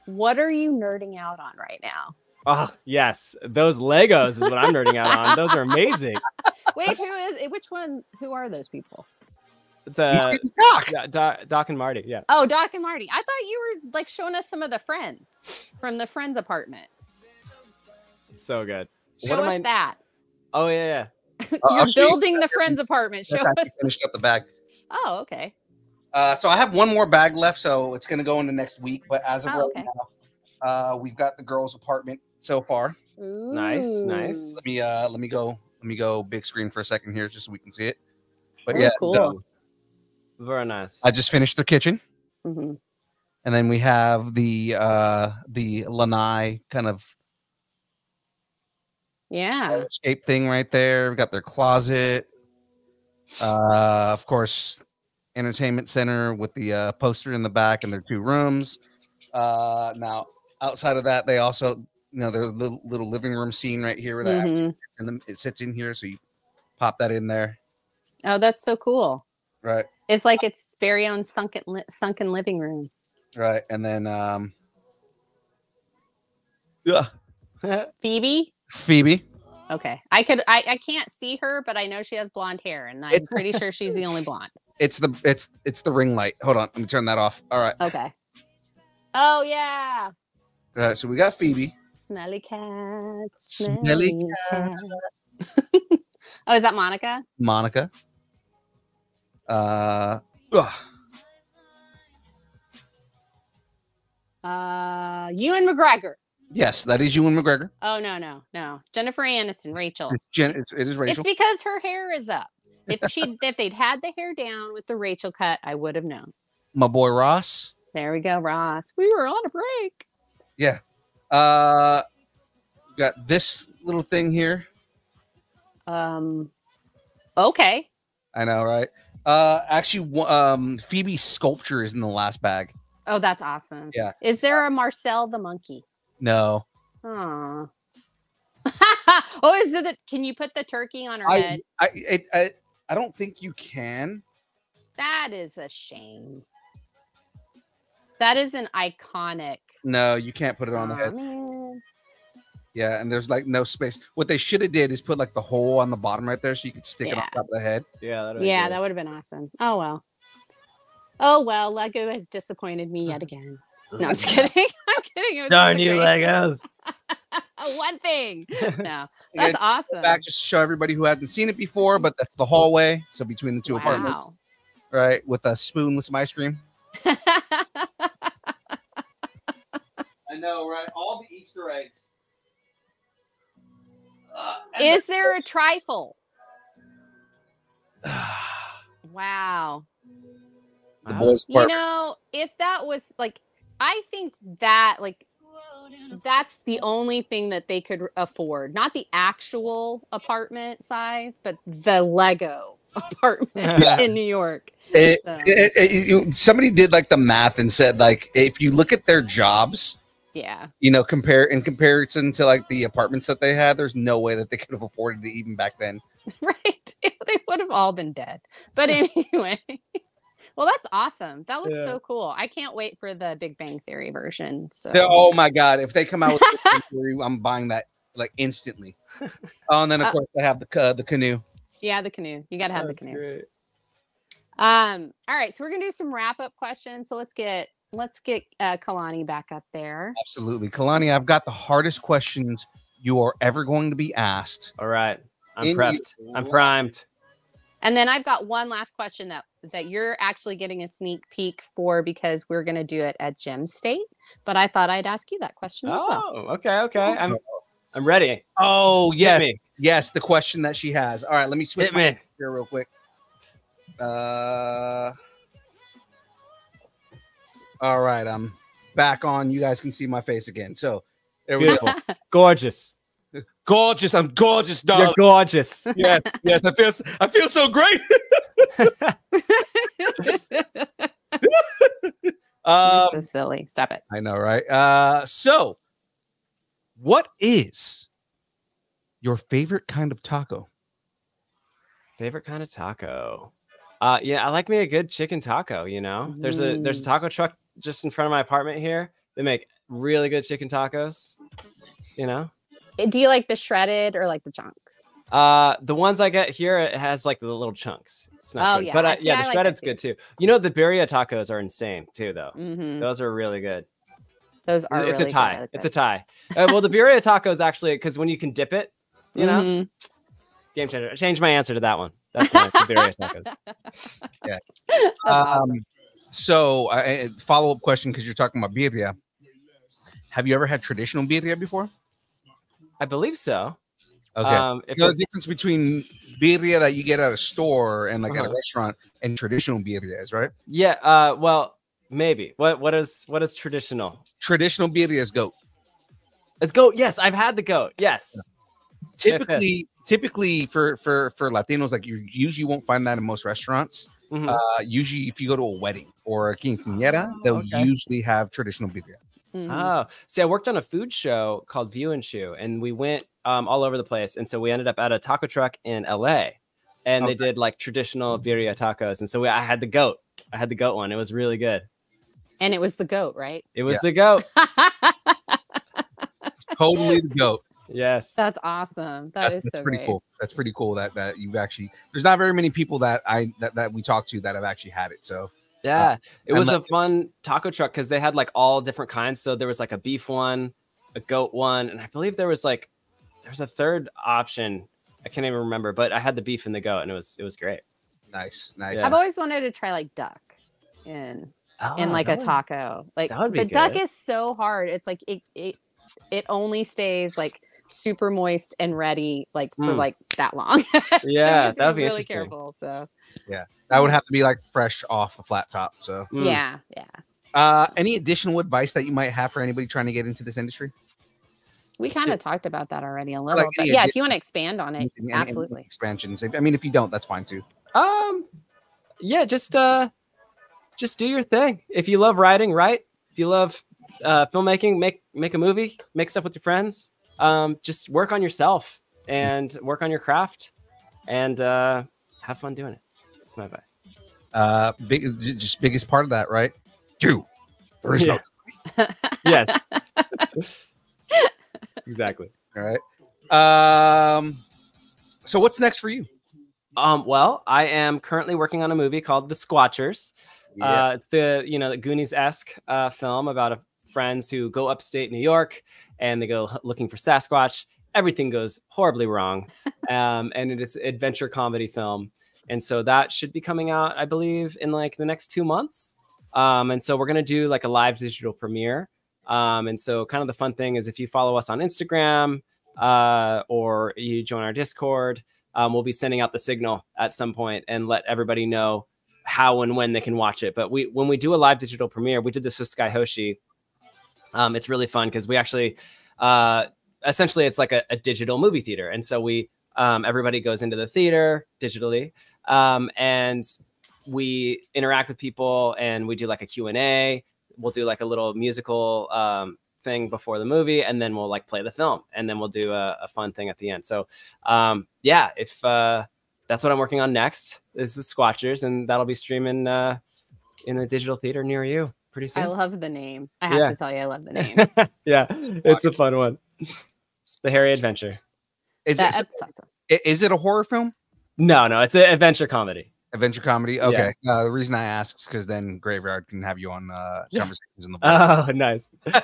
What are you nerding out on right now? Oh yes, those Legos is what I'm nerding out on. Those are amazing. Wait, who is which one? Who are those people? It's uh, Doc. yeah, Doc, Doc and Marty. Yeah. Oh, Doc and Marty. I thought you were like showing us some of the friends from the friends apartment. It's so good. Show what am us I? that. Oh yeah, yeah. Uh, I'll You're show you building the friends apartment. Show us. finished up the bag. Oh, okay. Uh, so I have one more bag left, so it's gonna go into next week. But as of Oh, right okay. now, uh, we've got the girls' apartment so far. Nice, nice. Let me uh, let me go let me go big screen for a second here, just so we can see it. But Oh, yeah, it's cool. done. Very nice. I just finished the kitchen, Mhm. and then we have the uh, the lanai kind of Yeah. escape thing right there. We got their closet. Uh, of course, entertainment center with the uh, poster in the back and their two rooms. Uh, now, outside of that, they also, you know, their little, little living room scene right here where that sits in it sits in here. So you pop that in there, Oh, that's so cool. right? It's like its very own sunken sunken living room. Right, and then um, yeah, Phoebe. Phoebe. Okay, I could. I, I can't see her, but I know she has blonde hair, and I'm It's- pretty sure she's the only blonde. It's the it's it's the ring light. Hold on, let me turn that off. All right, Okay. Oh yeah, all right. So we got Phoebe. smelly cat. Smelly Smelly cat. oh, is that Monica? Monica. Uh, ugh, Uh, Ewan McGregor. Yes, that is Ewan McGregor. Oh no, no, no. Jennifer Aniston, Rachel. It's Jen. It's, it is Rachel. It's because her hair is up. If she if they'd had the hair down with the Rachel cut, I would have known. My boy Ross. There we go, Ross. We were on a break. Yeah. Uh, we got this little thing here. Um. Okay. I know, right? Uh, actually, um, Phoebe's sculpture is in the last bag. Oh, that's awesome. Yeah. Is there a Marcel the monkey? No, Aw. oh, is it? The, can you put the turkey on her I, head? I, it, I, I don't think you can. That is a shame. That is an iconic. No, you can't put it on the head. man. Yeah, and there's like no space. What they should have did is put like the hole on the bottom right there, so you could stick it on top of the head. yeah, that'd Yeah, that would have been awesome. Oh well. Oh well, Lego has disappointed me yet again. No, I'm just kidding. I'm kidding. It was Darn you, great. Legos. One thing. No, that's awesome. Back just to show everybody who hasn't seen it before, but that's the hallway. So between the two apartments, right, with a spoon with some ice cream. I know, right? All the Easter eggs. Uh, Is there a trifle? Wow. the Wow. boys' You know, if that was like, I think that like that's the only thing that they could afford, not the actual apartment size, but the Lego apartment in New York. It- So, it- it- you- somebody did like the math and said like if you look at their jobs, yeah. you know, compare in comparison to like the apartments that they had, there's no way that they could have afforded it even back then. right? they would have all been dead. But anyway, well, that's awesome. That looks Yeah. so cool. I can't wait for the Big Bang Theory version. So, Oh my god! If they come out with this in theory, I'm buying that like instantly. Oh, and then of Uh, course they have the ca- the canoe. yeah, the canoe. You got to have the canoe. great. Um. All right, so we're gonna do some wrap up questions. So let's get let's get uh, Kalani back up there. Absolutely, Kalani. I've got the hardest questions you are ever going to be asked. All right. I'm prepped. your I'm primed. And then I've got one last question that that you're actually getting a sneak peek for because we're gonna do it at Gem State. But I thought I'd ask you that question as well. Oh, okay, okay. I'm I'm ready. Oh yes, yes. The question that she has. All right, let me switch Hit my me. here real quick. Uh. All right, I'm back on. You guys can see my face again. So there we Beautiful. go. Gorgeous. Gorgeous. I'm gorgeous, darling. You're gorgeous. yes, yes. I feel. I feel so great. You're um, so silly. Stop it. I know, right? Uh, so, what is your favorite kind of taco? Favorite kind of taco? Uh, yeah, I like me a good chicken taco. You know, there's a there's a taco truck just in front of my apartment here. They make really good chicken tacos. You know, Do you like the shredded or like the chunks? uh, the ones I get here it has like the little chunks. It's not, Oh, shredded, yeah, but I uh, see, yeah, the like that shredded's too. good too. You know, the birria tacos are insane too, though. hmm Those are really good. Those are. it's really a tie. I like It's a tie. Uh, well, the birria tacos actually because when you can dip it, you know, Mhm. game changer. I changed my answer to that one. That's my the birria tacos. That's Um, awesome. so, uh, follow up question because you're talking about birria. Have you ever had traditional birria before? I believe so. Okay. Um, if you know the difference between birria that you get at a store and like at a Uh-huh. restaurant and traditional birrias, right? yeah. Uh, well, maybe. What what is what is traditional? Traditional birria is goat. It's goat. Yes, I've had the goat. Yes. Typically, typically for for for Latinos, like you usually won't find that in most restaurants. Mhm. Uh, usually, if you go to a wedding or a quinceañera, they'll okay. usually have traditional birria. Mhm. Oh, see, I worked on a food show called View and Chew, and we went um, all over the place. And so we ended up at a taco truck in LA, and they did like traditional birria tacos. And so we, I had the goat. I had the goat one. It was really good. and it was the goat, right? It was Yeah. the goat. Totally the goat. Yes. That's awesome. That that's, is that's so pretty great. cool. That's pretty cool that that you've actually. There's not very many people that I that, that we talk to that have actually had it. So Yeah, uh, it was a fun taco truck because they had like all different kinds. So there was like a beef one, a goat one, and I believe there was like there's a third option. I can't even remember, but I had the beef and the goat, and it was it was great. nice, nice. Yeah. I've always wanted to try like duck in in Oh, like a taco. Like that would be but duck is so hard. It's like it it it only stays like super moist and ready like for Mm. like that long. Yeah, have to that would be really interesting. careful. So yeah, that would have to be like fresh off a flat top. So, Mm. yeah, yeah. uh, any additional advice that you might have for anybody trying to get into this industry? We kind of talked about that already a little, Like but any yeah, if you want to expand on it, Anything- any- any absolutely. expansions. I mean, if you don't, that's fine too. Um, yeah, just uh, just do your thing. If you love writing, write. If you love uh, filmmaking, make make a movie, make stuff with your friends. Um, just work on yourself and work on your craft, and uh, have fun doing it. That's my advice. Uh, big, just biggest part of that, right? You. Yeah. yes. exactly. All right. Um. So what's next for you? Um, well, I am currently working on a movie called The Squatchers. Uh, it's the you know the Goonies esque uh, film about a, friends who go upstate New York and they go looking for Sasquatch. Everything goes horribly wrong, um, and it is an adventure comedy film. And so that should be coming out, I believe, in like the next two months. Um, and so we're gonna do like a live digital premiere. Um, and so kind of the fun thing is if you follow us on Instagram uh, or you join our Discord, um, we'll be sending out the signal at some point and let everybody know how and when they can watch it. But we when we do a live digital premiere, we did this with Sky Hoshi. Um, it's really fun because we actually uh, essentially it's like a, a digital movie theater, and so we um, everybody goes into the theater digitally, um, and we interact with people, and we do like a Q and A. We'll do like a little musical um, thing before the movie, and then we'll like play the film, and then we'll do a, a fun thing at the end. So um, yeah, if uh, that's what I'm working on next. Is Squatchers, and that'll be streaming uh, in a digital theater near you pretty soon. I love the name. I have Yeah. to tell you, I love the name. yeah, it's a fun one. the Harry Adventure. Is, That- it, awesome. is it a horror film? No, no, it's an adventure comedy. Adventure comedy? Okay. Uh, the reason I ask is because then Graveyard can have you on uh, conversations in the book. Oh, nice.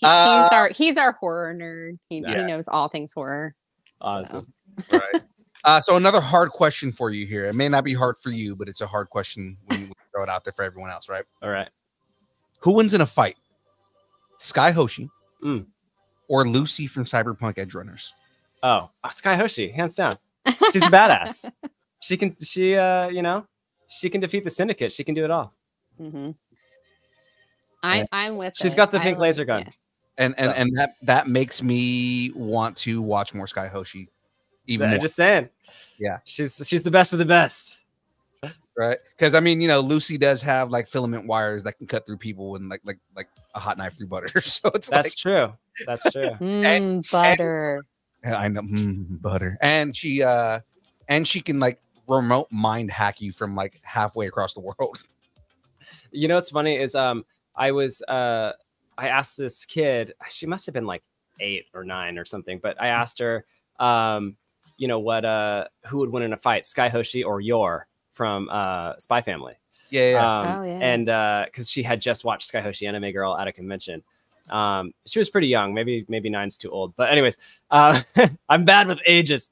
He- Uh, he's our he's our horror nerd. He, he knows all things horror. Awesome. right. Uh, so another hard question for you here. It may not be hard for you, but it's a hard question when we throw it out there for everyone else, right? All right. Who wins in a fight? Sky Hoshi Mm. or Lucy from Cyberpunk Edgerunners? Oh, uh, Sky Hoshi, hands down. She's a badass. She can, she, uh, you know, she can defeat the syndicate. She can do it all. Mm-hmm. I, I'm with. She's it. got the I pink laser gun. yeah. And and So- and that that makes me want to watch more Sky Hoshi, even I'm more, just saying. Yeah. she's she's the best of the best. Right? Because I mean, you know, Lucy does have like filament wires that can cut through people and like like like a hot knife through butter. So it's That's like true. That's true. Mm, butter. Yeah, I know mm, butter, and she uh and she can like remote mind hack you from like halfway across the world. you know what's funny is um I was uh I asked this kid, she must have been like eight or nine or something, but I asked her um, you know, what uh who would win in a fight, Sky Hoshi or Yor from uh Spy Family. Yeah, yeah. Um, Oh, yeah. and uh because she had just watched Sky Hoshi Anime Girl at a convention. Um, she was pretty young, maybe maybe nine's too old, but anyways, uh, I'm bad with ages.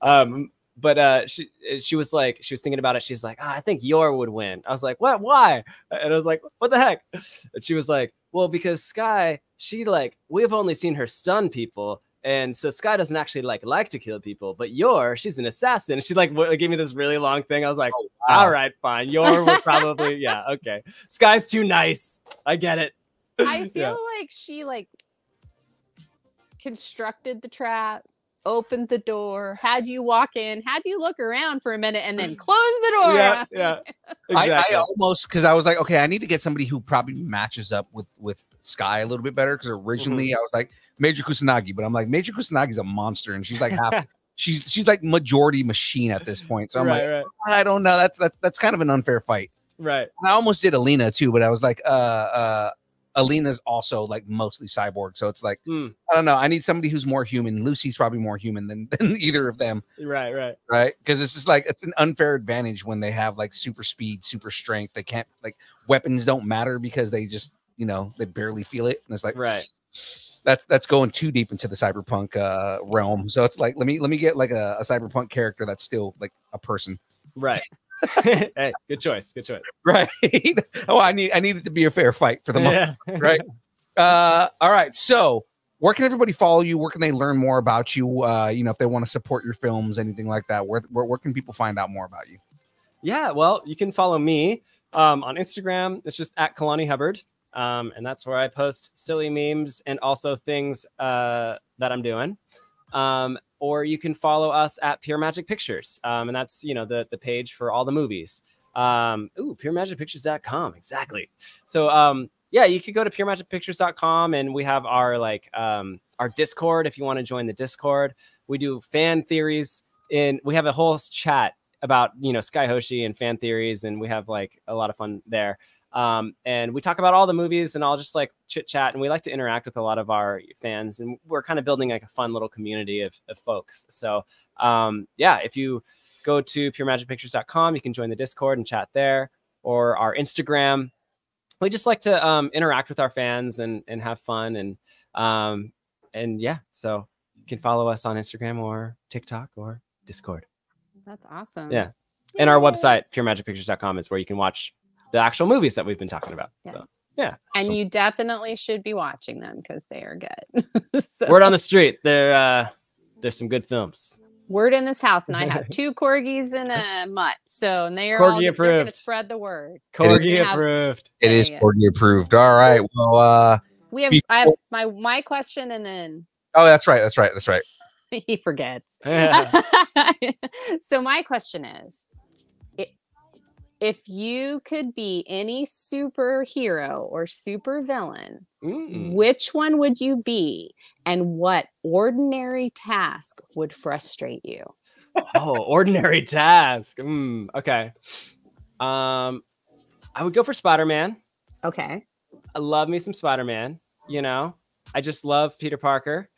Um, but uh, she she was like she was thinking about it. She's like, ah, I think Yor would win. I was like, what? Why? And I was like, what the heck? And she was like, well, because Sky, she like we've only seen her stun people. And so Sky doesn't actually like like to kill people, but Yor, she's an assassin. She like w- gave me this really long thing. I was like, wow. all right, fine. Yor would probably, yeah, okay. Sky's too nice. I get it. I feel Yeah. like she like constructed the trap, opened the door, had you walk in, had you look around for a minute, and then close the door. Yeah, yeah. I, I almost because I was like, okay, I need to get somebody who probably matches up with with Sky a little bit better. Because originally Mm-hmm. I was like Major Kusanagi, but I'm like Major Kusanagi's a monster, and she's like half. She's she's like majority machine at this point. So I'm right, like, right, I don't know. That's that, that's kind of an unfair fight. right. I almost did Alita too, but I was like, uh, uh, Alita's also like mostly cyborg, so it's like Hmm. I don't know. I need somebody who's more human. Lucy's probably more human than than either of them, Right, right. right? Because it's just like it's an unfair advantage when they have like super speed, super strength. They can't like weapons don't matter because they just you know they barely feel it, and it's like Right. That's that's going too deep into the cyberpunk uh, realm. So it's like let me let me get like a, a cyberpunk character that's still like a person, Right. hey, good choice. Good choice. right? oh, I need I need it to be a fair fight for the most Yeah. right? Uh, all right. So, where can everybody follow you? Where can they learn more about you? Uh, you know, if they want to support your films, anything like that, where, where where can people find out more about you? Yeah, well, you can follow me um, on Instagram. It's just at Kalani Hubbard. Um, and that's where I post silly memes and also things uh, that I'm doing. Um, or you can follow us at Pure Magic Pictures. Um, and that's, you know, the, the page for all the movies. Um, ooh, puremagicpictures.com. Exactly. So, um, yeah, you could go to puremagicpictures.com and we have our like um, our Discord if you want to join the Discord. We do fan theories in we have a whole chat about you know Sky Hoshi and fan theories, and we have like a lot of fun there. Um, and we talk about all the movies and all just like chit chat, and we like to interact with a lot of our fans, and we're kind of building like a fun little community of, of folks. So um, yeah, if you go to puremagicpictures.com, you can join the Discord and chat there, or our Instagram. We just like to um, interact with our fans and and have fun and um, and yeah, so you can follow us on Instagram or TikTok or Discord. That's awesome. Yeah. And our website, puremagicpictures.com, is where you can watch the actual movies that we've been talking about. So, yeah. And So- you definitely should be watching them because they are good. so, word on the street, there, uh, there's some good films. word in this house, and I have two corgis and a mutt. So and they are all Corgi they're gonna approved. spread the word. Corgi have- approved. It There is you go. Corgi approved. All right. Well, uh, We have I have my my question, and then oh, that's right. That's right. That's right. he forgets. Yeah. so my question is i- if you could be any superhero or supervillain Mm. which one would you be and what ordinary task would frustrate you oh, ordinary task. Mm, okay. Um, I would go for Spider Man. okay I love me some Spider Man. You know, I just love Peter Parker.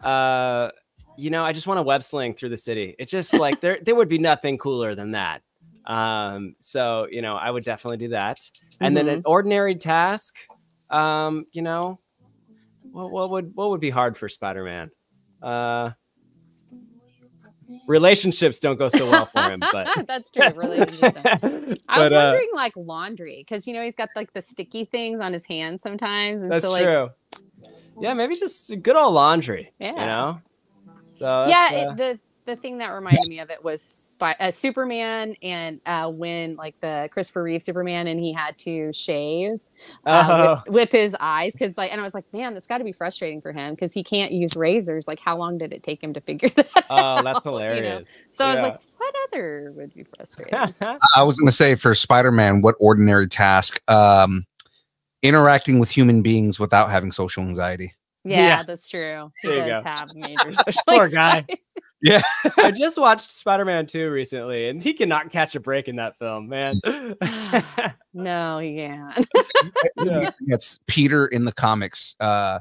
Uh, you know, I just want to web sling through the city. It's just like there there would be nothing cooler than that. Um, so you know, I would definitely do that. And then an ordinary task, um, you know, what what would what would be hard for Spider Man? Uh, relationships don't go so well for him, but that's true relationships don't. I was But, uh, wondering like laundry because you know he's got like the sticky things on his hands sometimes and That's so like true. yeah, maybe just good old laundry. You Yeah. know. So yeah, uh, it, the the thing that reminded me of it was Spy- uh, Superman and uh, when like the Christopher Reeve Superman and he had to shave uh, Oh. with, with his eyes because like and I was like, man, that's got to be frustrating for him because he can't use razors. Like, how long did it take him to figure that? Out? Oh, that's out, you know? hilarious. So I was like, what other would be frustrating? I was going to say for Spider-Man, what ordinary task? Um, interacting with human beings without having social anxiety. yeah, Yeah. that's true. He you does go. have major social Poor guy. Anxiety. I just watched Spider-Man 2 recently, and he cannot catch a break in that film, man. No, he can't. Yeah. That's Peter in the comics. Uh,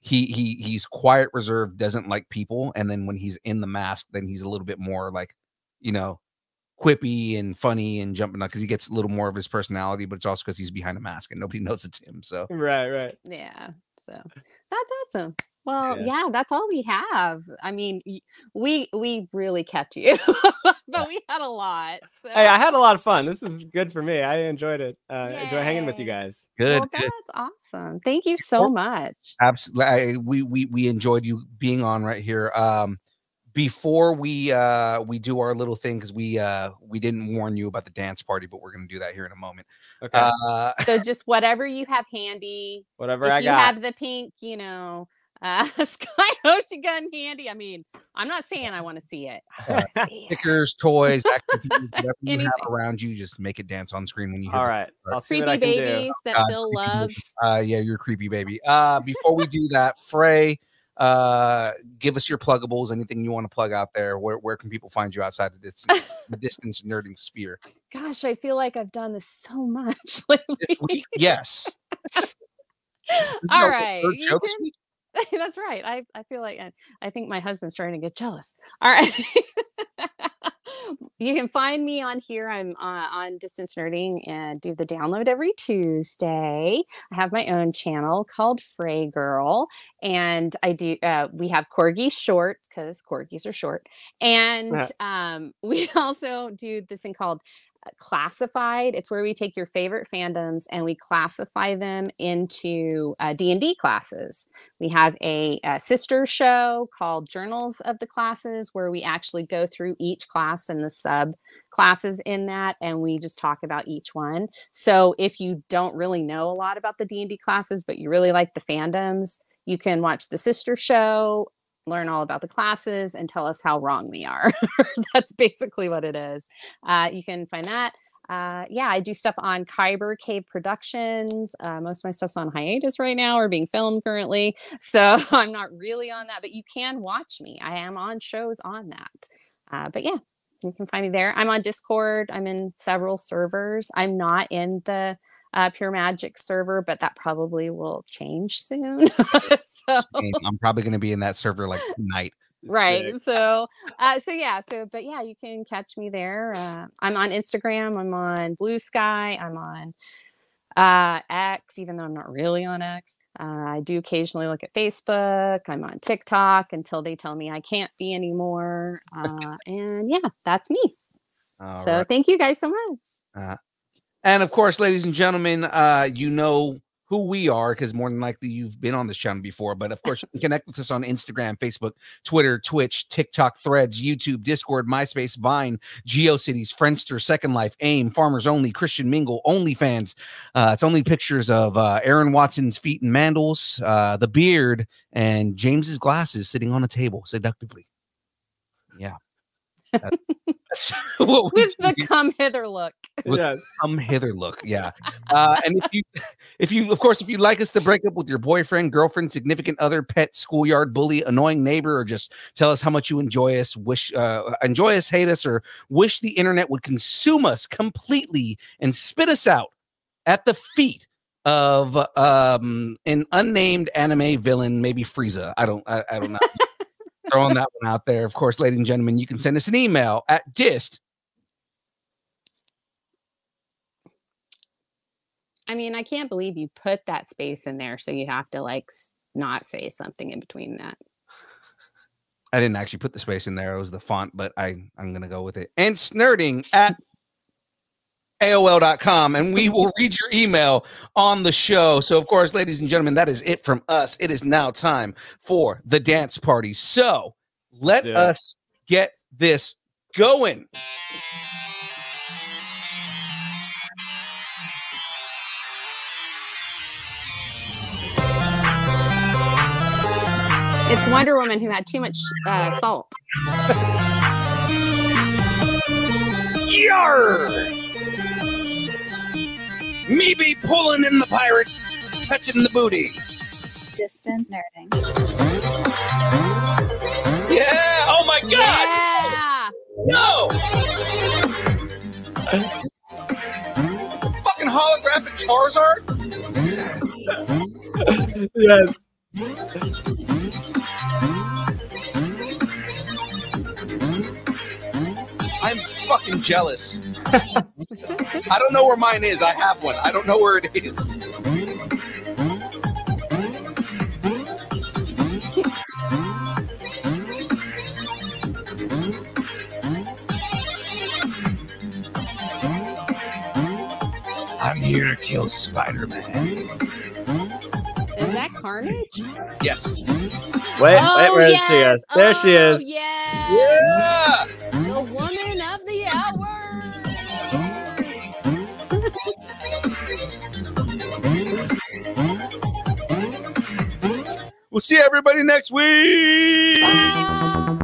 he he he's quiet, reserved, doesn't like people, and then when he's in the mask, then he's a little bit more like, you know, quippy and funny and jumping up because he gets a little more of his personality, but it's also because he's behind a mask and nobody knows it's him. So right, right. Yeah. So that's awesome. Well, Yes. yeah, that's all we have. I mean, we we really kept you, but we had a lot. So. Hey, I had a lot of fun. This is good for me. I enjoyed it. Uh, enjoy hanging with you guys. good, well, good. that's awesome. Thank you so much. Absolutely. I, we we we enjoyed you being on right here. Um before we uh we do our little thing because we uh we didn't warn you about the dance party, but we're gonna do that here in a moment. Okay. Uh So just whatever you have handy. Whatever if I you got. have the pink, you know, uh, Sky Hoshi gun handy. I mean, I'm not saying I want to see it. I wanna it. stickers, toys, activities, whatever you Anything. have around you, just make it dance on screen when you hear All the- I'll see what Creepy I can do. babies that God, Phil loves. Uh yeah, you're a creepy baby. Uh before we do that, Frey, uh give us your pluggables, anything you want to plug out there. Where where can people find you outside of this the distance nerding sphere? Gosh, I feel like I've done this so much lately. This week, yes. This is All our right, third you can- week? That's right. I, I feel like I, I think my husband's trying to get jealous. All right. you can find me on here. I'm uh, on Distance Nerding and do the download every Tuesday. I have my own channel called Frey Girl, and I do. Uh, we have corgi shorts because corgis are short, and um, we also do this thing called classified it's where we take your favorite fandoms and we classify them into uh, d&d classes. We have a, a sister show called journals of the classes where we actually go through each class and the sub classes in that and we just talk about each one. So if you don't really know a lot about the d&d classes but you really like the fandoms you can watch the sister show learn all about the classes and tell us how wrong we are that's basically what it is uh, you can find that uh, yeah, I do stuff on Kyber Cave Productions. Uh, most of my stuff's on hiatus right now or being filmed currently. So I'm not really on that, but you can watch me. I am on shows on that. Uh, but yeah, you can find me there. I'm on Discord. I'm in several servers. I'm not in the uh, Pure Magic server, but that probably will change soon. so I'm probably going to be in that server like tonight. right Sick. so uh so yeah so but yeah you can catch me there uh i'm on instagram i'm on blue sky i'm on uh x even though i'm not really on x uh, i do occasionally look at facebook i'm on tiktok until they tell me i can't be anymore uh and yeah that's me All so right. thank you guys so much And of course, ladies and gentlemen, uh, you know who we are because more than likely you've been on this channel before. But of course, you can connect with us on Instagram, Facebook, Twitter, Twitch, TikTok, Threads, YouTube, Discord, MySpace, Vine, GeoCities, Friendster, Second Life, AIM, Farmers Only, Christian Mingle, OnlyFans. Uh, it's only pictures of uh, Aaron Watson's feet and mandals, uh, the beard, and James's glasses sitting on a table seductively. Yeah. That- that's what with the do. come hither look With- yes. come hither look yeah uh and if you if you of course if you'd like us to break up with your boyfriend girlfriend significant other pet schoolyard bully annoying neighbor or just tell us how much you enjoy us wish uh enjoy us hate us or wish the internet would consume us completely and spit us out at the feet of um an unnamed anime villain maybe frieza i don't i, I don't know throwing that one out there of course ladies and gentlemen you can send us an email at dist i mean i can't believe you put that space in there so you have to like not say something in between that I didn't actually put the space in there. It was the font, but I I'm gonna go with it. And snerding at AOL.com and we will read your email on the show. So, of course, ladies and gentlemen, that is it from us. It is now time for the dance party. So, let do us get this going. It's Wonder Woman who had too much uh, salt. Yar! Me be pulling in the pirate, touching the booty. Distance nerding. Yeah! Oh my god! Yeah. No! Fucking holographic Charizard? Yes. Fucking jealous. I don't know where mine is. I have one. I don't know where it is. I'm here to kill Spider Man. Is that Carnage? Yes. Wait, oh, wait, where is oh, she? yes. Is? There she Oh, is. Yes. Yeah! The woman the hour. We'll see everybody next week. Bye.